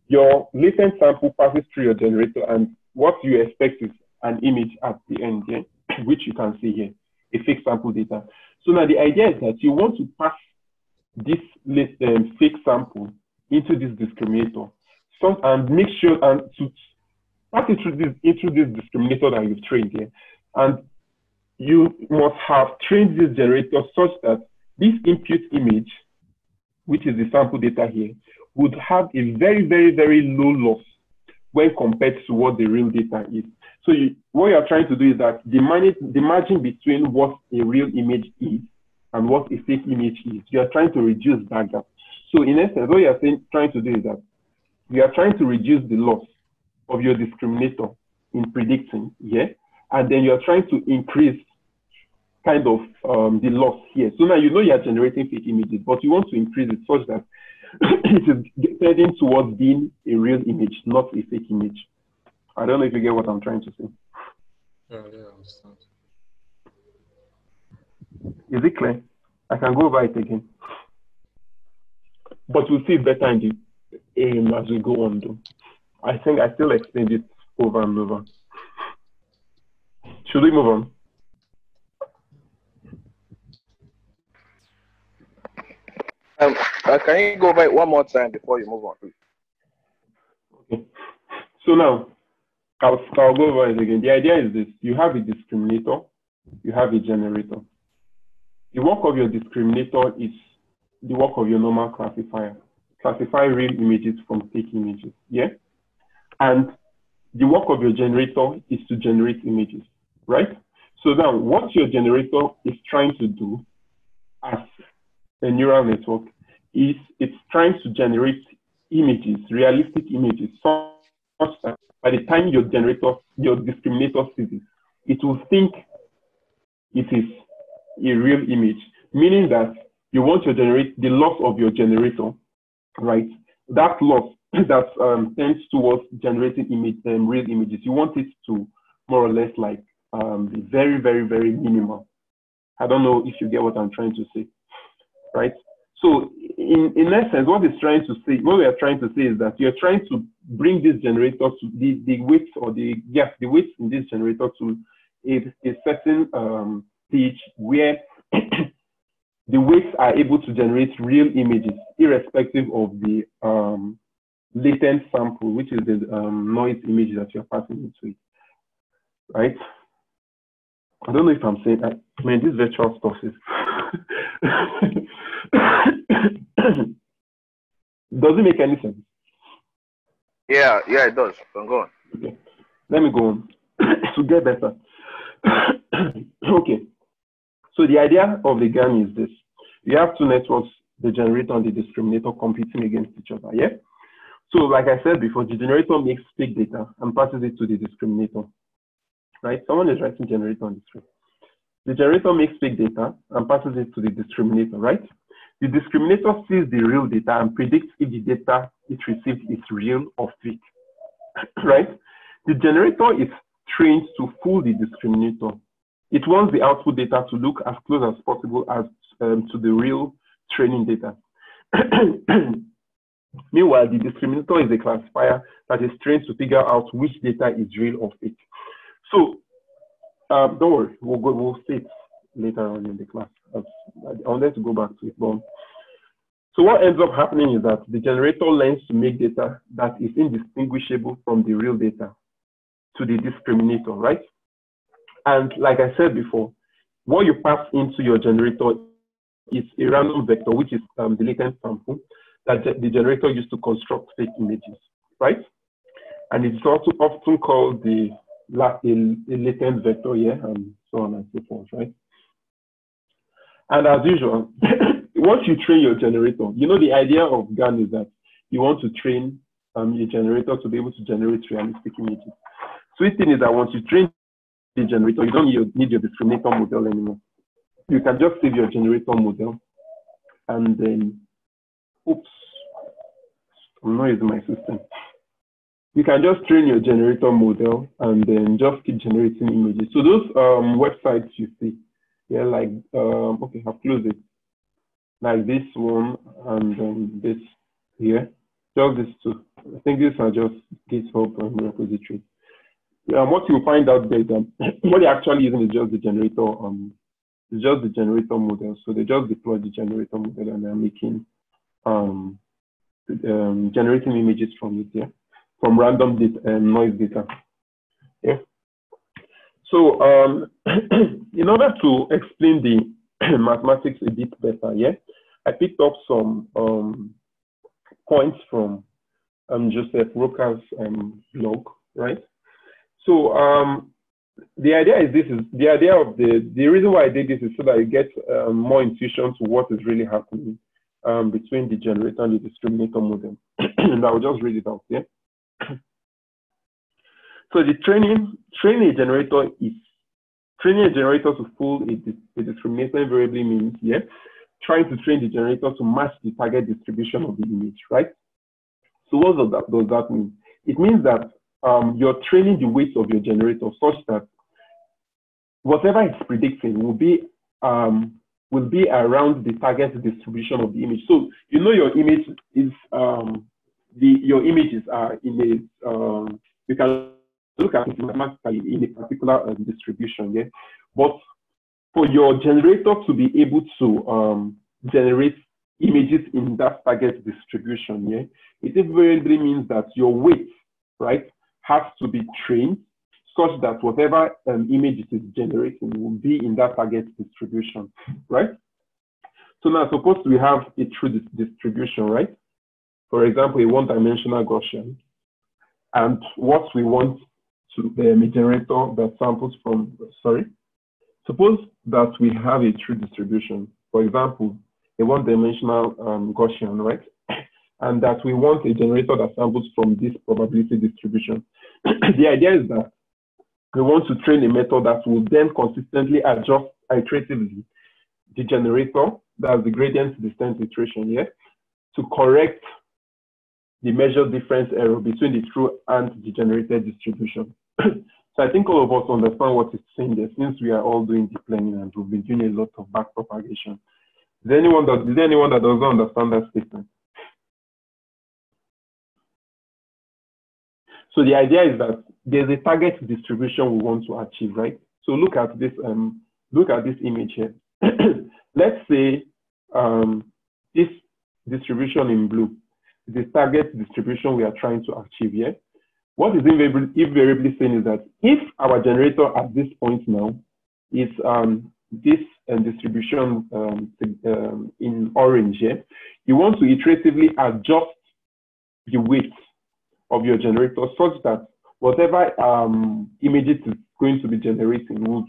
Your latent sample passes through your generator and what you expect is an image at the end, yeah? (clears throat) which you can see here, a fake sample data. So now the idea is that you want to pass this um, fake sample into this discriminator so, and make sure and to pass it through this discriminator that you've trained here. And you must have trained this generator such that this input image, which is the sample data here, would have a very, very, very low loss when compared to what the real data is. So you, what you're trying to do is that the, the margin between what a real image is and what a fake image is, you are trying to reduce that gap. So in essence, what you're saying, trying to do is that you are trying to reduce the loss of your discriminator in predicting, yeah? And then you're trying to increase kind of um, the loss here. So now you know you're generating fake images, but you want to increase it such that (coughs) it is tending towards being a real image, not a fake image. I don't know if you get what I'm trying to say. Yeah, yeah, I understand. Is it clear? I can go over it again. But we'll see better in the aim as we go on though. I think I still explained it over and over. Should we move on? Um, uh, can you go it one more time before you move on? Okay. So now, I'll, I'll go over it again. The idea is this. You have a discriminator, you have a generator. The work of your discriminator is the work of your normal classifier. Classify real images from fake images, yeah? And the work of your generator is to generate images, right? So now what your generator is trying to do as a neural network is it's trying to generate images, realistic images, such that by the time your generator, your discriminator sees it, it will think it is a real image, meaning that you want to generate the loss of your generator, right? That loss (coughs) that um, tends towards generating image, um, real images, you want it to more or less like um, be very, very, very minimal. I don't know if you get what I'm trying to say, right? So in, in essence, what it's trying to say, what we are trying to say is that you're trying to bring this generator to the, the weight or the, yes, the weight in this generator to a, a certain um, where (coughs) the weights are able to generate real images, irrespective of the um, latent sample, which is the um, noise image that you're passing into it, right? I don't know if I'm saying that. I mean, this virtual stuff is. (coughs) does it make any sense? Yeah, yeah, it does. I'm going. Okay. Let me go on (coughs) to get better. (coughs) okay. So the idea of the GAN is this. You have two networks, the generator and the discriminator competing against each other, yeah? So like I said before, the generator makes fake data and passes it to the discriminator, right? Someone is writing generator on the screen. The generator makes fake data and passes it to the discriminator, right? The discriminator sees the real data and predicts if the data it received is real or fake, (clears throat) right? The generator is trained to fool the discriminator. It wants the output data to look as close as possible as um, to the real training data. (clears throat) Meanwhile, the discriminator is a classifier that is trained to figure out which data is real or fake. So, um, don't worry, we'll go, we'll see it later on in the class. I wanted to go back to it, but so what ends up happening is that the generator learns to make data that is indistinguishable from the real data to the discriminator, right? And like I said before, what you pass into your generator is a random vector, which is um, the latent sample that the generator used to construct fake images, right? And it's also often called the, latent vector, yeah, and so on and so forth, right? And as usual, (coughs) once you train your generator, you know the idea of GAN is that you want to train um, your generator to be able to generate realistic images. Sweet thing is that once you train the generator, you don't need your, need your discriminator model anymore. You can just save your generator model and then, oops, I'm not using my system. You can just train your generator model and then just keep generating images. So those um, websites you see, yeah, like, um, okay, I've closed it. Like this one and um, this here, just these two. I think these are just GitHub and repositories. Yeah, what you will find out there, (clears throat) what they're actually using is just the generator. Um, it's just the generator model. So they just deploy the generator model and they're making um, um, generating images from it, yeah, from random data, um, noise data. Yeah. So um, (clears throat) in order to explain the (clears throat) mathematics a bit better, yeah, I picked up some um, points from um, Joseph Rocca's um, blog, right? So um, the idea is this is the idea of the the reason why I did this is so that you get um, more intuition to what is really happening um, between the generator and the discriminator model. and I will just read it out here. (clears throat) so the training training a generator is training a generator to fool a, a discriminator invariably means yeah trying to train the generator to match the target distribution of the image, right? So what does that, does that mean? It means that um, you're training the weights of your generator such that whatever it's predicting will be um, will be around the target distribution of the image. So you know your image is um, the your images are in a um, you can look at it mathematically in a particular uh, distribution, yeah. But for your generator to be able to um, generate images in that target distribution, yeah, it invariably means that your weight, right, has to be trained such that whatever um, image it is generating will be in that target distribution, right? So now suppose we have a true distribution, right? For example, a one-dimensional Gaussian. And what we want to um, a generator that samples from, sorry, suppose that we have a true distribution. For example, a one-dimensional um, Gaussian, right? (coughs) and that we want a generator that samples from this probability distribution. (coughs) the idea is that we want to train a method that will then consistently adjust iteratively the generator, that's the gradient descent iteration here, to correct the measured difference error between the true and the generated distribution. (clears throat) so I think all of us understand what it's saying there since we are all doing deep learning and we've been doing a lot of backpropagation. Is there anyone that is there anyone that doesn't understand that statement? So the idea is that there's a target distribution we want to achieve, right? So look at this, um, look at this image here. (clears throat) Let's say um, this distribution in blue, is the target distribution we are trying to achieve here. What is invariably, saying is that if our generator at this point now is um, this uh, distribution um, um, in orange here, you want to iteratively adjust the weight of your generator such that whatever um, images is going to be generating would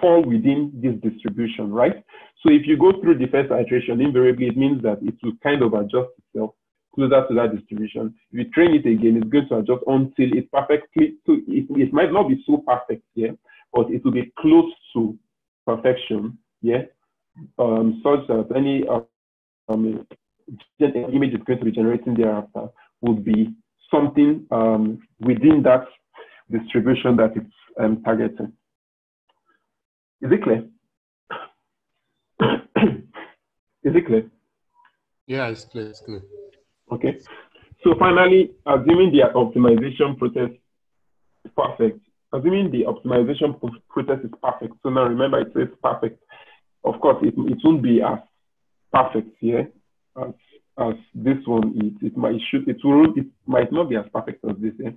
fall within this distribution, right? So if you go through the first iteration, invariably it means that it will kind of adjust itself closer to that distribution. If you train it again, it's going to adjust until it perfectly, so it, it might not be so perfect, yeah, but it will be close to perfection, yeah, um, such that any uh, um, image is going to be generating thereafter would be something um, within that distribution that it's um, targeting. Is it clear? (coughs) Is it clear? Yeah, it's clear. It's clear. Okay. So finally, assuming the optimization process is perfect, assuming the optimization process is perfect. So now remember, it says perfect. Of course, it, it won't be as perfect here as as this one is. It might should it will it might not be as perfect as this. Eh?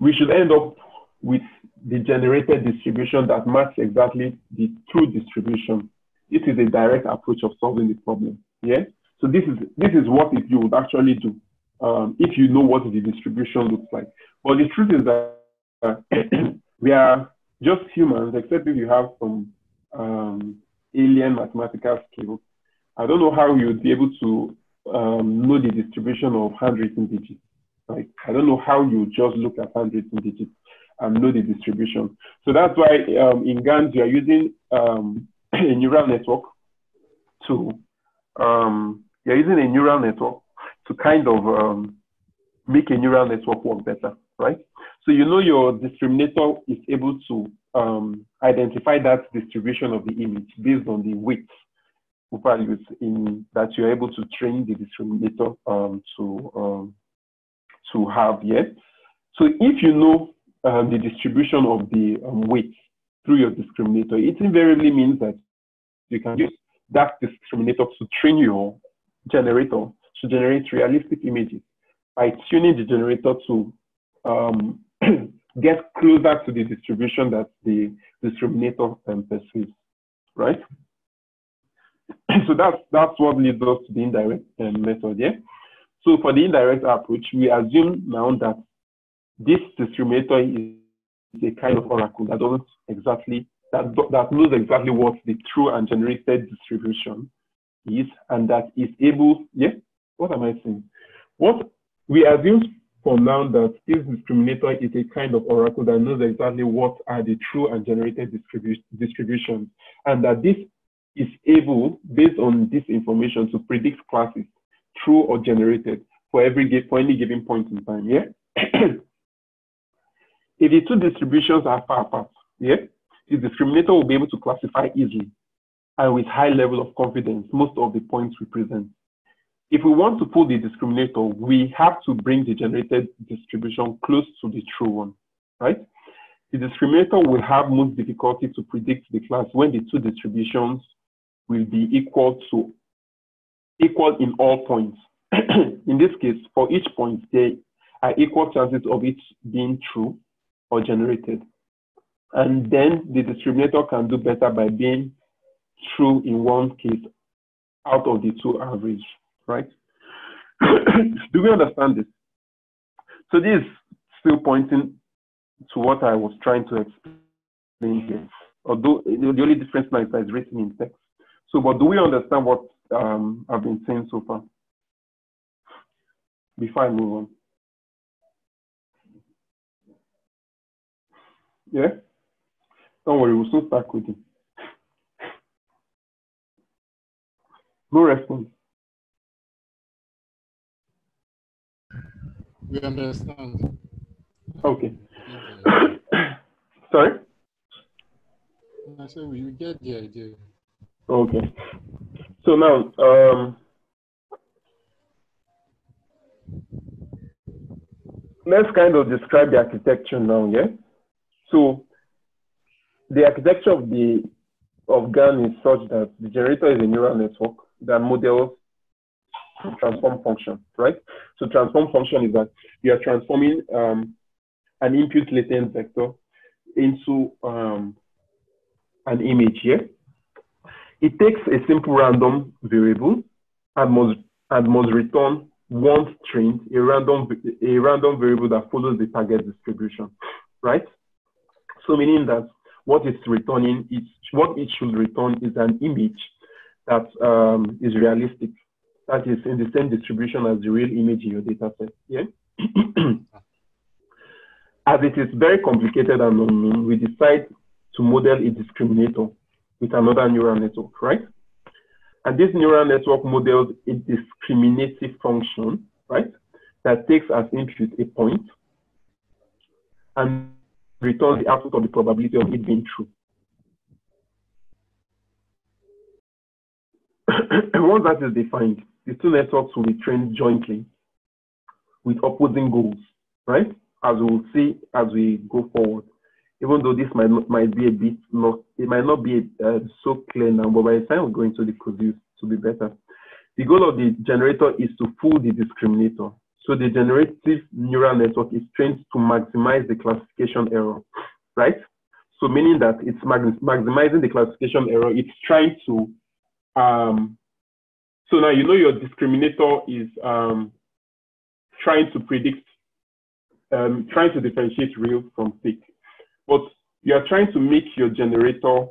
We should end up with the generated distribution that matches exactly the true distribution. This is a direct approach of solving the problem. Yeah. So this is this is what you would actually do um, if you know what the distribution looks like. But the truth is that uh, (coughs) we are just humans, except if you have some um, alien mathematical skills I don't know how you would be able to um, know the distribution of handwritten digits. Like, I don't know how you just look at handwritten digits and know the distribution. So that's why um, in GANs, you are using um, (clears throat) a neural network to, um, you're using a neural network to kind of um, make a neural network work better, right? So you know your discriminator is able to um, identify that distribution of the image based on the weight values in that you're able to train the discriminator um, to um, to have yet. So if you know um, the distribution of the um, weight through your discriminator, it invariably means that you can use that discriminator to train your generator to generate realistic images by tuning the generator to um, (clears throat) get closer to the distribution that the discriminator um, perceives, right? (coughs) so that's that's what leads us to the indirect um, method. Yeah. So for the indirect approach, we assume now that this discriminator is a kind of oracle that doesn't exactly that that knows exactly what the true and generated distribution is, and that is able. Yeah. What am I saying? What we assume for now that this discriminator is a kind of oracle that knows exactly what are the true and generated distribu distributions, and that this is able, based on this information, to predict classes, true or generated, for every for any given point in time. Yeah. (clears throat) if the two distributions are far apart, yeah, the discriminator will be able to classify easily and with high level of confidence most of the points we present. If we want to pull the discriminator, we have to bring the generated distribution close to the true one, right? The discriminator will have most difficulty to predict the class when the two distributions will be equal to equal in all points. (clears throat) in this case, for each point, there are equal chances of it being true or generated. And then the discriminator can do better by being true in one case out of the two average, right? (clears throat) do we understand this? So this is still pointing to what I was trying to explain here. Although the only difference now is that it's written in text. So, but do we understand what um, I've been saying so far? before I move on. Yeah? Don't worry, we'll soon start coding. No response. We understand. Okay. Yeah. (coughs) Sorry? I said we get the idea. Okay. So now, um, let's kind of describe the architecture now, yeah? So the architecture of the of GAN is such that the generator is a neural network that models transform function, right? So transform function is that you are transforming um, an input latent vector into um, an image here. It takes a simple random variable and must and must return one string, a random a random variable that follows the target distribution, right? So meaning that what it's returning is what it should return is an image that um, is realistic, that is in the same distribution as the real image in your data set. Yeah. (clears throat) as it is very complicated and unknown, we decide to model a discriminator with another neural network, right? And this neural network models a discriminative function, right? That takes as input a point and returns the output of the probability of it being true. (coughs) Once that is defined, the two networks will be trained jointly with opposing goals, right? As we will see as we go forward. Even though this might might be a bit not, it might not be uh, so clear now, but by the time we go into the it to be better. The goal of the generator is to fool the discriminator. So the generative neural network is trained to maximize the classification error, right? So meaning that it's maximizing the classification error. It's trying to, um, so now you know your discriminator is um, trying to predict, um, trying to differentiate real from fake. But you are trying to make your generator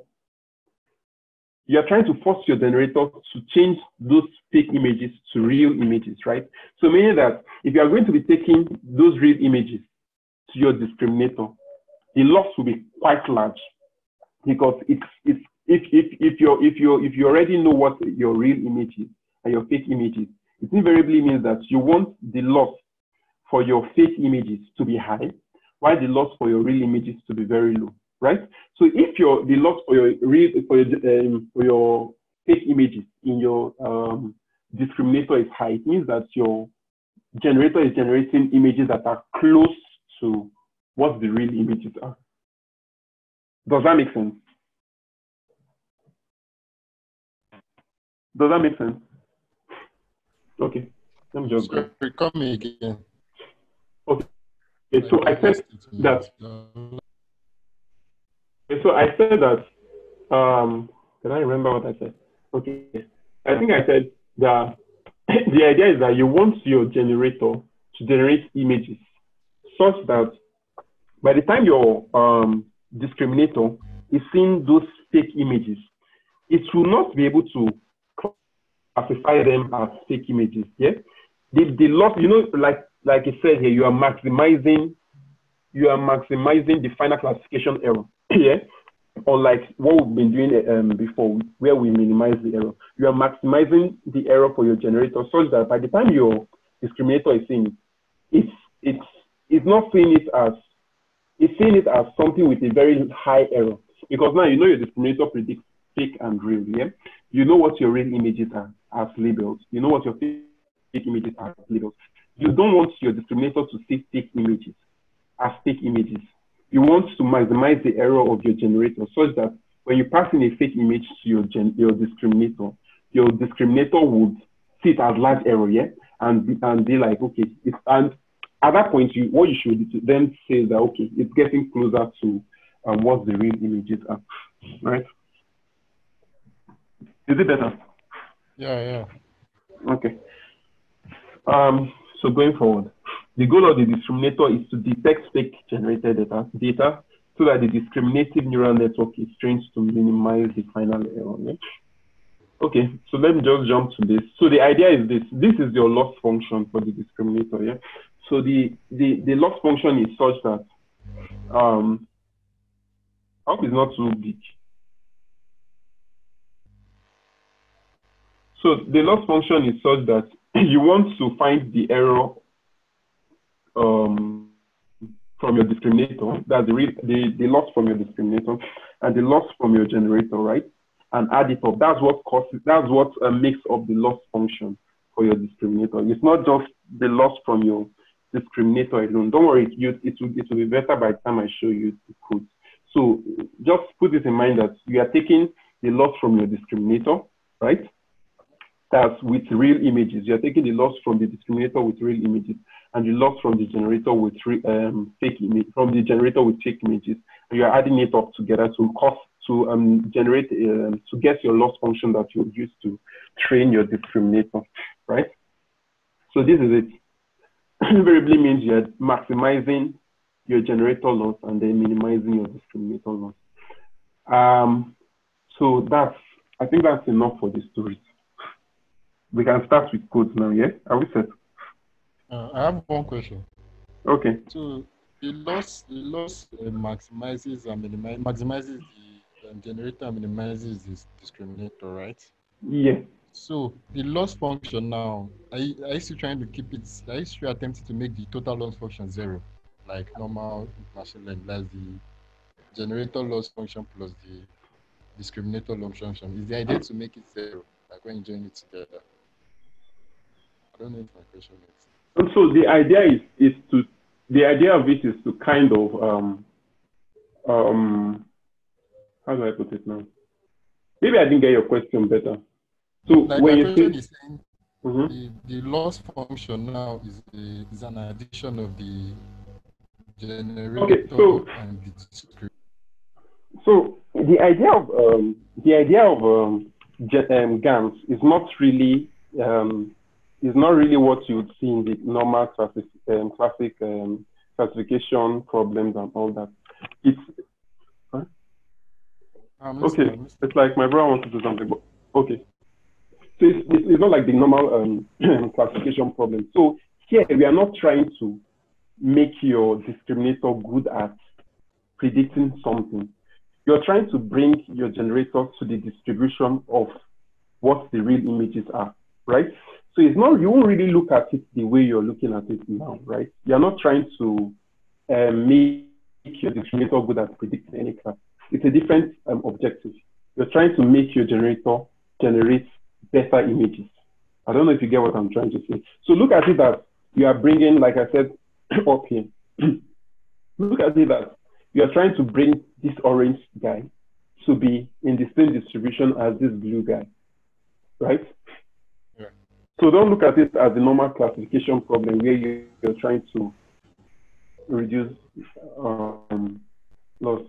you are trying to force your generator to change those fake images to real images, right? So meaning that if you are going to be taking those real images to your discriminator, the loss will be quite large because it's, it's if, if, if, you're, if, you if you already know what your real image is and your fake image is, it invariably means that you want the loss for your fake images to be high, while the loss for your real images to be very low right? So if your the loss for your real for your um, for your fake images in your um, discriminator is high, it means that your generator is generating images that are close to what the real images are. Does that make sense? Does that make sense? Okay, let me just go. Come again. So I said that so I said that, um, can I remember what I said? Okay, I think I said that (coughs) the idea is that you want your generator to generate images such that by the time your um, discriminator is seeing those fake images, it will not be able to classify them as fake images. Yeah, they, the loss, you know, like like I said here, you are maximizing, you are maximizing the final classification error. (clears throat) yeah, unlike what we've been doing um, before, where we minimize the error. You are maximizing the error for your generator such that by the time your discriminator is seeing it, it's, it's, it's not seeing it as, it's seeing it as something with a very high error. Because now you know your discriminator predicts fake and real, yeah? You know what your real images are as labels. You know what your fake images are as labels. You don't want your discriminator to see fake images as fake images you want to maximize the error of your generator such that when you pass in a fake image to your, gen, your discriminator, your discriminator would see it as large error, yeah, and be, and be like, okay, it's, and at that point, you what you should then say is that okay, it's getting closer to um, what the real images are, right? Is it better? Yeah, yeah. Okay. Um, so going forward. The goal of the discriminator is to detect fake generated data, data so that the discriminative neural network is trained to minimize the final error. Okay, so let me just jump to this. So the idea is this. This is your loss function for the discriminator, yeah? So the, the, the loss function is such that, um, I hope it's not too big. So the loss function is such that (clears throat) you want to find the error um, from your discriminator, that's the, the, the loss from your discriminator, and the loss from your generator, right? And add it up. That's what causes, that's what uh, makes up the loss function for your discriminator. It's not just the loss from your discriminator alone. Don't worry, you, it, will, it will be better by the time I show you the code. So just put this in mind that you are taking the loss from your discriminator, right? That's with real images. You're taking the loss from the discriminator with real images and the loss from the generator with re, um, fake image, from the generator with fake images. And you're adding it up together to cost to um, generate um, to get your loss function that you use to train your discriminator, right? So this is it. (clears throat) Invariably means you're maximizing your generator loss and then minimizing your discriminator loss. Um, so that's I think that's enough for this stories we can start with codes now, yeah? Are we set? Uh, I have one question. Okay. So the loss, the loss uh, maximizes and minimizes, maximizes the um, generator and minimizes the discriminator, right? Yeah. So the loss function now, I you still trying to keep it, I still attempting to make the total loss function zero? Like normal machine learning, that's the generator loss function plus the discriminator loss function. Is the idea to make it zero, like when you join it together? I don't know if my question makes sense. And so the idea is is to the idea of it is to kind of um um how do I put it now? Maybe I didn't get your question better. So Like when you say is saying Mhm. the, the loss function now is a, is an addition of the generator so- and the discriminator. So the idea of um, the idea of um, ge- um, GANs is not really um, is not really what you would see in the normal classic, um, classic um, classification problems and all that. It's okay. listening, I'm listening. It's like my brother wants to do something, but okay. So it's, it's, it's not like the normal um, (clears throat) classification problem. So here we are not trying to make your discriminator good at predicting something. You're trying to bring your generator to the distribution of what the real images are, right? So it's not, you won't really look at it the way you're looking at it now, right? You're not trying to um, make your discriminator good at predicting any class. It's a different um, objective. You're trying to make your generator generate better images. I don't know if you get what I'm trying to say. So look at it as you are bringing, like I said (clears throat) up here, (clears throat) look at it as you are trying to bring this orange guy to be in the same distribution as this blue guy, right? Yeah. So don't look at it as a normal classification problem where you, you're trying to reduce um, loss.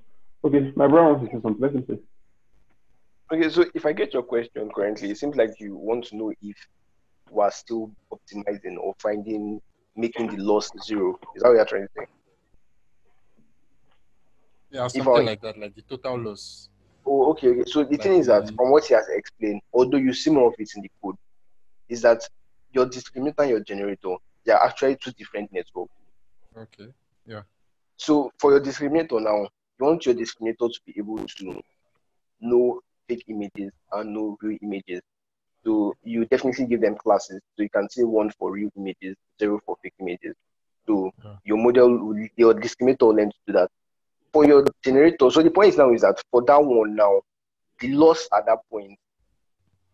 Okay, my brother wants to say something. Let him say. Okay, so if I get your question currently, it seems like you want to know if we are still optimizing or finding making the loss zero. Is that what you're trying to say? Yeah, I- something like that, like the total loss. Oh, okay, okay. So the Like thing is that from what he has explained, although you see more of it in the code, is that your discriminator and your generator, they are actually two different networks. Okay. Yeah. So for your discriminator now, you want your discriminator to be able to know fake images and know real images. So you definitely give them classes. So you can say one for real images, zero for fake images. So Yeah. your model, your discriminator will learn to do that. For your generator, so the point is now is that for that one now, the loss at that point,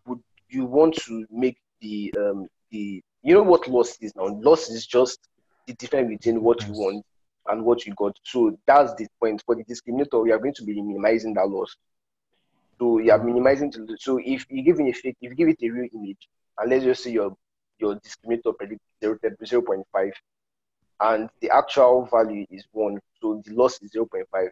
would you want to make the um the you know what loss is now? Loss is just the difference between what you want and what you got. So that's the point. For the discriminator, we are going to be minimizing that loss. So you are minimizing to so if you give it a fake, if you give it a real image, and let's just say your your discriminator predicts 0, 0.5 and the actual value is one, so the loss is 0.5.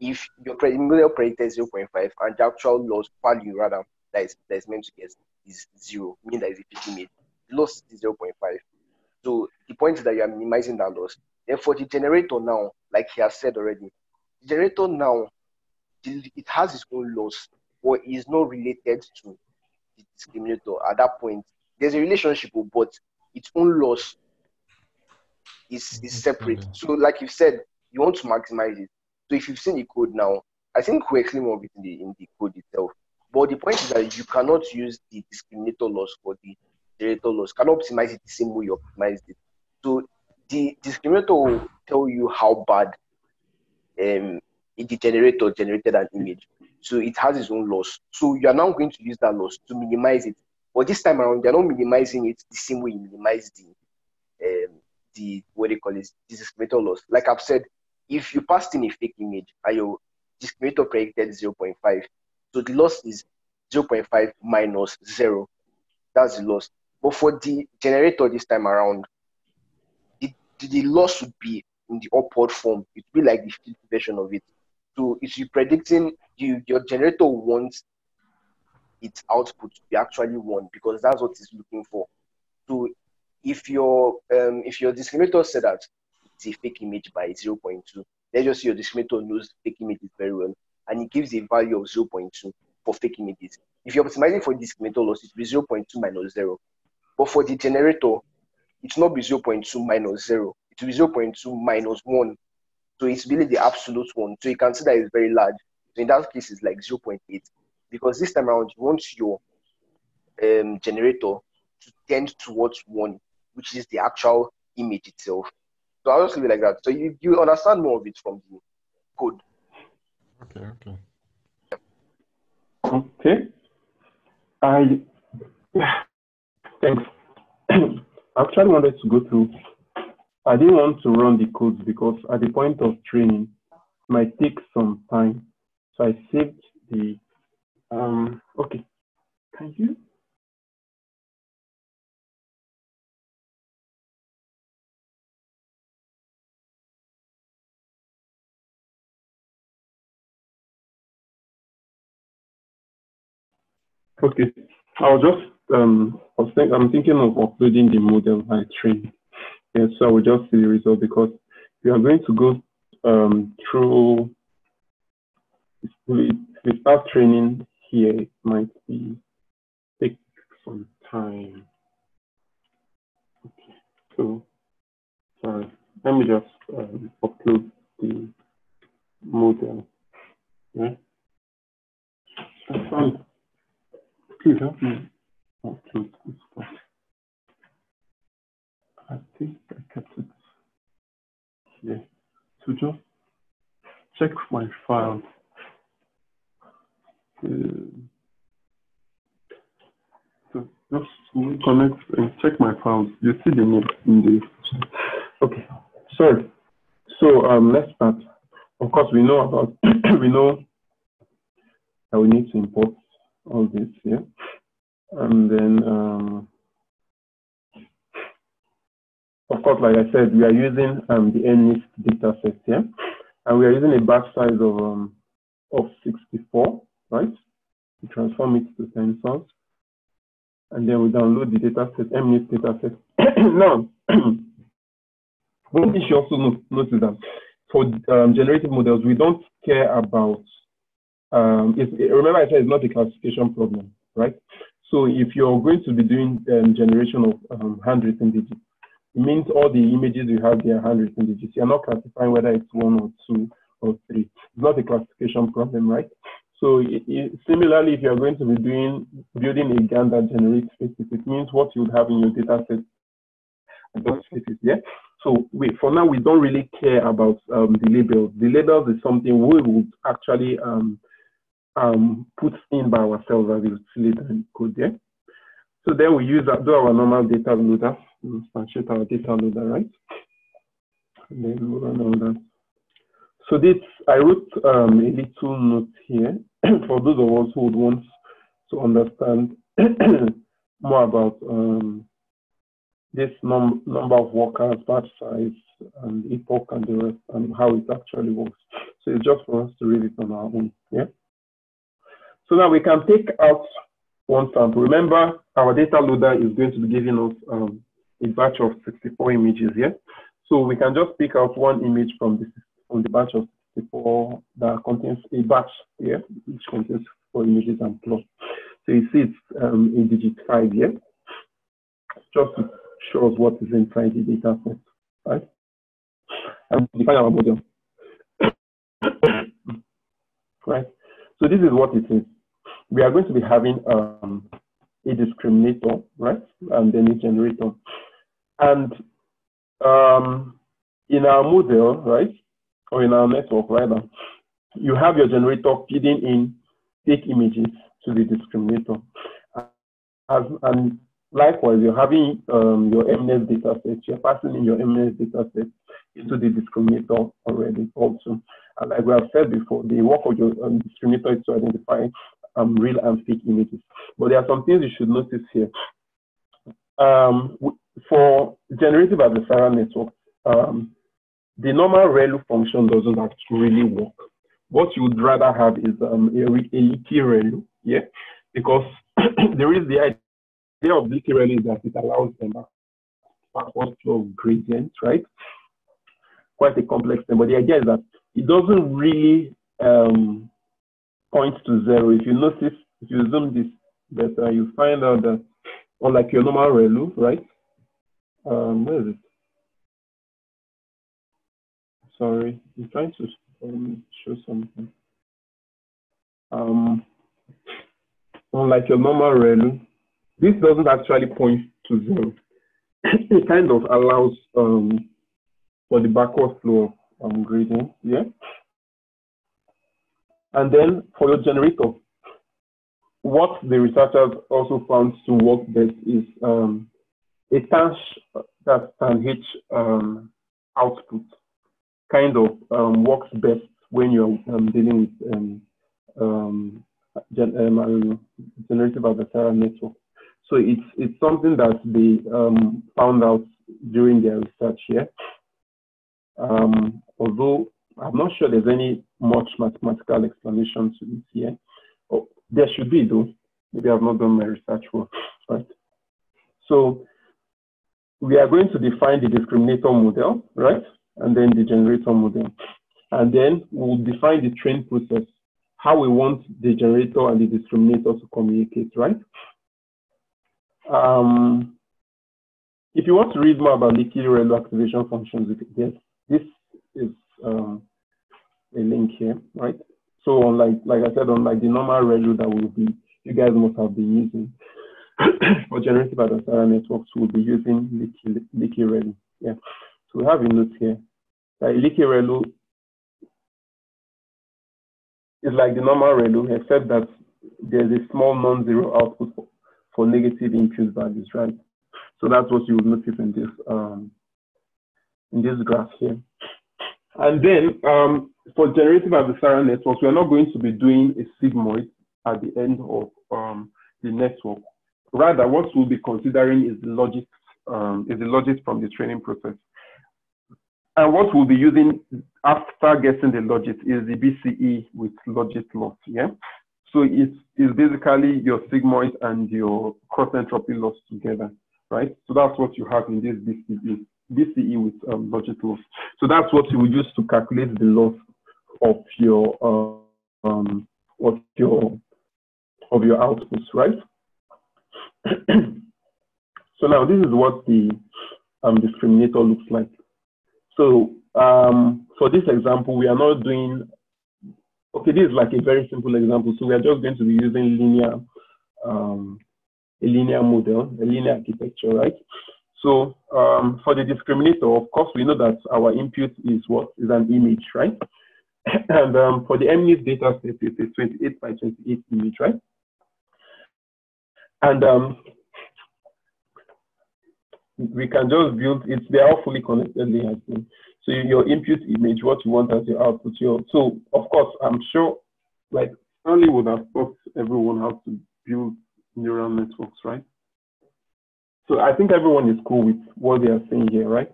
If your pre- model predicted 0.5 and the actual loss value rather that is that is meant to get is zero, meaning that is a fake image, the loss is 0.5. So the point is that you are minimizing that loss. Then for the generator now, like he has said already, the generator now it has its own loss, but is not related to the discriminator at that point, there's a relationship, oh, but its own loss is, is separate. So, like you said, you want to maximize it. So, if you've seen the code now, I think we explain more of it in the, in the code itself. But the point is that you cannot use the discriminator loss for the generator loss. You cannot optimize it the same way you optimized it. So the discriminator will tell you how bad um, the generator generated an image. So it has its own loss. So you are now going to use that loss to minimize it. But this time around, they're not minimizing it the same way you minimize the um, the what they call it, the discriminator loss. Like I've said, if you passed in a fake image and your discriminator predicted 0.5, so the loss is 0.5 minus 0. That's the loss. But for the generator this time around, the, the loss would be in the upward form. It would be like the fifth version of it. So if you're predicting you your generator wants its output to be actually one because that's what it's looking for. So if your um, if your discriminator said that it's a fake image by 0.2, let's just say your discriminator knows fake images very well and it gives a value of 0.2 for fake images. If you're optimizing for discriminator loss, it will be 0.2 minus 0. But for the generator, it will not be 0.2 minus 0. It will be 0.2 minus 1. So it's really the absolute one. So you can see that it's very large. So in that case, it's like 0.8. Because this time around, you want your um, generator to tend towards 1, which is the actual image itself. So I'll just leave it like that. So you, you understand more of it from the code. Okay, okay. Okay. I thanks. (clears throat) Actually wanted to go through. I didn't want to run the codes because at the point of training it might take some time. So I saved the um okay. Can you Okay. I was just um I was think, I'm thinking of uploading the model I trained. Yeah, so I will just see the result because we are going to go um through we start training here, it might be take some time. Okay, so sorry. Let me just um, upload the model. Yeah. That's fine. Please help me upload this stuff. I think I kept it here. So just check my files. Uh, so just connect and check my files. You see the name in the (coughs) okay. Sorry. So um, let's start. Of course, we know about (coughs) we know that we need to import all this here. And then, um, of course, like I said, we are using um, the MNIST data set here. And we are using a batch size of, um, of 64, right? We transform it to tensors. And then we download the data set, MNIST data set. (coughs) now, (coughs) one thing you also notice that for um, generative models, we don't care about um, remember I said it's not a classification problem, right? So if you're going to be doing um, generation of um, handwritten digits, it means all the images you have there are handwritten digits. You're not classifying whether it's one or two or three. It's not a classification problem, right? So it, it, similarly, if you're going to be doing building a GAN that generates faces, it means what you would have in your data set those faces, yeah? So we, for now, we don't really care about um, the labels. The labels is something we would actually um, um, put in by ourselves as see later in code there. So then we use that, do our normal data loader, instantiate our data loader, right? And then we run all that. So this, I wrote um, a little note here (clears throat) for those of us who would want to understand (clears throat) more about um, this num number of workers, batch size, and epoch, and the rest, and how it actually works. So it's just for us to read it on our own, yeah? So now we can take out one sample. Remember, our data loader is going to be giving us um, a batch of 64 images here. So we can just pick out one image from the, from the batch of 64 that contains a batch here, which contains four images and plus. So you see it's um, in digit five here, just to show us what is inside the data set, right? And define our model. (coughs) right? So this is what it is. We are going to be having um, a discriminator, right? And then a generator. And um, in our model, right? Or in our network, rather, you have your generator feeding in take images to the discriminator. As, and likewise, you're having um, your MNIST data set, you're passing in your MNIST data set into the discriminator already also. And like we have said before, the work of your um, discriminator is to identify um, real and fake images. But there are some things you should notice here. Um, for generative adversarial networks, um, the normal ReLU function doesn't actually really work. What you would rather have is um, a, a leaky ReLU, yeah, because (clears throat) there is the idea of leaky ReLU is that it allows them backward flow of gradients, right? Quite a complex thing, but the idea is that it doesn't really um, point to zero. If you notice, if you zoom this better, you find out that unlike your normal ReLU, right? Um, where is it? Sorry, I'm trying to um, show something. Um, unlike your normal ReLU, this doesn't actually point to zero. (coughs) it kind of allows um, for the backward flow of um, gradient, yeah? And then for your generator, what the researchers also found to work best is um, a TANH that TANH um, output kind of um, works best when you're um, dealing with um, um, gen generative adversarial network. So it's it's something that they found out during their research here. although I'm not sure there's any much mathematical explanation to this here. Oh, there should be though. Maybe I've not done my research well, (laughs) right? So we are going to define the discriminator model, right? And then the generator model. And then we'll define the train process, how we want the generator and the discriminator to communicate, right? Um, if you want to read more about leaky ReLU activation functions, this is um, a link here, right? So unlike, like I said, unlike the normal ReLU that will be, you guys must have been using (coughs) for generative adversarial networks, we'll be using leaky, leaky ReLU. Yeah. So we have a note here that leaky ReLU is like the normal ReLU, except that there's a small non-zero output for, for negative input values, right? So that's what you will notice in this um, in this graph here. And then um, for generative adversarial networks, we are not going to be doing a sigmoid at the end of um, the network. Rather, what we'll be considering is the logit, um, is the logit from the training process. And what we'll be using after getting the logit is the BCE with logit loss, yeah? So it's, it's basically your sigmoid and your cross entropy loss together, right? So that's what you have in this BCE. BCE with um, logit loss. So that's what you will use to calculate the loss of your um, of your of your outputs, right? (clears throat) so now this is what the um, discriminator looks like. So um, for this example, we are not doing. Okay, this is like a very simple example. So we are just going to be using linear, um, a linear model, a linear architecture, right? So um, for the discriminator, of course, we know that our input is what is an image, right? (coughs) and um, for the MNIST data set, it's a 28 by 28 image, right? And um, we can just build it. They are fully connected layers. So your input image, what you want as your output. Your, so of course, I'm sure, like Stanley would have taught everyone how to build neural networks, right? So I think everyone is cool with what they are saying here, right?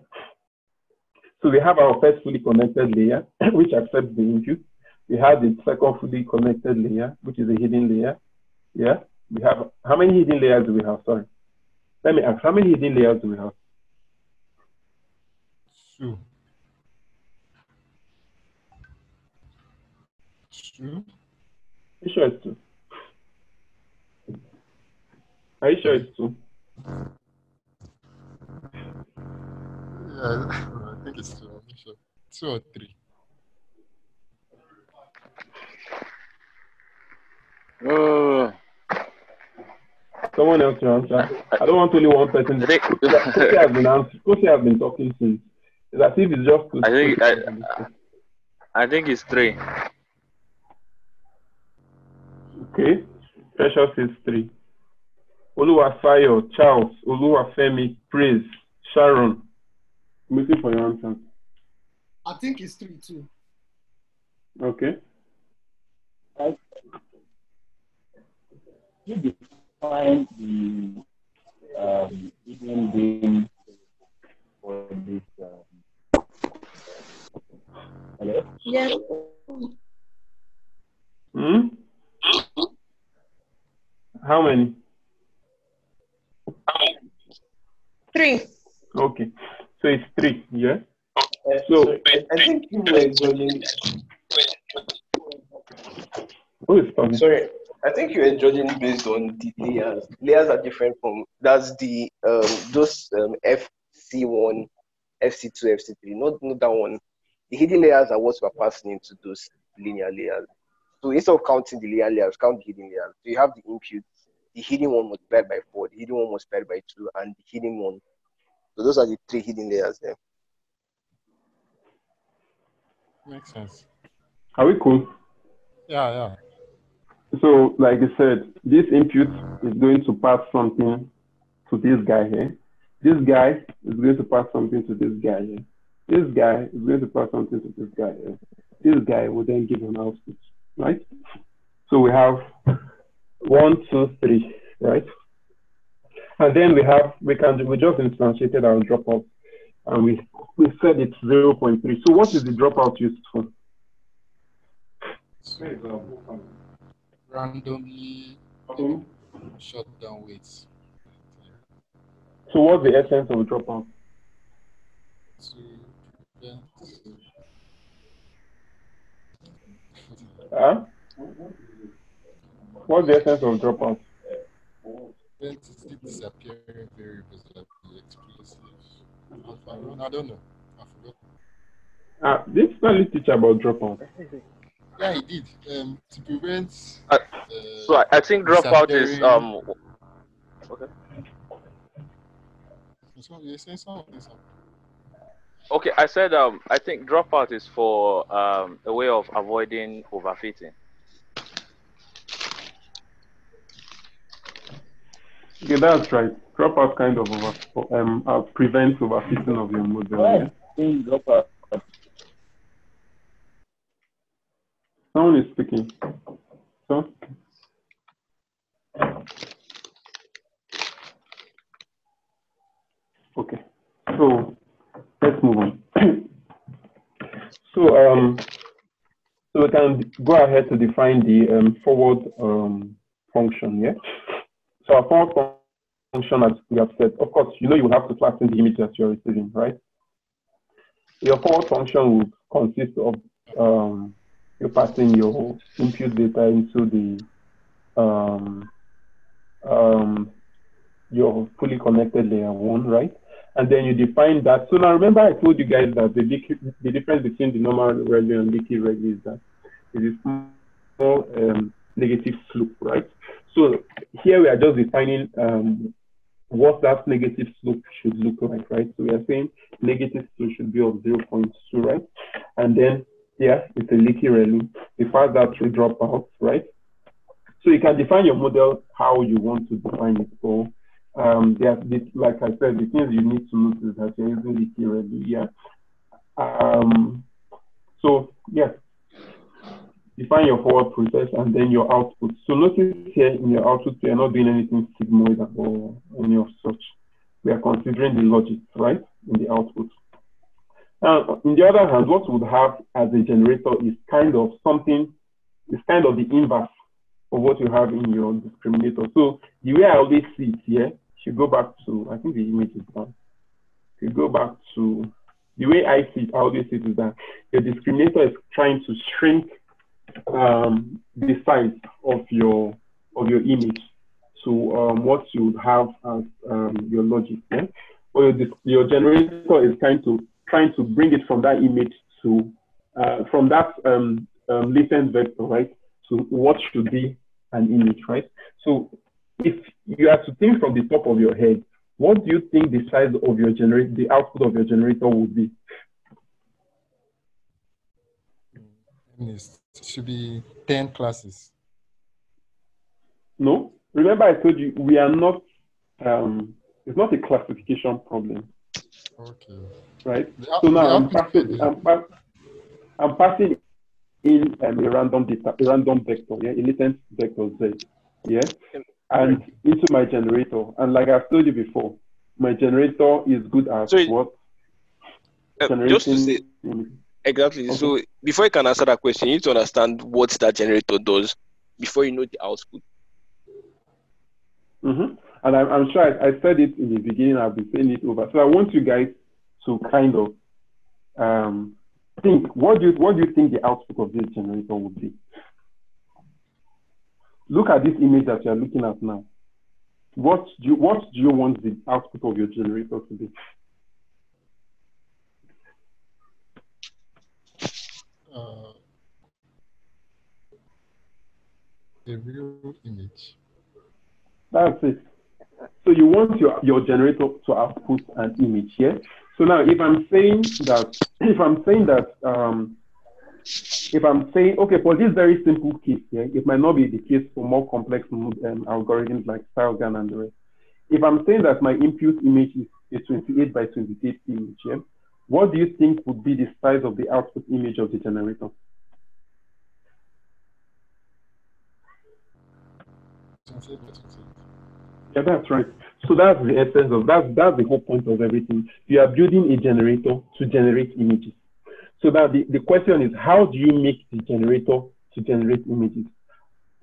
So we have our first fully connected layer, (coughs) which accepts the input. We have the second fully connected layer, which is a hidden layer. Yeah, we have, how many hidden layers do we have? Sorry. Let me ask, how many hidden layers do we have? Two. Two. Are You sure it's two? Are you sure it's two? Yeah, I think it's two. I'm not sure. Two or three. Uh, Someone else to answer. I don't want only one person. I think Kosi has been answer- Kosi has been talking since. It's as if it's just two. I think I, I think it's three. Okay. Precious is three. Oluwasayo, Charles, Oluwafemi, Praise, Sharon. I'm waiting for your answer. I think it's three too. Okay. you define the um, Indian game for this? Um, hello? Yes. Hmm? How many? Three. Okay. So it's three, yeah? So, I think you were judging. who is talking? Sorry, I think you were judging based on the layers. Layers are different from that's the um those um FC one, FC two, FC three. Not not that one. The hidden layers are what we're passing into those linear layers. So instead of counting the linear layers, count the hidden layers. So you have the input, the hidden one was multiplied by four, the hidden one was multiplied by two, and the hidden one. So those are the three hidden layers there. Makes sense. Are we cool? Yeah, yeah. So, like I said, this input is going to pass something to this guy here. This guy is going to pass something to this guy here. This guy is going to pass something to this guy here. This guy will then give an output, right? So we have one, two, three, right? And then we have, we can, we just instantiated our dropout and we, we said it's 0.3. So what is the dropout used for? Randomly shut down weights. So what's the essence of dropout? To prevent Huh? What's the essence of dropout? identity disappearing variables like the explosives. I don't know. I forgot. Ah, this study teach about dropout. Yeah, he did. Um, to prevent. Uh, uh, So I, I think dropout is um. Okay. So you're saying something, something. Okay, I said um. I think dropout is for um a way of avoiding overfitting. Okay, that's right. Dropout kind of over, um, uh, prevents overfitting of your model. Yeah? things drop out? Someone is speaking. So, okay. So let's move on. (clears throat) so um, so we can go ahead to define the um, forward um, function. Yeah. So our forward function, as we have said, of course, you know you will have to flatten the image that you're receiving, right? Your forward function will consist of um, you passing your input data into the um, um, your fully connected layer one, right? And then you define that. So now remember I told you guys that the, the difference between the normal relu and leaky relu is that it is small um, negative slope, right? So here we are just defining um, what that negative slope should look like, right? So we are saying negative slope should be of 0.2, right? And then yeah, it's a leaky relu. The pass that through dropout, right? So you can define your model how you want to define it. So um, there, the, like I said, the things you need to notice that you're using leaky relu, yeah. Um, so yeah, define your forward process and then your output. So notice here in your output, we are not doing anything sigmoid or any of such. We are considering the logit, right, in the output. Now, on the other hand, what we would have as a generator is kind of something, it's kind of the inverse of what you have in your discriminator. So the way I always see it here, if you go back to, I think the image is down. If you go back to, the way I see it, I always see it is that your discriminator is trying to shrink um, the size of your of your image. to um, what you have as um, your logit. Yeah? Your, your generator is trying to trying to bring it from that image to uh, from that um, um, latent vector, right? To what should be an image, right? So if you have to think from the top of your head, what do you think the size of your generator, the output of your generator would be? And it's- It should be 10 classes. No, remember I told you we are not. Um, it's not a classification problem, Okay. right? The So now I'm passing, I'm, pass, I'm passing in um, a random data, a random vector, yeah, a latent vector z, yeah, and into my generator. And like I've told you before, my generator is good at So it- what? Uh, just to say Generating- exactly. Okay. So before you can answer that question, you need to understand what that generator does before you know the output. hmm And I'm, I'm sure I, I said it in the beginning. I've been saying it over. So I want you guys to kind of um, think. What do you what do you think the output of this generator would be? Look at this image that you are looking at now. What do you what do you want the output of your generator to be? uh, a real image. That's it. So you want your, your generator to output an image here. So now if I'm saying that, (clears throat) if I'm saying that, um, if I'm saying, okay, for this very simple case here, it might not be the case for more complex um, algorithms like StyleGAN and the rest. If I'm saying that my input image is a 28 by 28 image here, what do you think would be the size of the output image of the generator? Yeah, that's right. So that's the essence of that's that's the whole point of everything. You are building a generator to generate images. So that the, the question is how do you make the generator to generate images?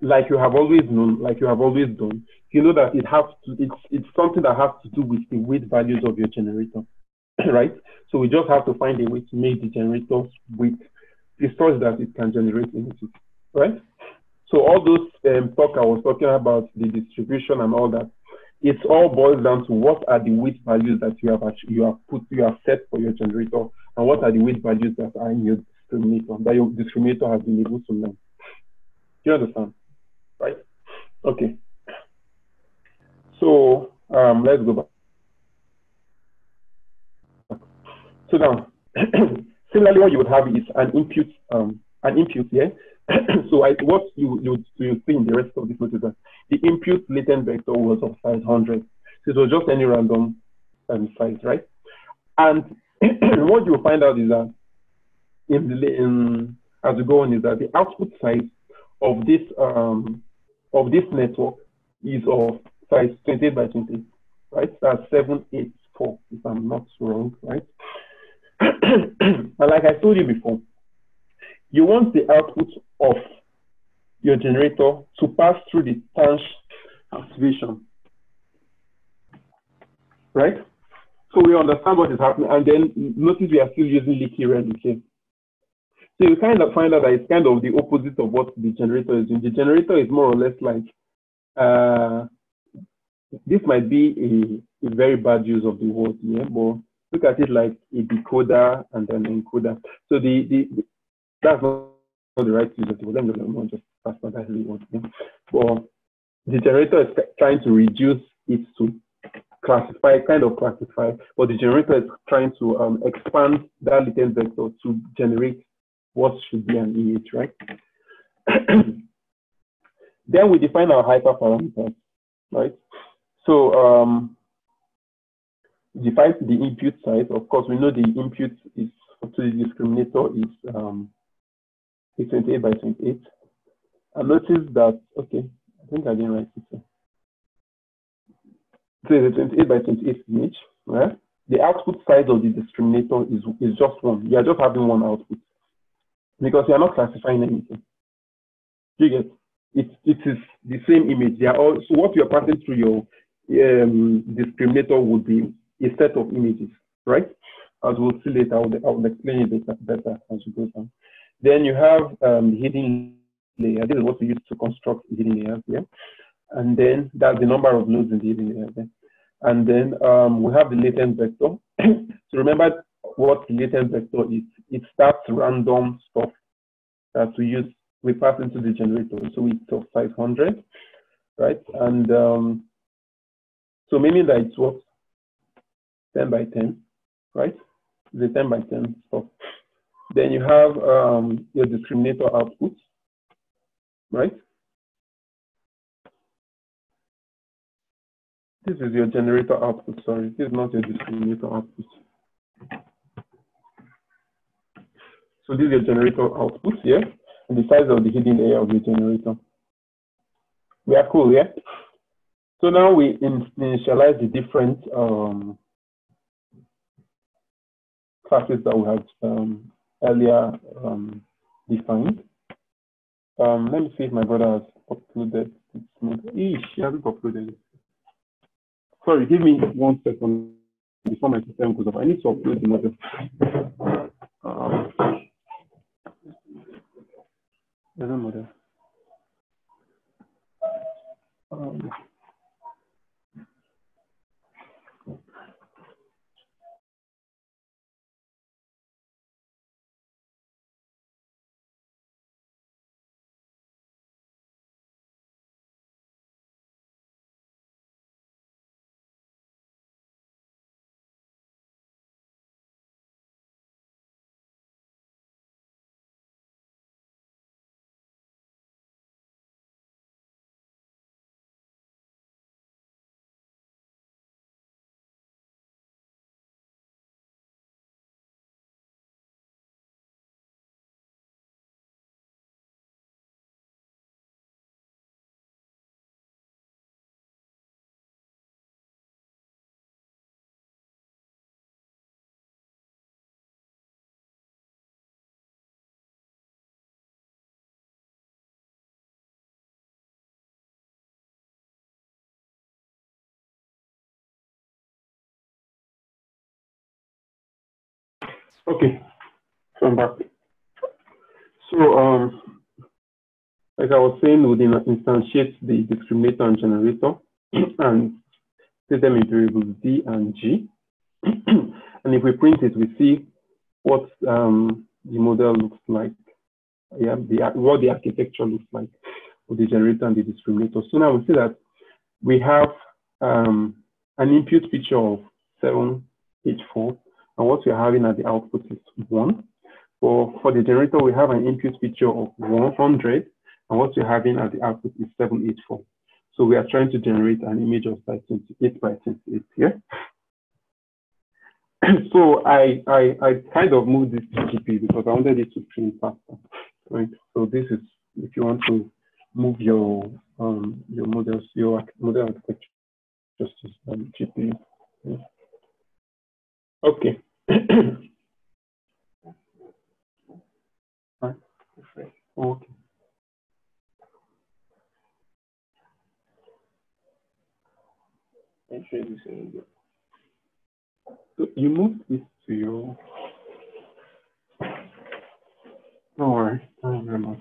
Like you have always known, like you have always done, you know that it has to it's it's something that has to do with the weight values of your generator. (coughs) right? So we just have to find a way to make the generator's weight such that it can generate images, right? So all those um, talk I was talking about, the distribution and all that, it all boils down to what are the weight values that you have actually, you have put you have set for your generator, and what are the weight values that are in your discriminator that your discriminator has been able to learn. Do you understand? Right? Okay. So um, let's go back. So now, (clears throat) similarly, what you would have is an input, um, an input here. (coughs) so I, what you you you see in the rest of this note is that the input latent vector was of size 100. So it was just any random um, size, right? And (coughs) what you find out is that in the in, as we go on is that the output size of this um, of this network is of size 28 by 28, right? That's 784, if I'm not wrong, right? (coughs) and like I told you before, you want the output of your generator to pass through the tanh activation, right? So we understand what is happening, and then notice we are still using leaky here. So you kind of find out that it's kind of the opposite of what the generator is doing. The generator is more or less like, uh, this might be a, a very bad use of the word, yeah, but look at it like a decoder and an encoder. So the, the that's not, not the right use of the word. Let me let just that's not actually what it. But the generator is trying to reduce it to classify, kind of classify, but the generator is trying to um, expand that latent vector to generate what should be an image, right? (clears throat) then we define our hyperparameters, right? So um, define the input size. Of course, we know the input is to the discriminator is um, 28 by 28. I noticed that, okay, I think I didn't write it. So the 28 by 28 image, right? The output size of the discriminator is, is just one. You are just having one output because you are not classifying anything. You get it, it is the same image. They are all, so what you are passing through your um, discriminator would be a set of images, right? As we'll see later, I will, I will explain it better, better as we go down. Then you have um, hidden layer. This is what we use to construct hidden layers here. And then that's the number of nodes in the hidden layer. And then um, we have the latent vector. (coughs) so remember what the latent vector is. It starts random stuff that we use, we pass into the generator. So it's of 500, right? And um, so meaning that it's what? 10 by 10, right? The 10 by 10 stuff. Then you have um, your discriminator output, right? This is your generator output, sorry. This is not your discriminator output. So this is your generator output here, and the size of the hidden layer of the generator. We are cool, yeah? So now we initialize the different um, classes that we have um, earlier um, defined. Um, let me see if my brother has uploaded this. Eesh, he hasn't uploaded it. Sorry, give me one second before my system goes off. I need to upload the model. Um, there's no model. Um, Okay, so I'm back. So, um, like I was saying, we will instantiate the discriminator and generator (clears throat) and set them in variables D and G. (clears throat) and if we print it, we see what um, the model looks like, yeah, the, what the architecture looks like with the generator and the discriminator. So now we see that we have um, an input picture of 784 and what we're having at the output is one. For, for the generator, we have an input picture of 100, and what we're having at the output is 784. So we are trying to generate an image of size 28 by 28 here. (clears throat) so I, I, I kind of moved this to GP because I wanted it to print faster, right? So this is, if you want to move your um, your models, your model architecture, just use um, GP. Yeah. Okay. Okay. So you move this to your. Don't worry, I remember.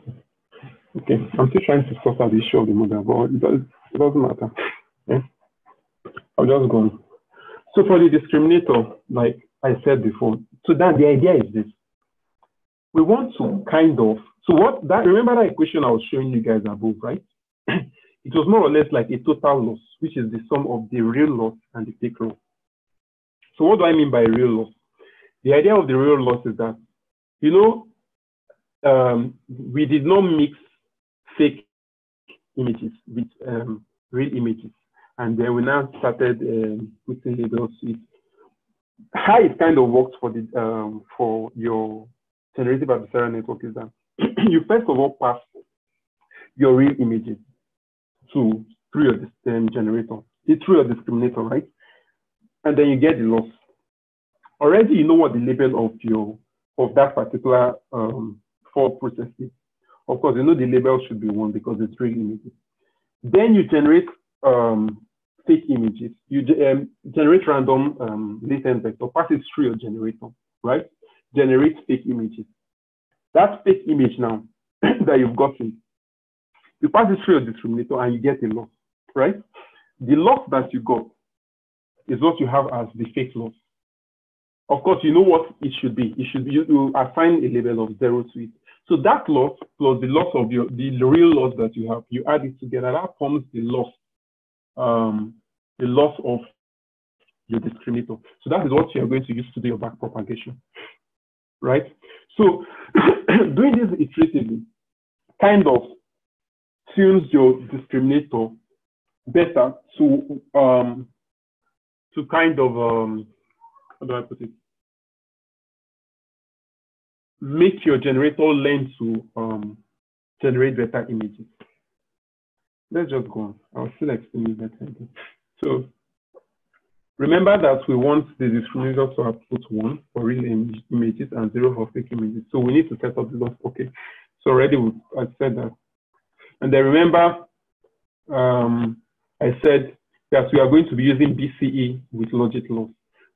Okay, I'm still trying to sort out the issue of the model, but it, does, it doesn't matter. Yeah? I'll just go on. So for the discriminator, like I said before. So then the idea is this. We want to kind of, so what that, remember that equation I was showing you guys above, right? (clears throat) it was more or less like a total loss, which is the sum of the real loss and the fake loss. So what do I mean by real loss? The idea of the real loss is that, you know, um, we did not mix fake images with um, real images. And then we now started um, putting labels with how it kind of works for the um, for your generative adversarial network is that (clears throat) you first of all pass your real images to through your um, generator, through your discriminator, right? And then you get the loss. Already, you know what the label of your of that particular um, for process is. Of course, you know the label should be one because it's real images. Then you generate um, fake images. You um, generate random um, latent vector, pass it through your generator, right? Generate fake images. That fake image now (clears throat) that you've gotten, you pass it through your discriminator and you get a loss. right? The loss that you got is what you have as the fake loss. Of course, you know what it should be. It should be you, you assign a label of zero to it. So that loss plus the loss of your the real loss that you have, you add it together. That forms the loss, um, the loss of your discriminator. So that is what you are going to use to do your back propagation, right? So (clears throat) doing this iteratively kind of tunes your discriminator better to um, to kind of um, how do I put it? Make your generator learn to um, generate better images. Let's just go on. I'll still explain it better. So remember that we want the discriminator to output one for real im images and zero for fake images. So we need to set up the loss. Okay. So already I said that. And then remember, um, I said that we are going to be using BCE with logit loss.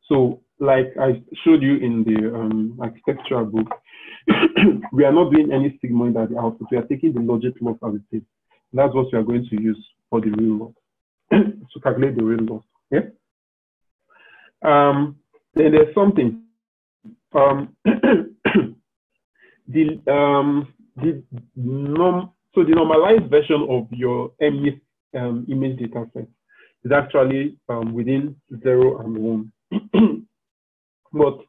So like I showed you in the um, architectural book, (coughs) we are not doing any sigmoid at the output. We are taking the logit loss as it is. That's what we are going to use for the real loss, (clears throat) to calculate the real loss. Yeah. Um, then there's something. Um, (clears throat) the um, the norm, so the normalized version of your um, image data set is actually um, within zero and one. (clears throat) but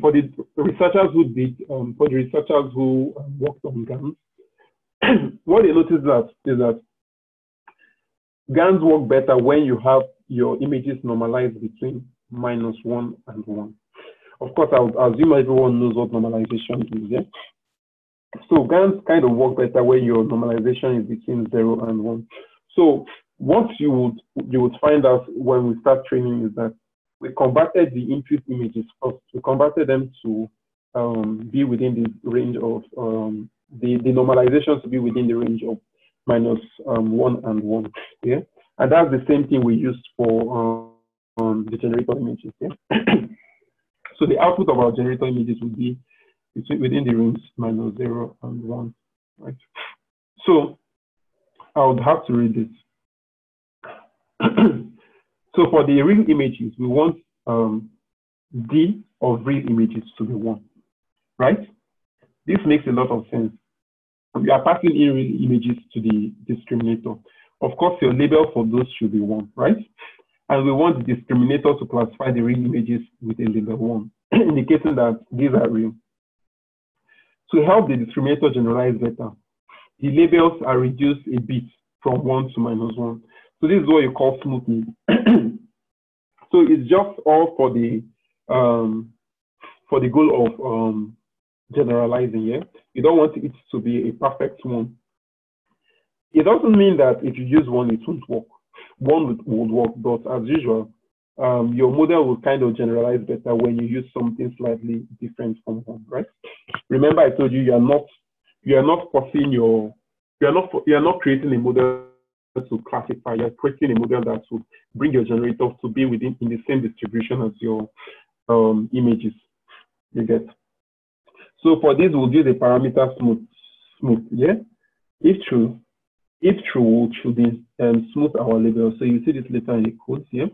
for the researchers who did, um, for the researchers who um, worked on GANs, (clears throat) what they noticed that is that GANs work better when you have your images normalized between minus one and one. Of course, I would assume everyone knows what normalization is. Yeah? So GANs kind of work better when your normalization is between zero and one. So what you would you would find out when we start training is that we converted the input images first. We converted them to um, be within the range of um, the, the normalization to be within the range of minus um, one and one. Yeah, and that's the same thing we used for um, the generator images. Yeah. (coughs) so the output of our generator images would be within the range minus zero and one, right? So I would have to read this. (coughs) so for the real images, we want um, D of real images to be one, right? This makes a lot of sense. We are passing in real images to the discriminator. Of course, your label for those should be one, right? And we want the discriminator to classify the real images with a label one, (clears throat) indicating that these are real. To help the discriminator generalize better, the labels are reduced a bit from one to minus one. So this is what you call smoothing. (clears throat) so it's just all for the um, for the goal of um, generalizing. Yeah, you don't want it to be a perfect one. It doesn't mean that if you use one, it won't work. One would, work, but as usual, um, your model will kind of generalize better when you use something slightly different from one, right? Remember, I told you you are not you are not forcing your you are not you are not creating a model to classify. You're creating a model that would bring your generator to be within in the same distribution as your um, images. You get. So for this, we'll use the parameter smooth. Smooth, yeah. If true, if true, we should be um, smooth our label. So you see this later in the code here.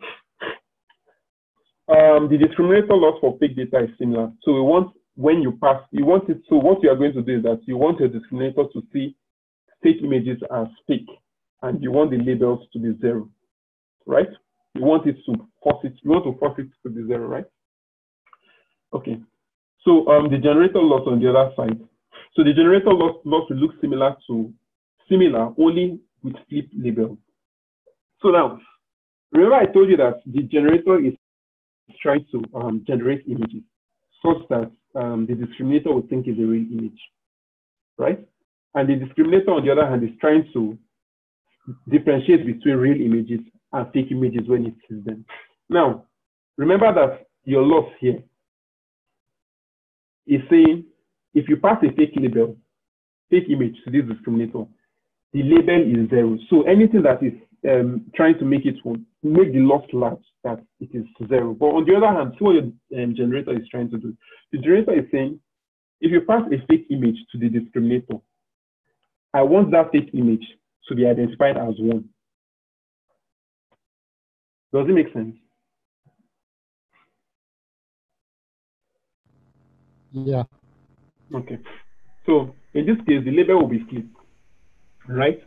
Um, the discriminator loss for fake data is similar. So we want when you pass, you want it. So what you are going to do is that you want your discriminator to see fake images as fake and you want the labels to be zero, right? You want it to force it, you want to force it to be zero, right? Okay. So um, the generator loss on the other side. So the generator loss, loss will look similar to similar only with flip labels. So now, remember I told you that the generator is trying to um, generate images such that um, the discriminator will think is a real image, right? And the discriminator, on the other hand, is trying to differentiate between real images and fake images when it sees them. Now, remember that your loss here is saying if you pass a fake label, fake image to this discriminator, the label is zero. So anything that is um, trying to make it one, make the loss large, that it is zero. But on the other hand, see what your um, generator is trying to do. The generator is saying, if you pass a fake image to the discriminator, I want that fake image to be identified as one. Does it make sense? Yeah. Okay. So in this case, the label will be flipped, right?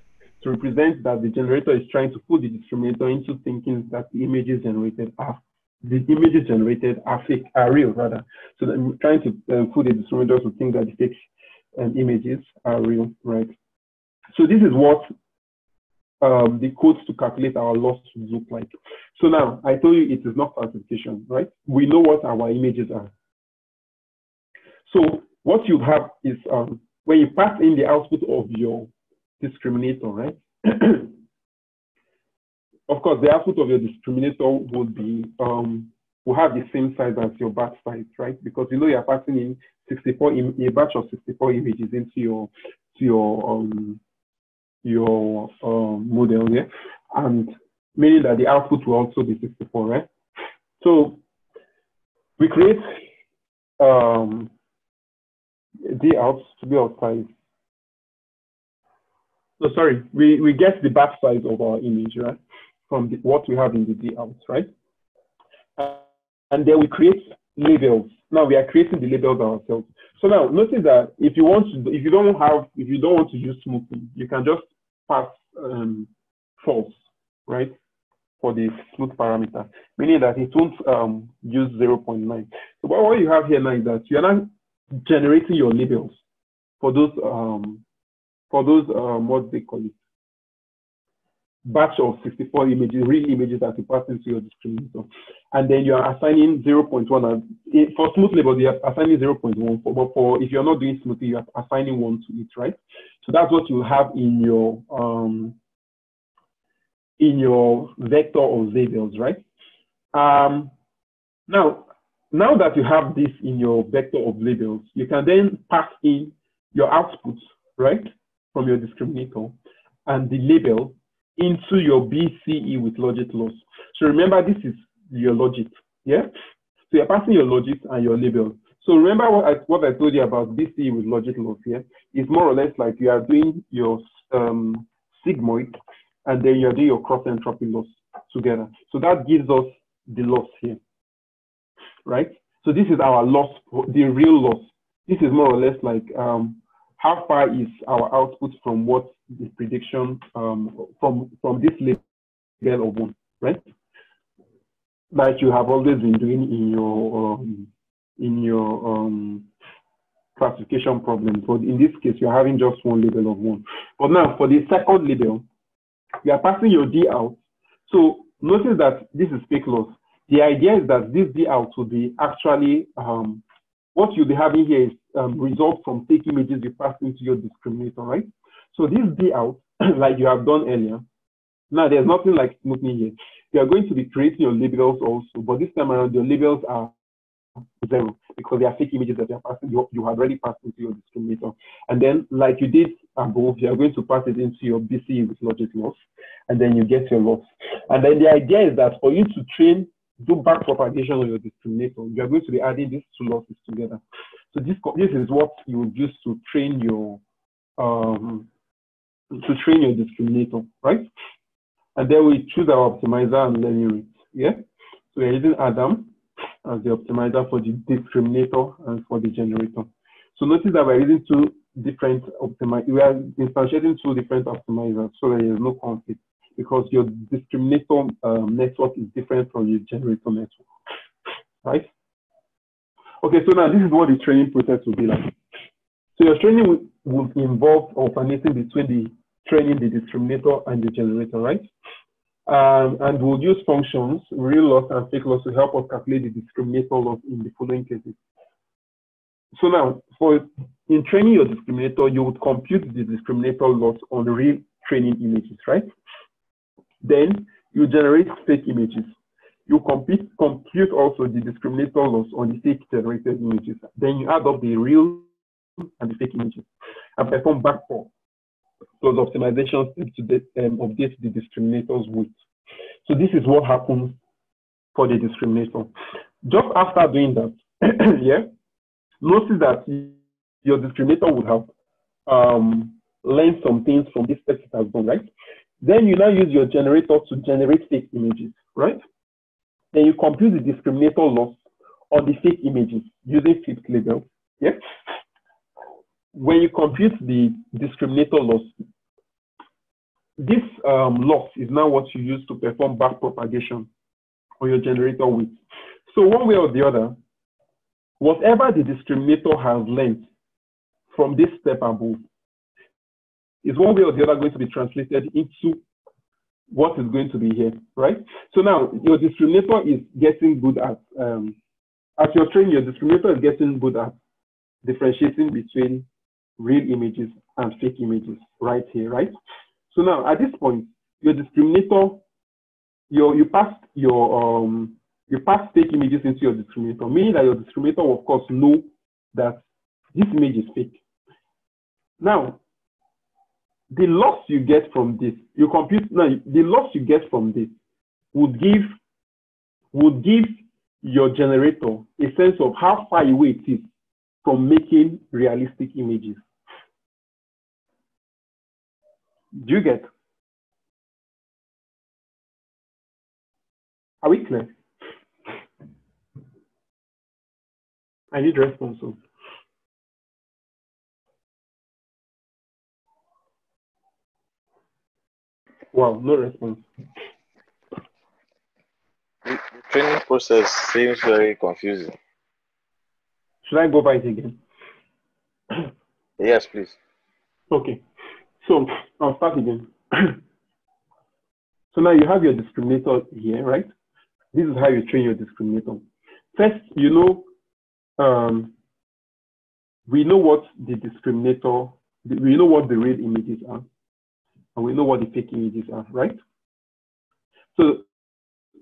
To represent that the generator is trying to put the discriminator into thinking that the images generated are the images generated are fake, are real rather. So I'm trying to um, put the discriminator to think that the fake um, images are real, right? So this is what um, the codes to calculate our loss look like. So now I told you it is not classification, right? We know what our images are. So what you have is um, when you pass in the output of your discriminator, right? (clears throat) of course, the output of your discriminator would be um, will have the same size as your batch size, right? Because you know you're passing in 64 Im a batch of 64 images into your to your um, your um, model, yeah, and meaning that the output will also be 64, right? So we create um, the out to be our size. So sorry, we, we get the batch size of our image, right? From the, what we have in the D out, right? Uh, and then we create labels. Now we are creating the labels ourselves. So now notice that if you want to, if you don't have, if you don't want to use smoothing, you can just pass um, false, right? For the smooth parameter, meaning that it won't um, use 0.9. So what you have here now is that you're not generating your labels for those um, for those um, what they call it batch of 64 images, real images that you pass into your discriminator. And then you are assigning 0.1. And for smooth labels, you are assigning 0.1. For, but for if you're not doing smoothing, you are assigning 1 to it, right? So that's what you have in your um, in your vector of labels, right? Um, now, now that you have this in your vector of labels, you can then pass in your outputs, right, from your discriminator and the label into your BCE with logit loss. So remember, this is your logit, yeah? So you're passing your logit and your label. So remember what I, what I told you about BCE with logit loss here? It's more or less like you are doing your um, sigmoid and then you're doing your cross entropy loss together. So that gives us the loss here, right? So this is our loss, the real loss. This is more or less like um, how far is our output from what the prediction um, from from this level of one, right? Like you have always been doing in your um, in your um, classification problem. But in this case, you're having just one label of one. But now for the second label, you are passing your D out. So notice that this is fake loss. The idea is that this D out will be actually um, what you'll be having here is um, results from fake images you pass into your discriminator, right? So this D out, (clears throat) like you have done earlier, now there's nothing like smoothing here. You are going to be creating your labels also, but this time around your labels are zero because they are fake images that you are passing, you, you have already passed into your discriminator. And then like you did above, you are going to pass it into your BCE with logit loss, and then you get your loss. And then the idea is that for you to train do back propagation on your discriminator, you are going to be adding these two losses together. So this this is what you would use to train your um, to train your discriminator, right? And then we choose our optimizer and learning rate. Yeah. So we're using Adam as the optimizer for the discriminator and for the generator. So notice that we're using two different optimizers. We are instantiating two different optimizers so there is no conflict because your discriminator um, network is different from your generator network, right? Okay, so now this is what the training process will be like. So your training will, will involve alternating between the training, the discriminator, and the generator, right? Um, and we'll use functions, real loss and fake loss to help us calculate the discriminator loss in the following cases. So now, for in training your discriminator, you would compute the discriminator loss on real training images, right? Then you generate fake images. You compute, compute also the discriminator loss on the fake generated images. Then you add up the real and the fake images and perform backfor plus optimization to the, um, update the discriminators weight. So this is what happens for the discriminator. Just after doing that, (coughs) yeah, notice that your discriminator would have um, learned some things from this text it has done, right? Then you now use your generator to generate fake images, right? Then you compute the discriminator loss on the fake images using flipped labels. Yeah. When you compute the discriminator loss, this um, loss is now what you use to perform back propagation on your generator with. So one way or the other, whatever the discriminator has learned from this step above is one way or the other going to be translated into what is going to be here, right? So now your discriminator is getting good at, um, as you're training, your discriminator is getting good at differentiating between real images and fake images right here, right? So now at this point, your discriminator, your, you pass your, um, you pass fake images into your discriminator, meaning that your discriminator of course know that this image is fake. Now, the loss you get from this, you compute, no, the loss you get from this would give, would give your generator a sense of how far away it is from making realistic images. Do you get? Are we clear? I need responses. Wow, no response. The the training process seems very confusing. Should I go over it again? Yes, please. Okay. So I'll start again. (clears throat) so now you have your discriminator here, right? This is how you train your discriminator. First, you know, um, we know what the discriminator, we know what the real images are, and we know what the fake images are, right? So,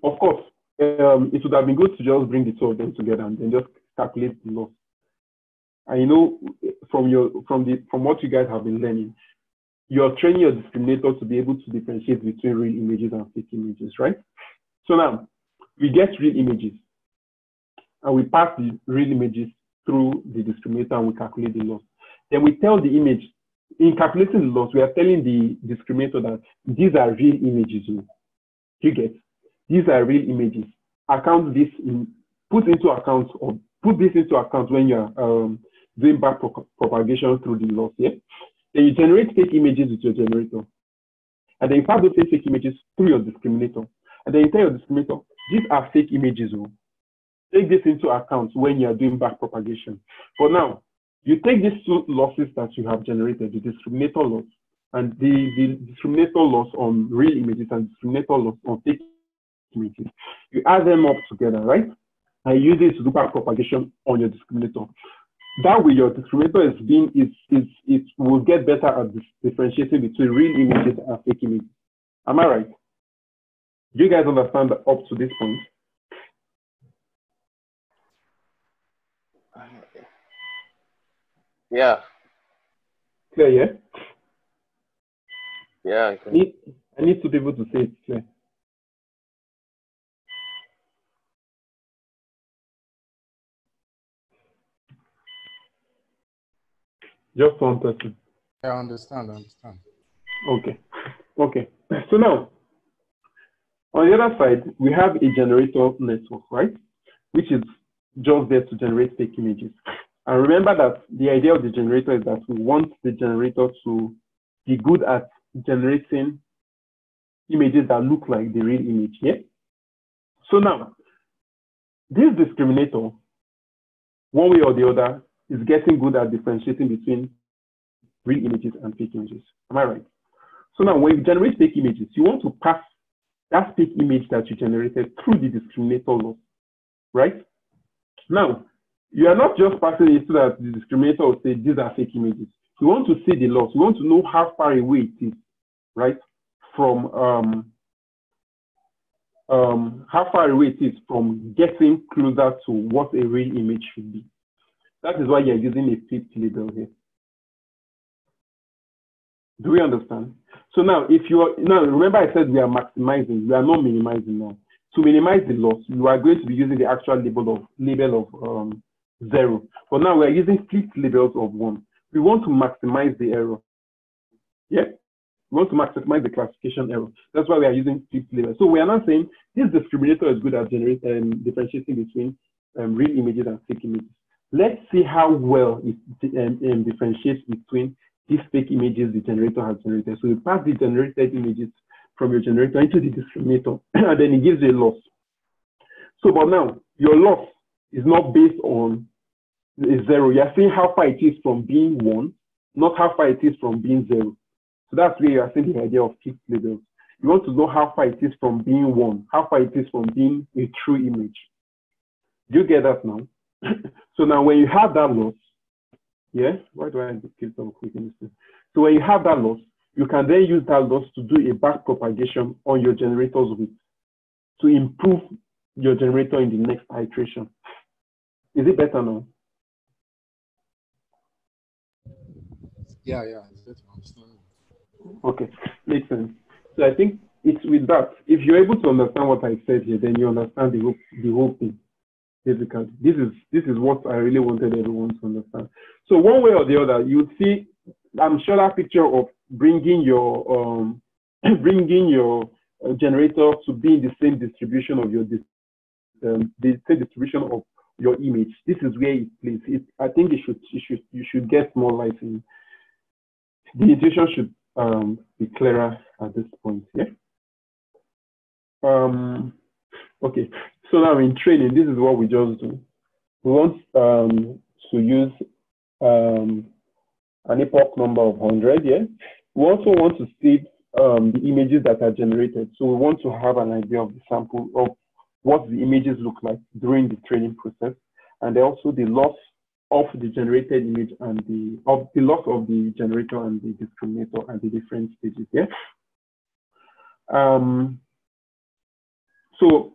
of course, um, it would have been good to just bring the two of them together and then just calculate the loss. And you know, from your from the from what you guys have been learning, you're training your discriminator to be able to differentiate between real images and fake images, right? So now we get real images and we pass the real images through the discriminator and we calculate the loss. Then we tell the image, in calculating the loss, we are telling the discriminator that these are real images. oh. You get? These are real images. Account this in, put into account or put this into account when you're um, doing back pro- propagation through the loss, yeah? Then you generate fake images with your generator. And then you pass those fake images through your discriminator. And then you tell your discriminator, these are fake images. Oh. Take this into account when you are doing back propagation. For now, you take these two losses that you have generated, the discriminator loss and the, the discriminator loss on real images and discriminator loss on fake images. You add them up together, right? And use it to do back propagation on your discriminator. That way, your discriminator is being is is it will get better at differentiating between real images and fake images. Am I right? Do you guys understand up to this point? Yeah, Clear, yeah? yeah, I I need, I need two people to say it clear. Just one person. I understand, I understand. Okay. Okay. So now, on the other side, we have a generator network, right? Which is just there to generate fake images. And remember that the idea of the generator is that we want the generator to be good at generating images that look like the real image, yeah? So now, this discriminator, one way or the other, is getting good at differentiating between real images and fake images. Am I right? So now when you generate fake images, you want to pass that fake image that you generated through the discriminator right? Now, you are not just passing it so that the discriminator will say these are fake images. You want to see the loss. You want to know how far away it is, right? From um, um, how far away it is from getting closer to what a real image should be. That is why you're using a flipped label here. Do we understand? So now, if you are, now remember I said we are maximizing, we are not minimizing now. To minimize the loss, you are going to be using the actual label of label of um, zero. But now we are using flipped labels of one. We want to maximize the error. Yeah. We want to maximize the classification error. That's why we are using fixed labels. So we are not saying this discriminator is good at generating um, differentiating between um, real images and fake images. Let's see how well it um, um, differentiates between these fake images the generator has generated. So you pass the generated images from your generator into the discriminator, (clears throat) and then it gives you a loss. So, but now your loss is not based on zero. You're seeing how far it is from being one, not how far it is from being zero. So that's where you're seeing the idea of fixed labels. You want to know how far it is from being one, how far it is from being a true image. Do you get that now? (coughs) so now when you have that loss, yeah, why do I on clicking this? Thing? So when you have that loss, you can then use that loss to do a back propagation on your generator's width to improve your generator in the next iteration. Is it better now? Yeah, yeah, it's better. Okay, makes sense. So I think it's with that. If you're able to understand what I said here, then you understand the whole, the whole thing. Basically, this is this is what I really wanted everyone to understand. So one way or the other, you see, I'm sure that picture of bringing your um, (clears throat) bringing your uh, generator to be in the same distribution of your um, the same distribution of your image. This is where it plays. It, I think it should you should you should get more light in. The intuition should um, be clearer at this point. Yeah. Um, okay. So now in training, this is what we just do. We want um, to use um, an epoch number of 100. Yeah. We also want to see um, the images that are generated. So we want to have an idea of the sample of what the images look like during the training process, and also the loss of the generated image and the of the loss of the generator and the discriminator and the different stages. Yeah. Um, so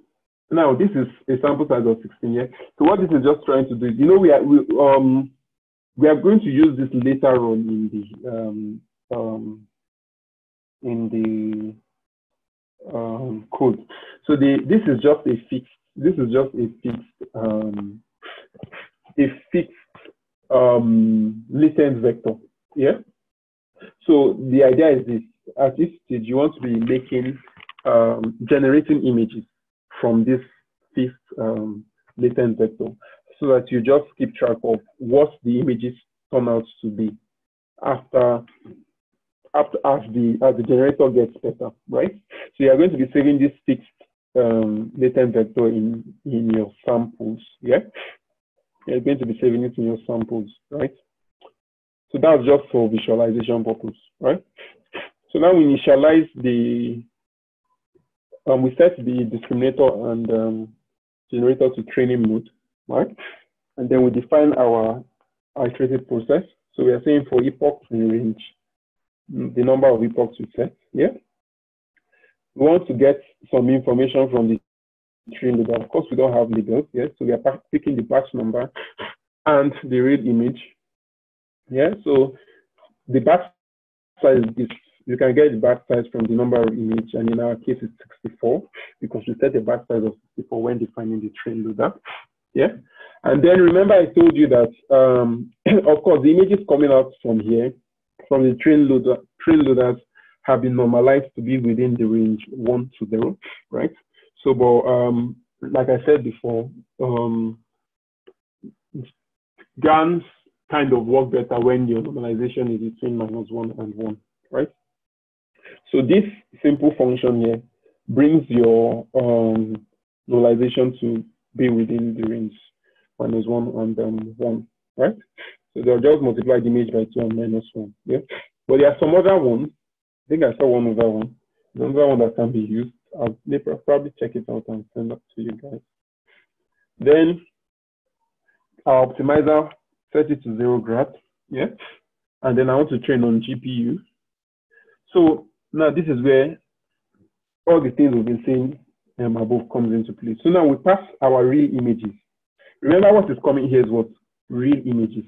now this is a sample size of 16. Yeah. So what this is just trying to do is, you know, we are we um we are going to use this later on in the um um in the um, code. So the this is just a fixed. This is just a fixed um, a fixed um, latent vector. Yeah. So the idea is this: at this stage, you want to be making um, generating images from this fixed um, latent vector, so that you just keep track of what the images turn out to be after after as the as the generator gets better, right? So you are going to be saving this fixed um, latent vector in in your samples, yeah. You're going to be saving it in your samples, right? So that's just for visualization purpose, right? So now we initialize the um, we set the discriminator and um, generator to training mode, right? And then we define our iterative process. So we are saying for epoch in range, the number of epochs we set, yeah? We want to get some information from the tree label. Of course, we don't have labels, yeah? So we are picking the batch number and the real image, yeah? So the batch size is, you can get the batch size from the number of image, and in our case, it's 64 because we set a batch size of 64 when defining the train loader, yeah? And then remember I told you that, um, (coughs) of course, the image is coming out from here, from the train loader, train loaders have been normalized to be within the range one to zero, right? So, but um, like I said before, um, GANs kind of work better when your normalization is between minus one and one, right? So this simple function here brings your um, normalization to be within the range minus one and um, one, right? So they'll just multiply the image by two and minus one, yeah? But there are some other ones. I think I saw one other one. Another one that can be used. I'll probably check it out and send it to you guys. Then our optimizer set it to zero grad, yeah? And then I want to train on GPU. So now this is where all the things we've been saying um, above comes into play. So now we pass our real images. Remember what is coming here is what? Real images.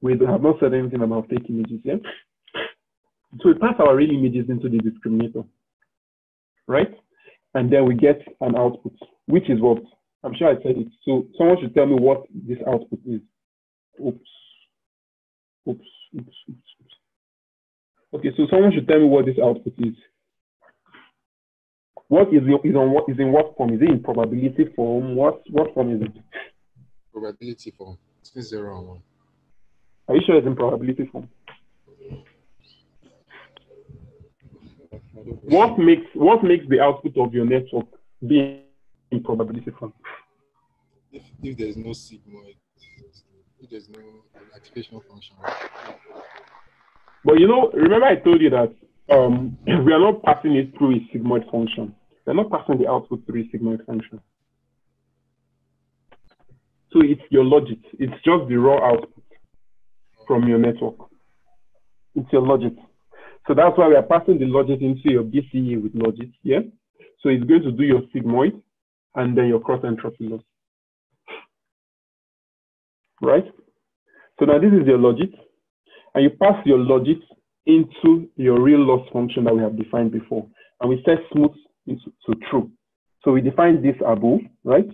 We have not said anything about fake images, yeah? So we pass our real images into the discriminator, right? And then we get an output, which is what I'm sure I said it. So someone should tell me what this output is. Oops. Oops. Oops. Oops. oops. Okay, so someone should tell me what this output is. What is is on what is in what form? Is it in probability form? What what form is it? Probability form. Between zero and one. Are you sure it's in probability form? What makes what makes the output of your network be in probability form? If, if there's no sigmoid, if there's no activation function, But you know, remember I told you that um, (clears throat) we are not passing it through a sigmoid function. We're not passing the output through a sigmoid function. So it's your logit. It's just the raw output from your network. It's your logit. So that's why we are passing the logit into your BCE with logit here. So it's going to do your sigmoid and then your cross entropy loss. Right? So now this is your logit. And you pass your logit into your real loss function that we have defined before. And we set smooth into to true. So we define this above, right?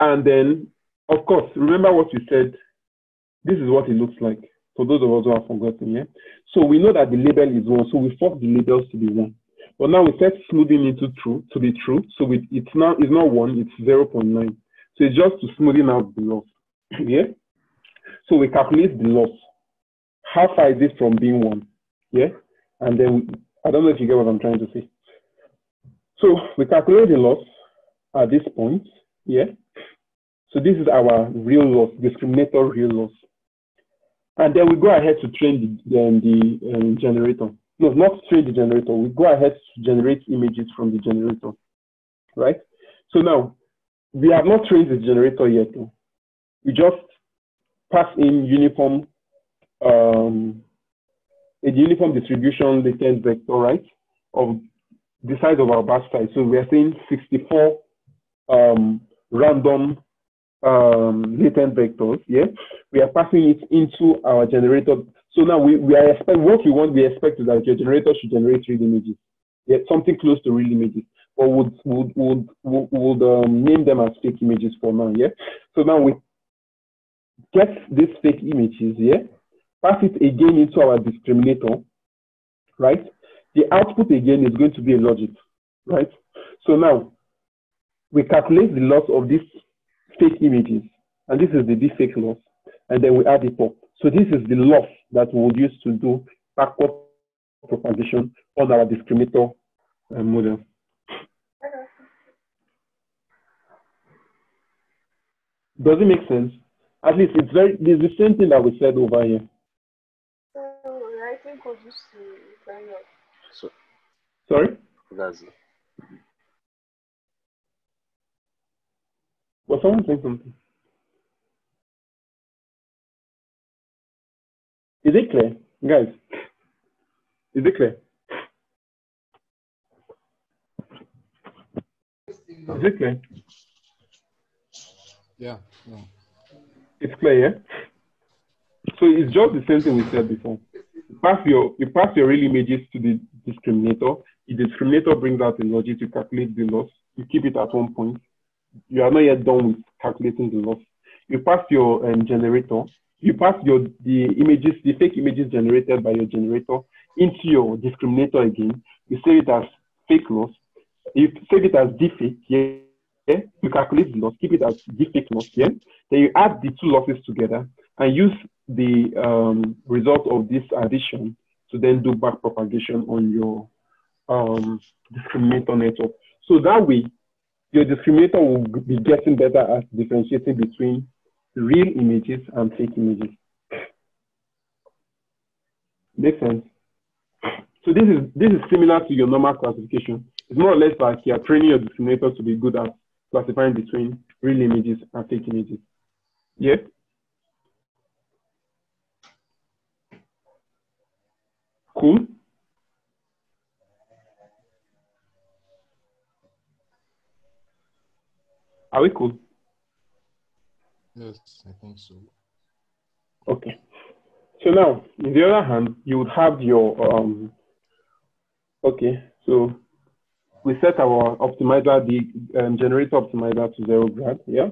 And then, of course, remember what we said. This is what it looks like. For those of us who have forgotten, yeah. So we know that the label is one, so we force the labels to be one. But now we set smoothing into true to be true. So we, it's now it's not one, it's 0.9. So it's just to smoothing out the loss. (coughs) yeah. So we calculate the loss. How far is it from being one? Yeah. And then I don't know if you get what I'm trying to say. So we calculate the loss at this point. Yeah. So this is our real loss, discriminator real loss. And then we go ahead to train the, um, the um, generator. No, not train the generator. We go ahead to generate images from the generator, right? So now, we have not trained the generator yet. We just pass in uniform, um, a uniform distribution latent vector, right? Of the size of our batch size. So we are saying 64 um, random um, latent vectors, yeah, we are passing it into our generator. So now we, we are expect what we want, we expect is that your generator should generate real images, yeah, something close to real images, or would would would would, would um, name them as fake images for now, yeah. So now we get these fake images, yeah, pass it again into our discriminator, right? The output again is going to be a logit, right? So now we calculate the loss of this fake images, and this is the deepfake loss, and then we add it up. So this is the loss that we would use to do backward propagation on our discriminator uh, model. Does it make sense? At least it's very, it's the same thing that we said over here. So I think we'll just kind of So Sorry? that's it. Was someone saying something? Is it clear? Guys, is it clear? Is it clear? yeah, yeah. It's clear, yeah? So it's just the same thing we said before. You pass your you pass your real images to the discriminator. The discriminator brings out the logit to calculate the loss. You keep it at one point. You are not yet done with calculating the loss. You pass your um, generator. You pass your the images, the fake images generated by your generator into your discriminator again. You save it as fake loss. You save it as deepfake. Yeah. You calculate the loss. Keep it as deepfake loss. Yeah. Then you add the two losses together and use the um, result of this addition to then do back propagation on your um, discriminator network. So that way, your discriminator will be getting better at differentiating between real images and fake images. Makes sense? So this is this is similar to your normal classification. It's more or less like you're training your discriminator to be good at classifying between real images and fake images. Yeah? Cool. Are we cool? Yes, I think so. Okay. So now, on the other hand, you would have your, um, okay, so we set our optimizer, the um, generator optimizer to zero grad, yeah?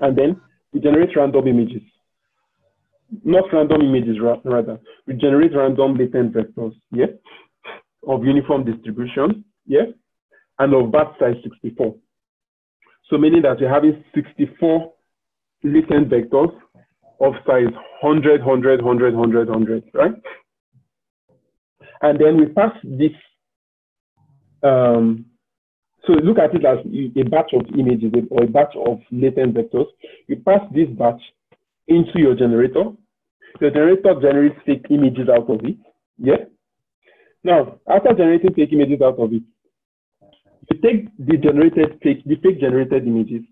And then we generate random images. not random images ra- rather. We generate random latent vectors, yeah, of uniform distribution, yeah, and of batch size 64. So meaning that you're having 64 latent vectors of size 100, 100, 100, 100, 100, right? And then we pass this, um, so look at it as a batch of images or a batch of latent vectors. You pass this batch into your generator. Your generator generates fake images out of it. Yeah. Now, after generating fake images out of it, take the generated fake, the fake generated images,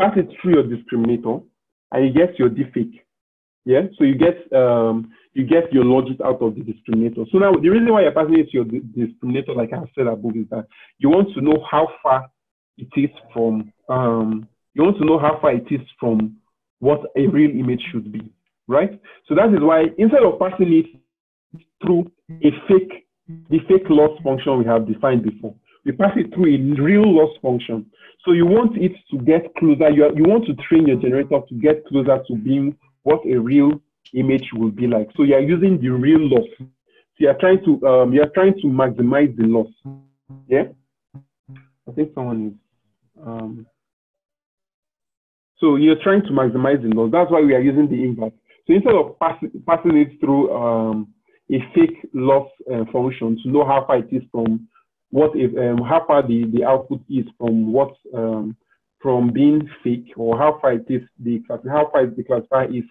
pass it through your discriminator, and you get your deepfake. Yeah. So you get um, you get your logit out of the discriminator. So now the reason why you're passing it to your discriminator, like I said above, is that you want to know how far it is from um, you want to know how far it is from what a real image should be, right? So that is why instead of passing it through a fake, the fake loss function we have defined before, we pass it through a real loss function. So you want it to get closer, you, are, you want to train your generator to get closer to being what a real image will be like. So you are using the real loss. So you are trying to um, you are trying to maximize the loss. Yeah. I think someone is um, so you're trying to maximize the loss. That's why we are using the invert. So instead of pass, passing it through um, a fake loss uh, function to know how far it is from what is um, how far the, the output is from what um, from being fake or how far it is the how far the classifier is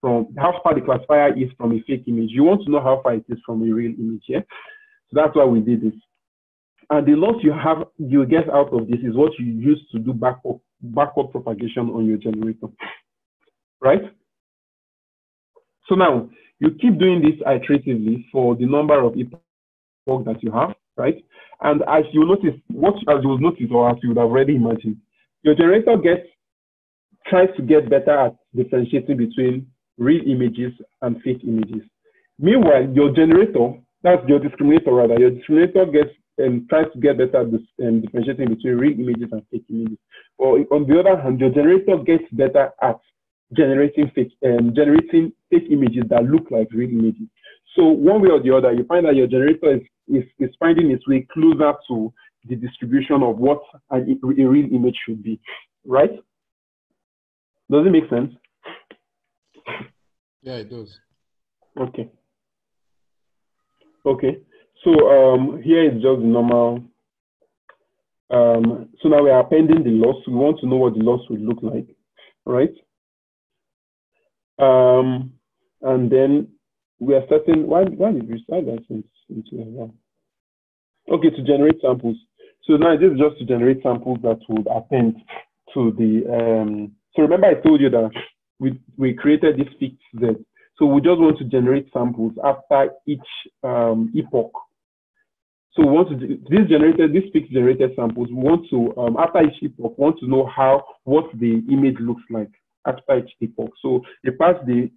from how far the classifier is from a fake image. You want to know how far it is from a real image, yeah? So that's why we did this. And the loss you have you get out of this is what you use to do backward backward propagation on your generator, right? So now you keep doing this iteratively for the number of epochs that you have, right? And as you notice, what as you will notice or as you would have already imagined, your generator gets tries to get better at differentiating between real images and fake images. Meanwhile, your generator, that's your discriminator rather, your discriminator gets and tries to get better at this, um, differentiating between real images and fake images. Or on the other hand, your generator gets better at generating fake um, generating fake images that look like real images. So one way or the other, you find that your generator is, is, is finding its way closer to the distribution of what a, a real image should be, right? Does it make sense? Yeah, it does. Okay. Okay. So um, here is just normal. Um, so now we are appending the loss. We want to know what the loss would look like, right? Um, and then we are starting, why, why did we start that into, into Okay, to generate samples. So now this is just to generate samples that would append to the, um, so remember I told you that we, we created this fixed Z. So we just want to generate samples after each um, epoch. So we want to, this generated, this fixed generated samples, we want to, um, after each epoch, want to know how, what the image looks like after each epoch. So they pass the,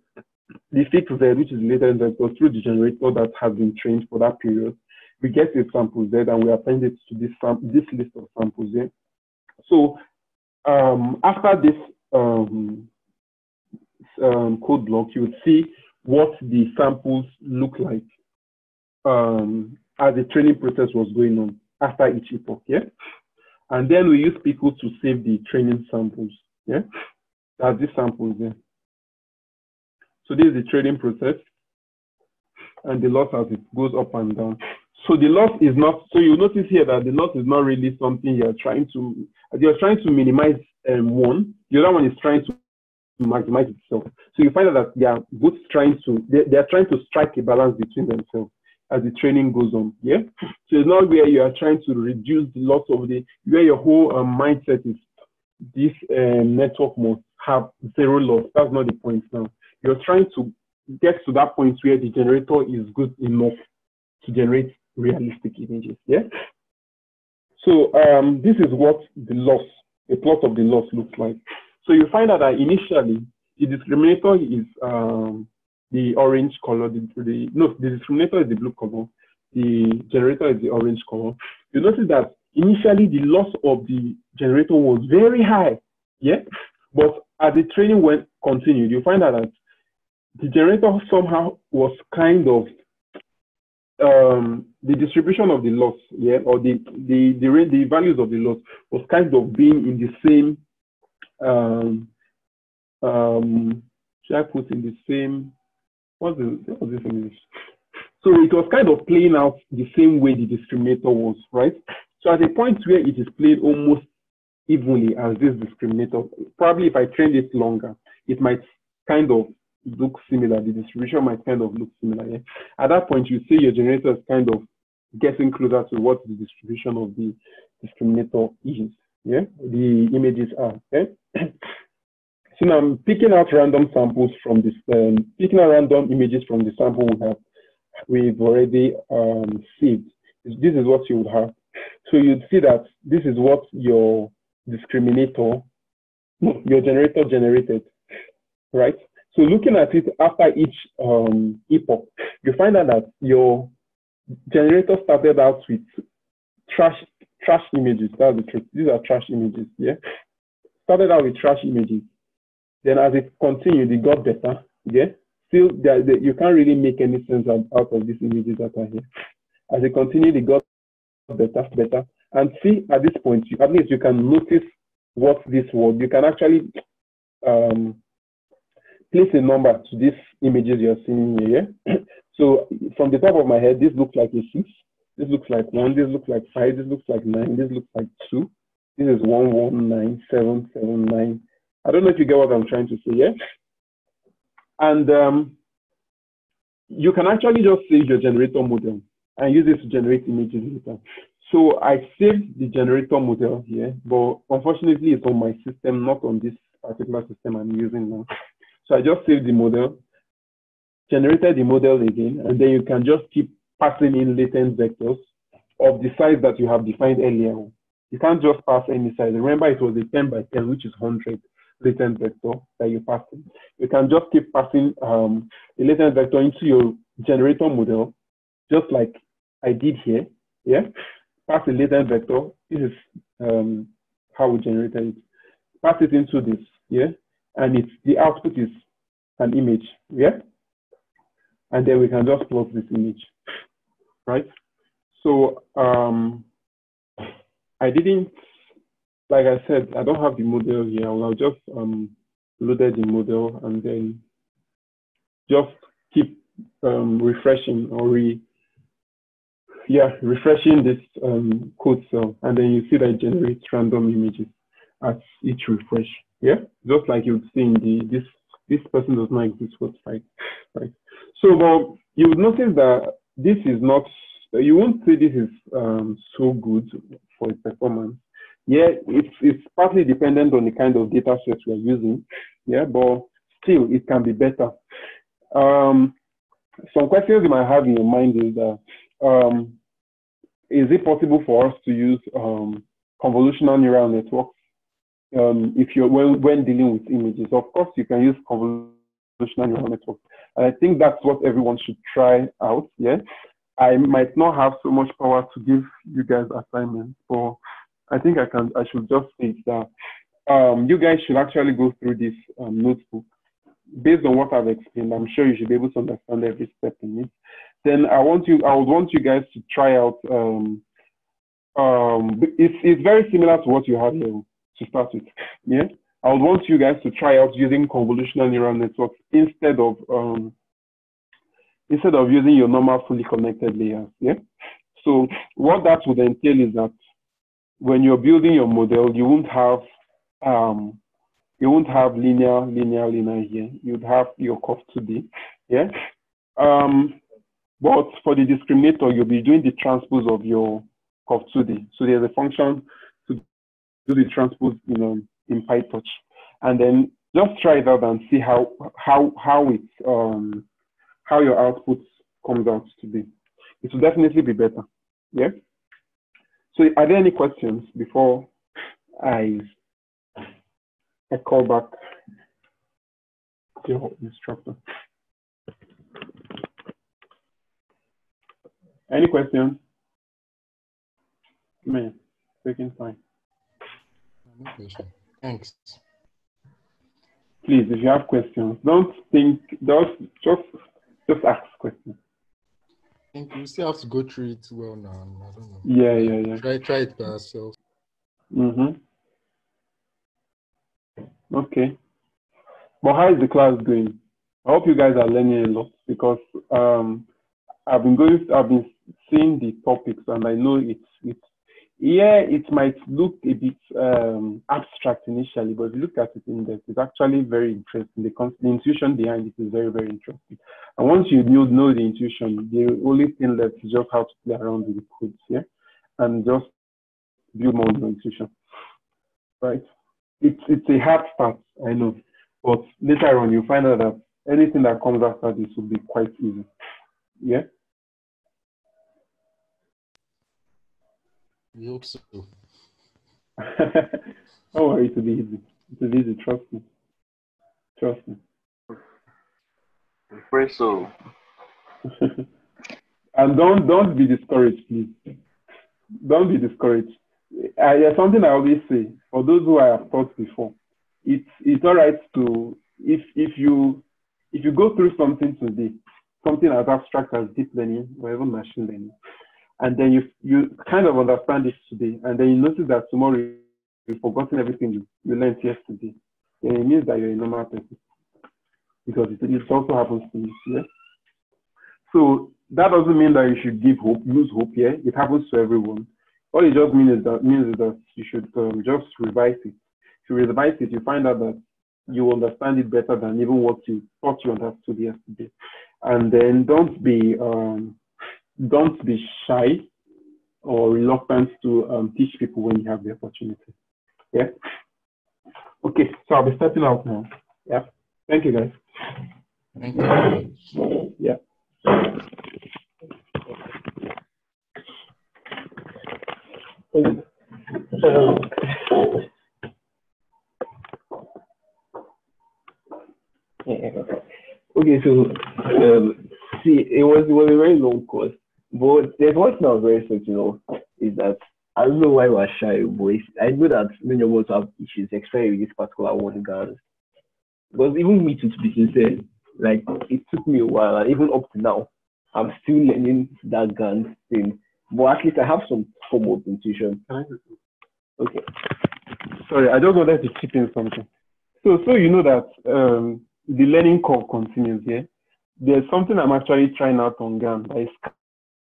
the fixed Z, which is latent vector, through the generator that has been trained for that period. We get a sample Z and we append it to this, this list of samples there. So um, after this um, um, code block, you would see what the samples look like um, as the training process was going on after each epoch, yeah? And then we use pickle to save the training samples, yeah? That's the samples there. So this is the trading process and the loss as it goes up and down. So the loss is not, so you notice here that the loss is not really something you're trying to, you're trying to minimize um, one, the other one is trying to maximize itself. So you find out that they are both trying to, they, they are trying to strike a balance between themselves as the training goes on. Yeah. So it's not where you are trying to reduce the loss of the, where your whole um, mindset is this um, network must have zero loss. That's not the point now. You're trying to get to that point where the generator is good enough to generate realistic images. Yeah. So um, this is what the loss, a plot of the loss looks like. So you find that initially the discriminator is um, the orange color. The, the, no, the discriminator is the blue color. The generator is the orange color. You notice that initially the loss of the generator was very high. Yeah, but as the training went continued, you find that the generator somehow was kind of um, the distribution of the loss, yeah, or the the the the values of the loss was kind of being in the same. Um, um, should I put in the same? What's the what's this English? So it was kind of playing out the same way the discriminator was, right? So at a point where it is played almost evenly as this discriminator, probably if I trained it longer, it might kind of look similar. The distribution might kind of look similar. Yeah? At that point, you see your generator is kind of getting closer to what the distribution of the discriminator is. Yeah, the images are. Okay. (clears throat) so now I'm picking out random samples from this, um, picking out random images from the sample we have, we've already um, saved. This is what you would have. So you'd see that this is what your discriminator, (laughs) your generator generated, right? So looking at it after each um, epoch, you find out that your generator started out with trash trash images. That's the truth. These are trash images. Yeah. Started out with trash images. Then as it continued, it got better. Yeah. Still, you can't really make any sense out, out of these images that are here. As it continued, it got better, better. And see, at this point, you, at least you can notice what this was. You can actually um, place a number to these images you're seeing here. (clears throat) so from the top of my head, this looks like a six. This looks like one. This looks like five. This looks like nine. This looks like two. This is one, one, nine, seven, seven, nine. I don't know if you get what I'm trying to say, yeah? And um, you can actually just save your generator model and use it to generate images later. So I saved the generator model here, but unfortunately it's on my system, not on this particular system I'm using now. So I just saved the model, generated the model again, and then you can just keep passing in latent vectors of the size that you have defined earlier. You can't just pass any size. Remember, it was a 10 by 10, which is 100 latent vector that you pass in. You can just keep passing um, a latent vector into your generator model, just like I did here. Yeah, pass a latent vector. This is um, how we generated it. Pass it into this. Yeah, and it's the output is an image, yeah? And then we can just plot this image, right? So um, I didn't, like I said, I don't have the model here. I'll just um, loaded the model and then just keep um, refreshing or re, yeah, refreshing this um, code cell, and then you see that it generates random images at each refresh. Yeah, just like you'd see in the this this person does not exist website, right? So, you would notice that this is not. You won't say this is um, so good for its performance. Yeah, it's it's partly dependent on the kind of data set we're using. Yeah, but still it can be better. Um, some questions you might have in your mind is that um, is it possible for us to use um, convolutional neural networks um, if you're when, when dealing with images. Of course, you can use convolutional neural networks. And I think that's what everyone should try out. Yeah. I might not have so much power to give you guys assignments, but I think I can. I should just say that um, you guys should actually go through this um, notebook based on what I've explained. I'm sure you should be able to understand every step in it. Then I want you. I would want you guys to try out. Um, um, it's it's very similar to what you have here to start with. Yeah, I would want you guys to try out using convolutional neural networks instead of um, instead of using your normal fully connected layers. Yeah. So what that would entail is that when you're building your model, you won't have um, you won't have linear, linear, linear here. You'd have your curve 2D. Yeah. Um, but for the discriminator, you'll be doing the transpose of your curve 2D. So there's a function do the transpose you know, in PyTorch, and then just try it out and see how how how it um how your output comes out to be. It will definitely be better. Yeah. So are there any questions before I I call back your instructor? Any questions? Man, taking time. Thanks. please, if you have questions, don't think, don't, just, just ask questions. I think we still have to go through it well now. I don't know. Yeah, yeah, yeah. Try try it by ourselves. Mm-hmm. Okay. But how is the class going? I hope you guys are learning a lot because um, I've been going, I've been seeing the topics, and I know it's yeah, it might look a bit um, abstract initially, but if you look at it in depth, it's actually very interesting. The, con- the intuition behind it is very, very interesting. And once you know, know the intuition, the only thing left is just how to play around with the codes, yeah, and just build more intuition, right? It's it's a hard start, I know, but later on you find out that anything that comes after this will be quite easy, yeah. We hope so. Don't (laughs) worry, it'll be easy. It'll easy, trust me. Trust me. I pray so. and don't don't be discouraged, please. Don't be discouraged. Uh, there's something I always say for those who I have taught before. It's it's all right to if if you if you go through something today, something as abstract as deep learning or even machine learning, and then you you kind of understand it today, and then you notice that tomorrow you've forgotten everything you, you learned yesterday, then it means that you're a normal person. Because it, it also happens to me, yeah? So that doesn't mean that you should give hope, lose hope, yeah? It happens to everyone. All it just means is that means is that you should um, just revise it. If you revise it, you find out that you understand it better than even what you thought you understood yesterday. And then don't be um, don't be shy or reluctant to um, teach people when you have the opportunity. Yeah. Okay, so I'll be stepping out now. Yeah. Thank you, guys. Thank you. Yeah. Yeah. Okay, so um, see, it was it was a very long course, but there's one thing I was very certain of is that I don't know why we're shy, but I know that many of us have issues, especially with this particular one GANs. Because even me to be sincere, like it took me a while, and even up to now, I'm still learning that GAN thing. But at least I have some form of intuition. Okay. Sorry, I just wanted to chip in something. So, so you know that um, the learning curve continues. Yeah. There's something I'm actually trying out on GAN that is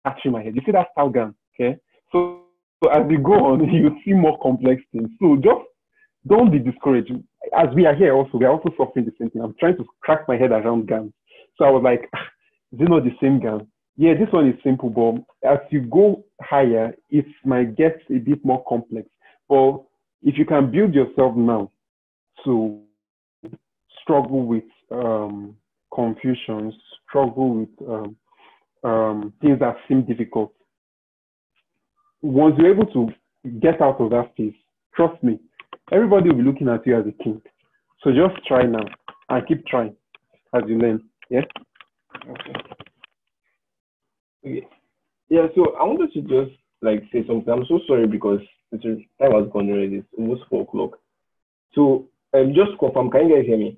catching my head. You see that style GAN, okay? So, so as we go on, (laughs) you see more complex things. So just don't be discouraged. As we are here also, we are also suffering the same thing. I'm trying to crack my head around GAN. So I was like, is it not the same GAN? Yeah, this one is simple, but as you go higher, it might get a bit more complex. But if you can build yourself now to struggle with um, confusion, struggle with um, um, things that seem difficult, once you're able to get out of that phase, trust me, everybody will be looking at you as a king. So just try now and keep trying as you learn. Yeah. Okay. Okay. Yeah, so I wanted to just like say something. I'm so sorry because it's time has gone already. It's almost four o'clock. So um, just confirm, can you guys hear me?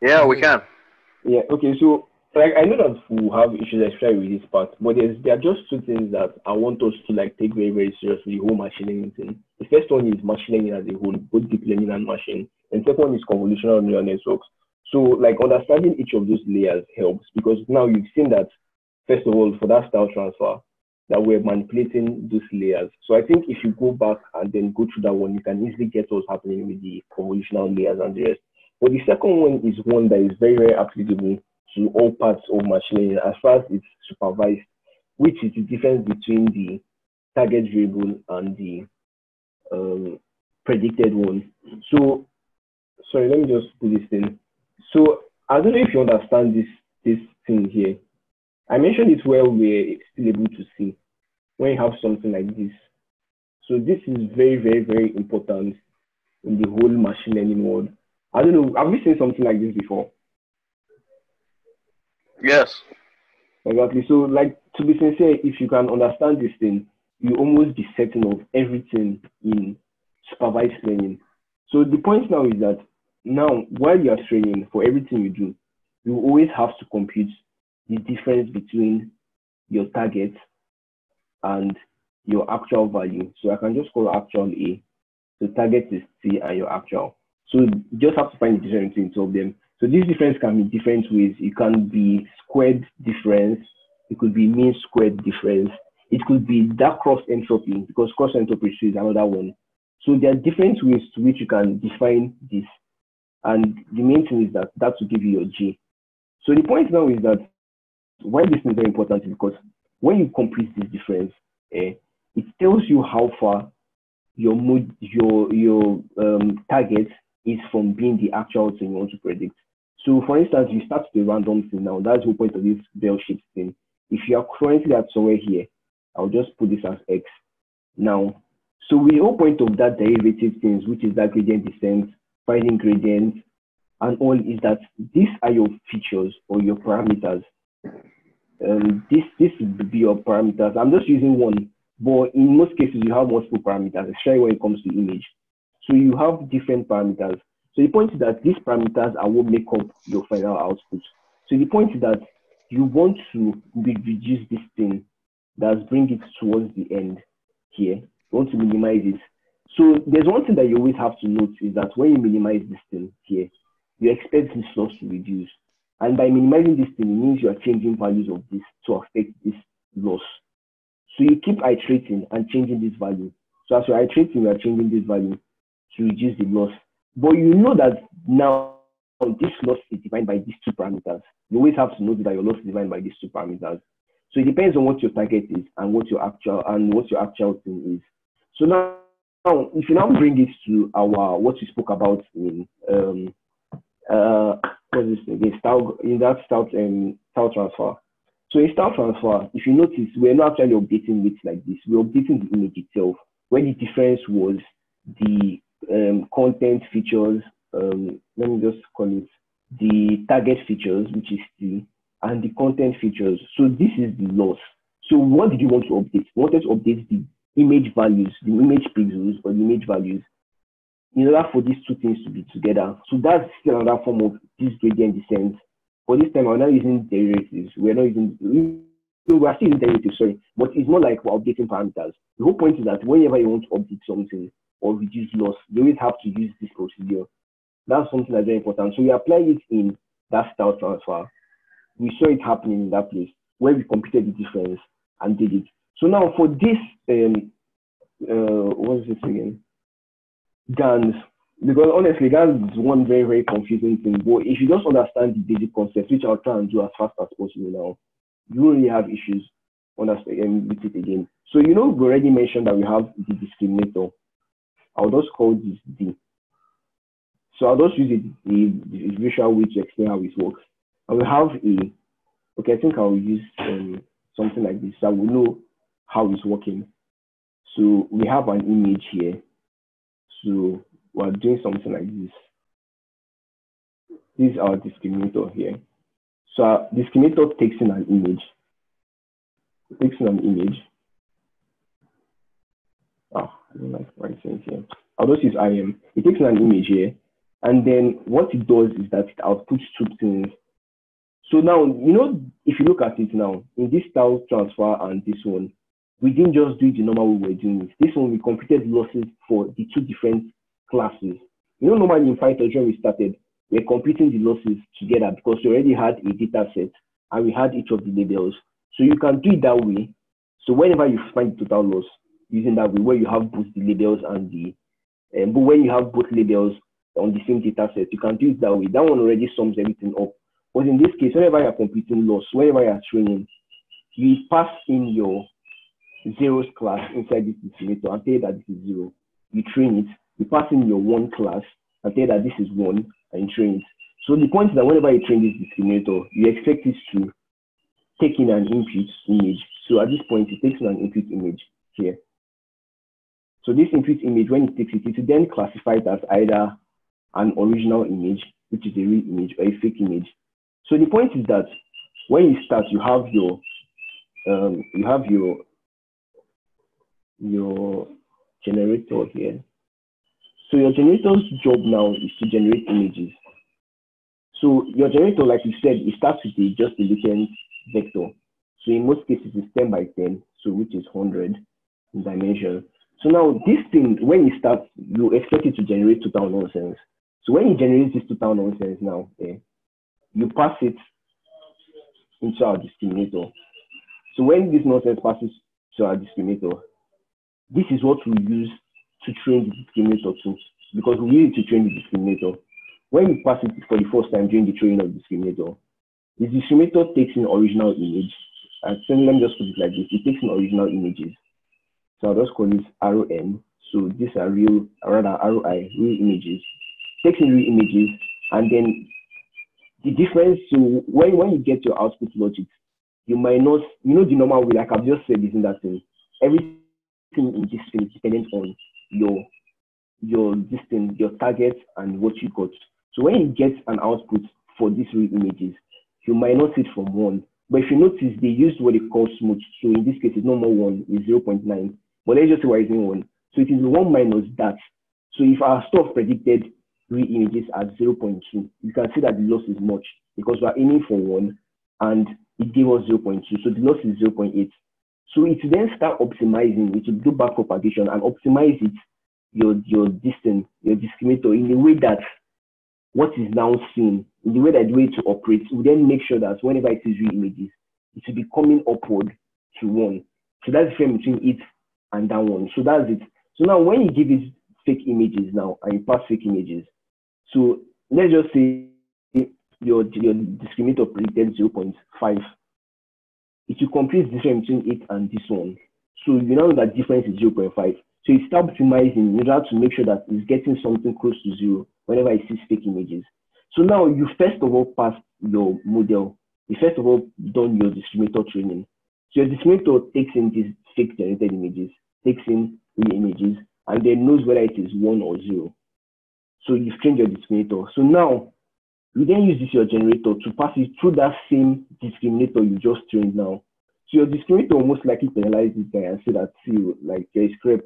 Yeah, we can. Yeah, okay, so like I know that we have issues especially with this part, but there's there are just two things that I want us to like take very, very seriously, the whole machine learning thing. The first one is machine learning as a whole, both deep learning and machine. And second one is convolutional neural networks. So like understanding each of those layers helps because now you've seen that first of all for that style transfer that we're manipulating those layers. So I think if you go back and then go through that one, you can easily get what's happening with the convolutional layers and the rest. But the second one is one that is very, very applicable to all parts of machine learning as far as it's supervised, which is the difference between the target variable and the um, predicted one. So, sorry, let me just put this in. So, I don't know if you understand this this thing here. I mentioned it where we're still able to see when you have something like this. So, this is very, very, very important in the whole machine learning world. I don't know, have you seen something like this before? Yes. Exactly. So, like, to be sincere, if you can understand this thing, you almost be certain of everything in supervised learning. So the point now is that now while you are training for everything you do, you always have to compute the difference between your target and your actual value. So I can just call actual A. So target is C and your actual. So you just have to find the difference between two of them. So this difference can be different ways. It can be squared difference. It could be mean squared difference. It could be that cross entropy because cross entropy is another one. So there are different ways to which you can define this. And the main thing is that that will give you your G. So the point now is that why this is very important is because when you complete this difference, eh, it tells you how far your mood, your your um, target is from being the actual thing you want to predict. So, for instance, you start the random thing now. That's the point of this bell-shaped thing. If you are currently at somewhere here, I'll just put this as x. Now, so the whole point of that derivative things, which is that gradient descent, finding gradient, and all, is that these are your features or your parameters. Um, this this would be your parameters. I'm just using one, but in most cases you have multiple parameters, especially when it comes to image. So you have different parameters. So the point is that these parameters are what make up your final output. So the point is that you want to reduce this thing that's bring it towards the end here. You want to minimize it. So there's one thing that you always have to note is that when you minimize this thing here, you expect this loss to reduce. And by minimizing this thing, it means you are changing values of this to affect this loss. So you keep iterating and changing this value. So as you're iterating, you are changing this value to reduce the loss. But you know that now this loss is defined by these two parameters. You always have to know that your loss is defined by these two parameters. So it depends on what your target is and what your actual and what your actual thing is. So now, now if you now bring it to our what we spoke about in um uh what's this again style in that style um style transfer. So in style transfer, if you notice, we're not actually updating it like this. We're updating the image itself, where the difference was the um, content features, um, let me just call it the target features, which is the, and the content features. So this is the loss. So what did you want to update? You wanted to update the image values, the image pixels or the image values in order for these two things to be together. So that's still another form of this gradient descent. For this time, we're not using derivatives. We're not using, we're still using derivatives, sorry, but it's more like we're updating parameters. The whole point is that whenever you want to update something, or reduce loss, you always have to use this procedure. That's something that's very important. So we apply it in that style transfer. We saw it happening in that place where we computed the difference and did it. So now for this, um, uh, what is this again? GANs, because honestly, GANs is one very, very confusing thing. But if you just understand the basic concept, which I'll try and do as fast as possible now, you won't really have issues understanding with it again. So you know, we already mentioned that we have the discriminator. I'll just call this D. So I'll just use a, a, a visual way to explain how it works. I will have a, okay, I think I'll use um, something like this. So I will know how it's working. So we have an image here. So we're doing something like this. This is our discriminator here. So our discriminator takes in an image. It takes in an image. Like writing here. I'll IM. It takes an image here. And then what it does is that it outputs two things. So now, you know, if you look at it now, in this style transfer and this one, we didn't just do it the normal way we're doing it. This one, we computed losses for the two different classes. You know, normally in PyTorch, when we started, we're computing the losses together because we already had a data set and we had each of the labels. So you can do it that way. So whenever you find the total loss, using that way, where you have both the labels and the, um, but when you have both labels on the same data set, you can do it that way. That one already sums everything up. But in this case, whenever you're computing loss, whenever you're training, you pass in your zeros class inside this estimator and tell that this is zero. You train it, you pass in your one class and tell that this is one and train it. So the point is that whenever you train this discriminator, you expect it to take in an input image. So at this point, it takes in an input image here. So this input image, when it takes it, it then classify it as either an original image, which is a real image, or a fake image. So the point is that when you start, you have your um, you have your your generator here. So your generator's job now is to generate images. So your generator, like you said, it starts with a just a latent vector. So in most cases, it's 10 by 10, so which is 100 in dimension. So now this thing, when it starts, you expect it to generate total nonsense. So when it generates this total nonsense now, eh, you pass it into our discriminator. So when this nonsense passes to our discriminator, this is what we use to train the discriminator to, because we need to train the discriminator. When you pass it for the first time during the training of the discriminator, the discriminator takes in original image. And so let me just put it like this. It takes in original images. So I'll just call this ROM. So these are real, rather ROI, real images. Takes in real images, and then the difference so when, when you get your output logit, you might not, you know, the normal way, like I've just said, isn't that thing? Everything in this thing is dependent on your your this thing, your target and what you got. So when you get an output for these real images, you might not see it from one. But if you notice, they used what they call smooth. So in this case, it's no more one, it's 0.9. But let's just say it's in one. So it is one minus that. So if our stuff predicted real images at 0.2, you can see that the loss is much because we're aiming for one and it gave us 0.2. So the loss is 0.8. So it then start optimizing, it will do back propagation and optimize it, your your distance, your discriminator in a way that what is now seen, in the way that the way to operate, we then make sure that whenever it is real images, it will be coming upward to one. So that's the difference between it and that one. So that's it. So now when you give it fake images now and you pass fake images, so let's just say your your discriminator predicted 0.5. It will complete the difference between it and this one. So you know that difference is 0.5. So you start optimizing in order to make sure that it's getting something close to zero whenever it sees fake images. So now you first of all pass your model. You first of all done your discriminator training. So your discriminator takes in these fake generated images, takes in real images, and then knows whether it is one or zero. So you've trained your discriminator. So now you then use this your generator to pass it through that same discriminator you just trained now. So your discriminator most likely penalize this guy and say that see like is crap.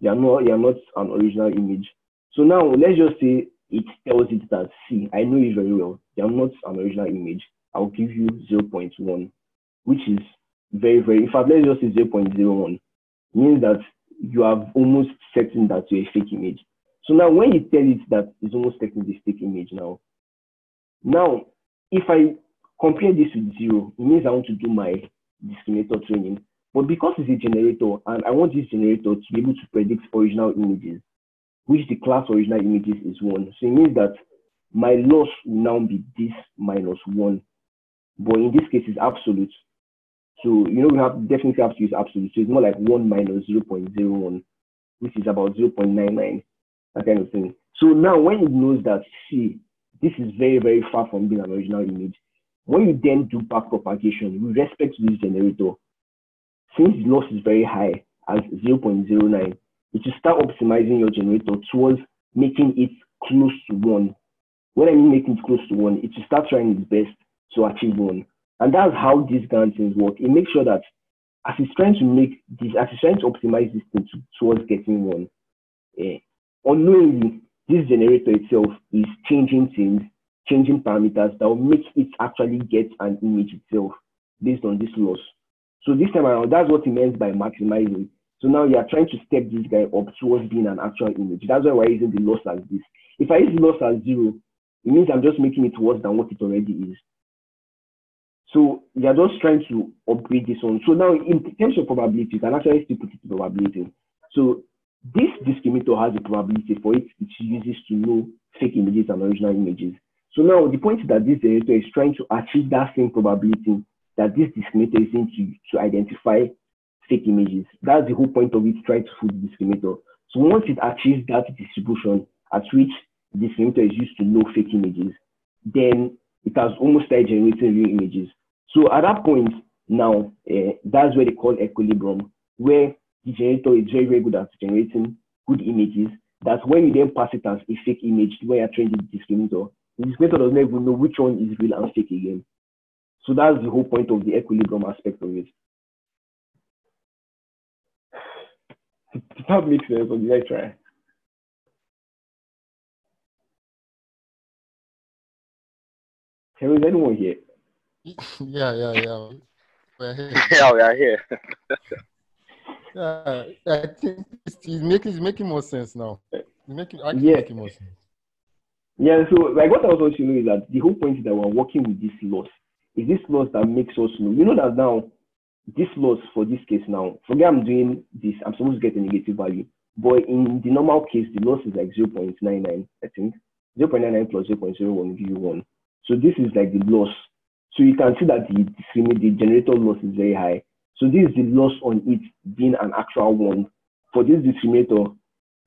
You are not you are not an original image. So now let's just say it tells it that see, I know you very well. You are not an original image. I'll give you 0.1, which is very, very in fact let's just say 0.01. Means that you have almost certain that you're a fake image. So now when you tell it that it's almost taking technically fake image now, now if I compare this with zero, it means I want to do my discriminator training. But because it's a generator and I want this generator to be able to predict original images, which the class original images is one. So it means that my loss will now be this minus one. But in this case, it's absolute. So, you know, we have definitely have to use absolute. So it's more like one minus 0.01, which is about 0.99 that kind of thing. So now when it knows that, see, this is very, very far from being an original image, when you then do back propagation with respect to this generator, since the loss is very high as 0.09, it will start optimizing your generator towards making it close to one. When I mean making it close to one, it will start trying its best to achieve one. And that's how these GAN things work. It makes sure that as it's trying to make this, as it's trying to optimize this thing to, towards getting one, eh, unknowingly, this generator itself is changing things, changing parameters that will make it actually get an image itself based on this loss. So this time around, that's what it meant by maximizing. So now you are trying to step this guy up towards being an actual image. That's why we're using the loss as this. If I use loss as zero, it means I'm just making it worse than what it already is. So you're just trying to upgrade this one. So now in terms of probability, you can actually still put it probability. So this discriminator has a probability for it it uses to know fake images and original images. So now the point is that this generator is trying to achieve that same probability that this discriminator is using to, to identify fake images. That's the whole point of it, trying to fool the discriminator. So once it achieves that distribution at which the discriminator is used to know fake images, then it has almost started generating real images. So at that point, now uh, that's where they call equilibrium, where the generator is very, very good at generating good images. That's when you then pass it as a fake image when you're training the discriminator. The discriminator doesn't even know which one is real and fake again. So that's the whole point of the equilibrium aspect of it. Does (laughs) that make sense or did I try? There is anyone here? (laughs) yeah, yeah, yeah. We're here. (laughs) yeah, we are here. (laughs) Yeah, I think it's, it's making it's making more sense now. It's making actually Yeah. making more sense. Yeah, so like what I was want you know is that the whole point is that we're working with this loss. Is this loss that makes us know? You know that now this loss for this case now, forget I'm doing this, I'm supposed to get a negative value. But in the normal case, the loss is like 0.99, I think. 0.99 plus 0.01 give you 1. So this is like the loss. So you can see that the, the generator loss is very high. So this is the loss on it being an actual one. For this discriminator,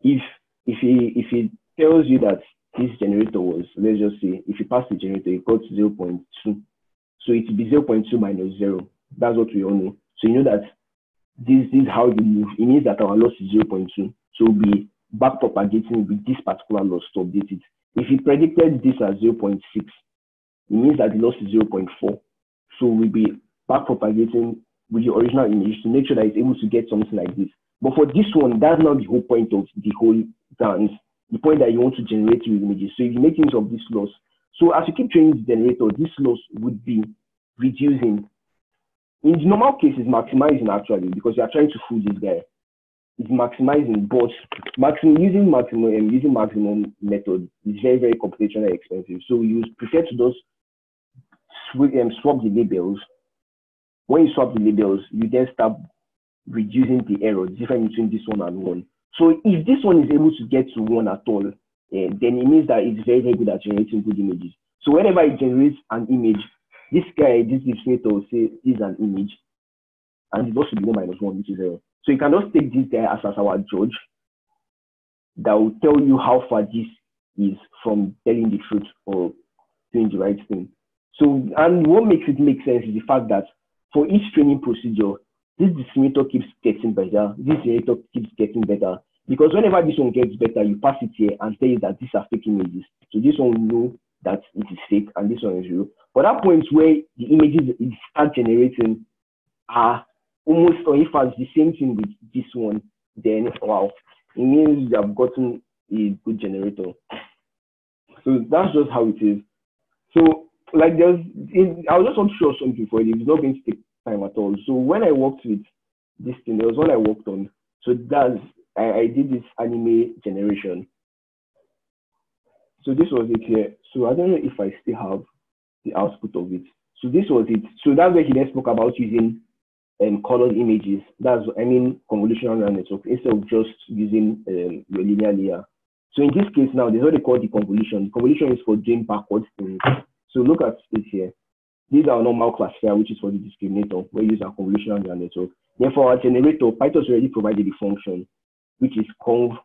if if he if he tells you that this generator was, let's just say, if you pass the generator, it got 0.2. So it will be 0.2 minus 0. That's what we all know. So you know that this, this is how you move. It means that our loss is 0.2. So we'll be back propagating with this particular loss to update it. If he predicted this as 0.6, it means that the loss is 0.4. So we'll be back propagating with the original image to make sure that it's able to get something like this. But for this one, that's not the whole point of the whole dance. The point that you want to generate your images. So if you make use of this loss, so as you keep training the generator, this loss would be reducing. In the normal case, it's maximizing actually because you are trying to fool this guy. It's maximizing, but maximum using maximum and using maximum method is very very computationally expensive. So you prefer to just sw- um, swap the labels. When you swap the labels, you then start reducing the error, the difference between this one and one. So if this one is able to get to one at all, eh, then it means that it's very, very good at generating good images. So whenever it generates an image, this guy, this discriminator will say is an image, and it's also be one minus one, which is zero. So you can just take this guy as, as our judge that will tell you how far this is from telling the truth or doing the right thing. So, and what makes it make sense is the fact that for each training procedure, this discriminator keeps getting better, this generator keeps getting better. Because whenever this one gets better, you pass it here and tell you that these are fake images. So this one will know that it is fake and this one is real. But that point where the images it start generating are almost or if it's the same thing with this one, then wow, it means you have gotten a good generator. So that's just how it is. So like there's, I was just want to show something for you. It's not going to take time at all. So when I worked with this thing, there was one I worked on. So that's I, I did this anime generation. So this was it here. So I don't know if I still have the output of it. So this was it. So that's where he then spoke about using um, colored images. That's I mean convolutional neural network instead of just using um, your linear layer. So in this case now, there's what they call the convolution. Convolution is for doing backwards things. So look at it here. These are normal classifier, which is for the discriminator. We use our convolutional neural network. Then for our generator, Python's already provided the function, which is conv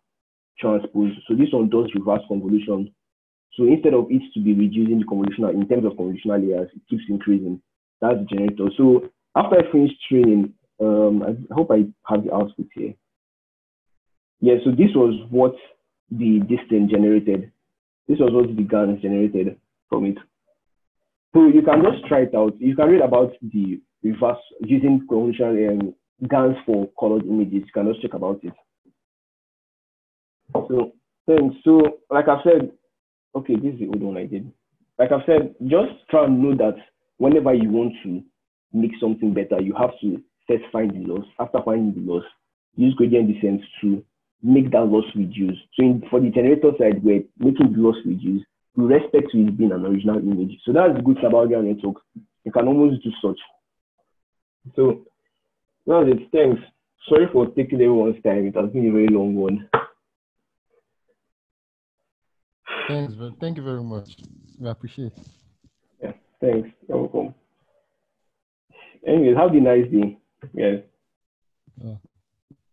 transpose. So this one does reverse convolution. So instead of it to be reducing the convolutional, in terms of convolutional layers, it keeps increasing. That's the generator. So after I finish training, um, I hope I have the output here. Yeah, so this was what the distance generated. This was what the GANs generated from it. So you can just try it out. You can read about the reverse using convolutional um, GANs for colored images. You can just check about it. So thanks. So like I said, okay, this is the old one I did. Like I've said, just try and know that whenever you want to make something better, you have to first find the loss. After finding the loss, use gradient descent to make that loss reduce. So in, for the generator side, we're making the loss reduce with respect to it being an original image. So that's the good about your network. You can almost do such. So that's it. Thanks. Sorry for taking everyone's time. It has been a very long one. Thanks, ve- thank you very much. We appreciate it. Yeah, thanks. You're welcome. Anyways, have a nice day. Yeah. Yeah.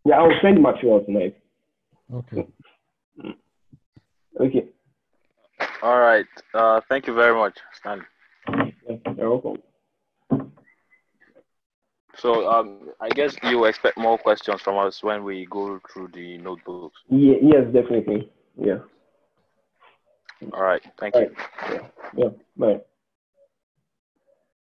Yeah, I'll send material tonight. Okay. Okay. All right. Uh, thank you very much, Stanley. You're welcome. So um, I guess you expect more questions from us when we go through the notebooks. Yeah, yes, definitely. Yeah. All right. Thank All you. right. Yeah. Yeah. Bye.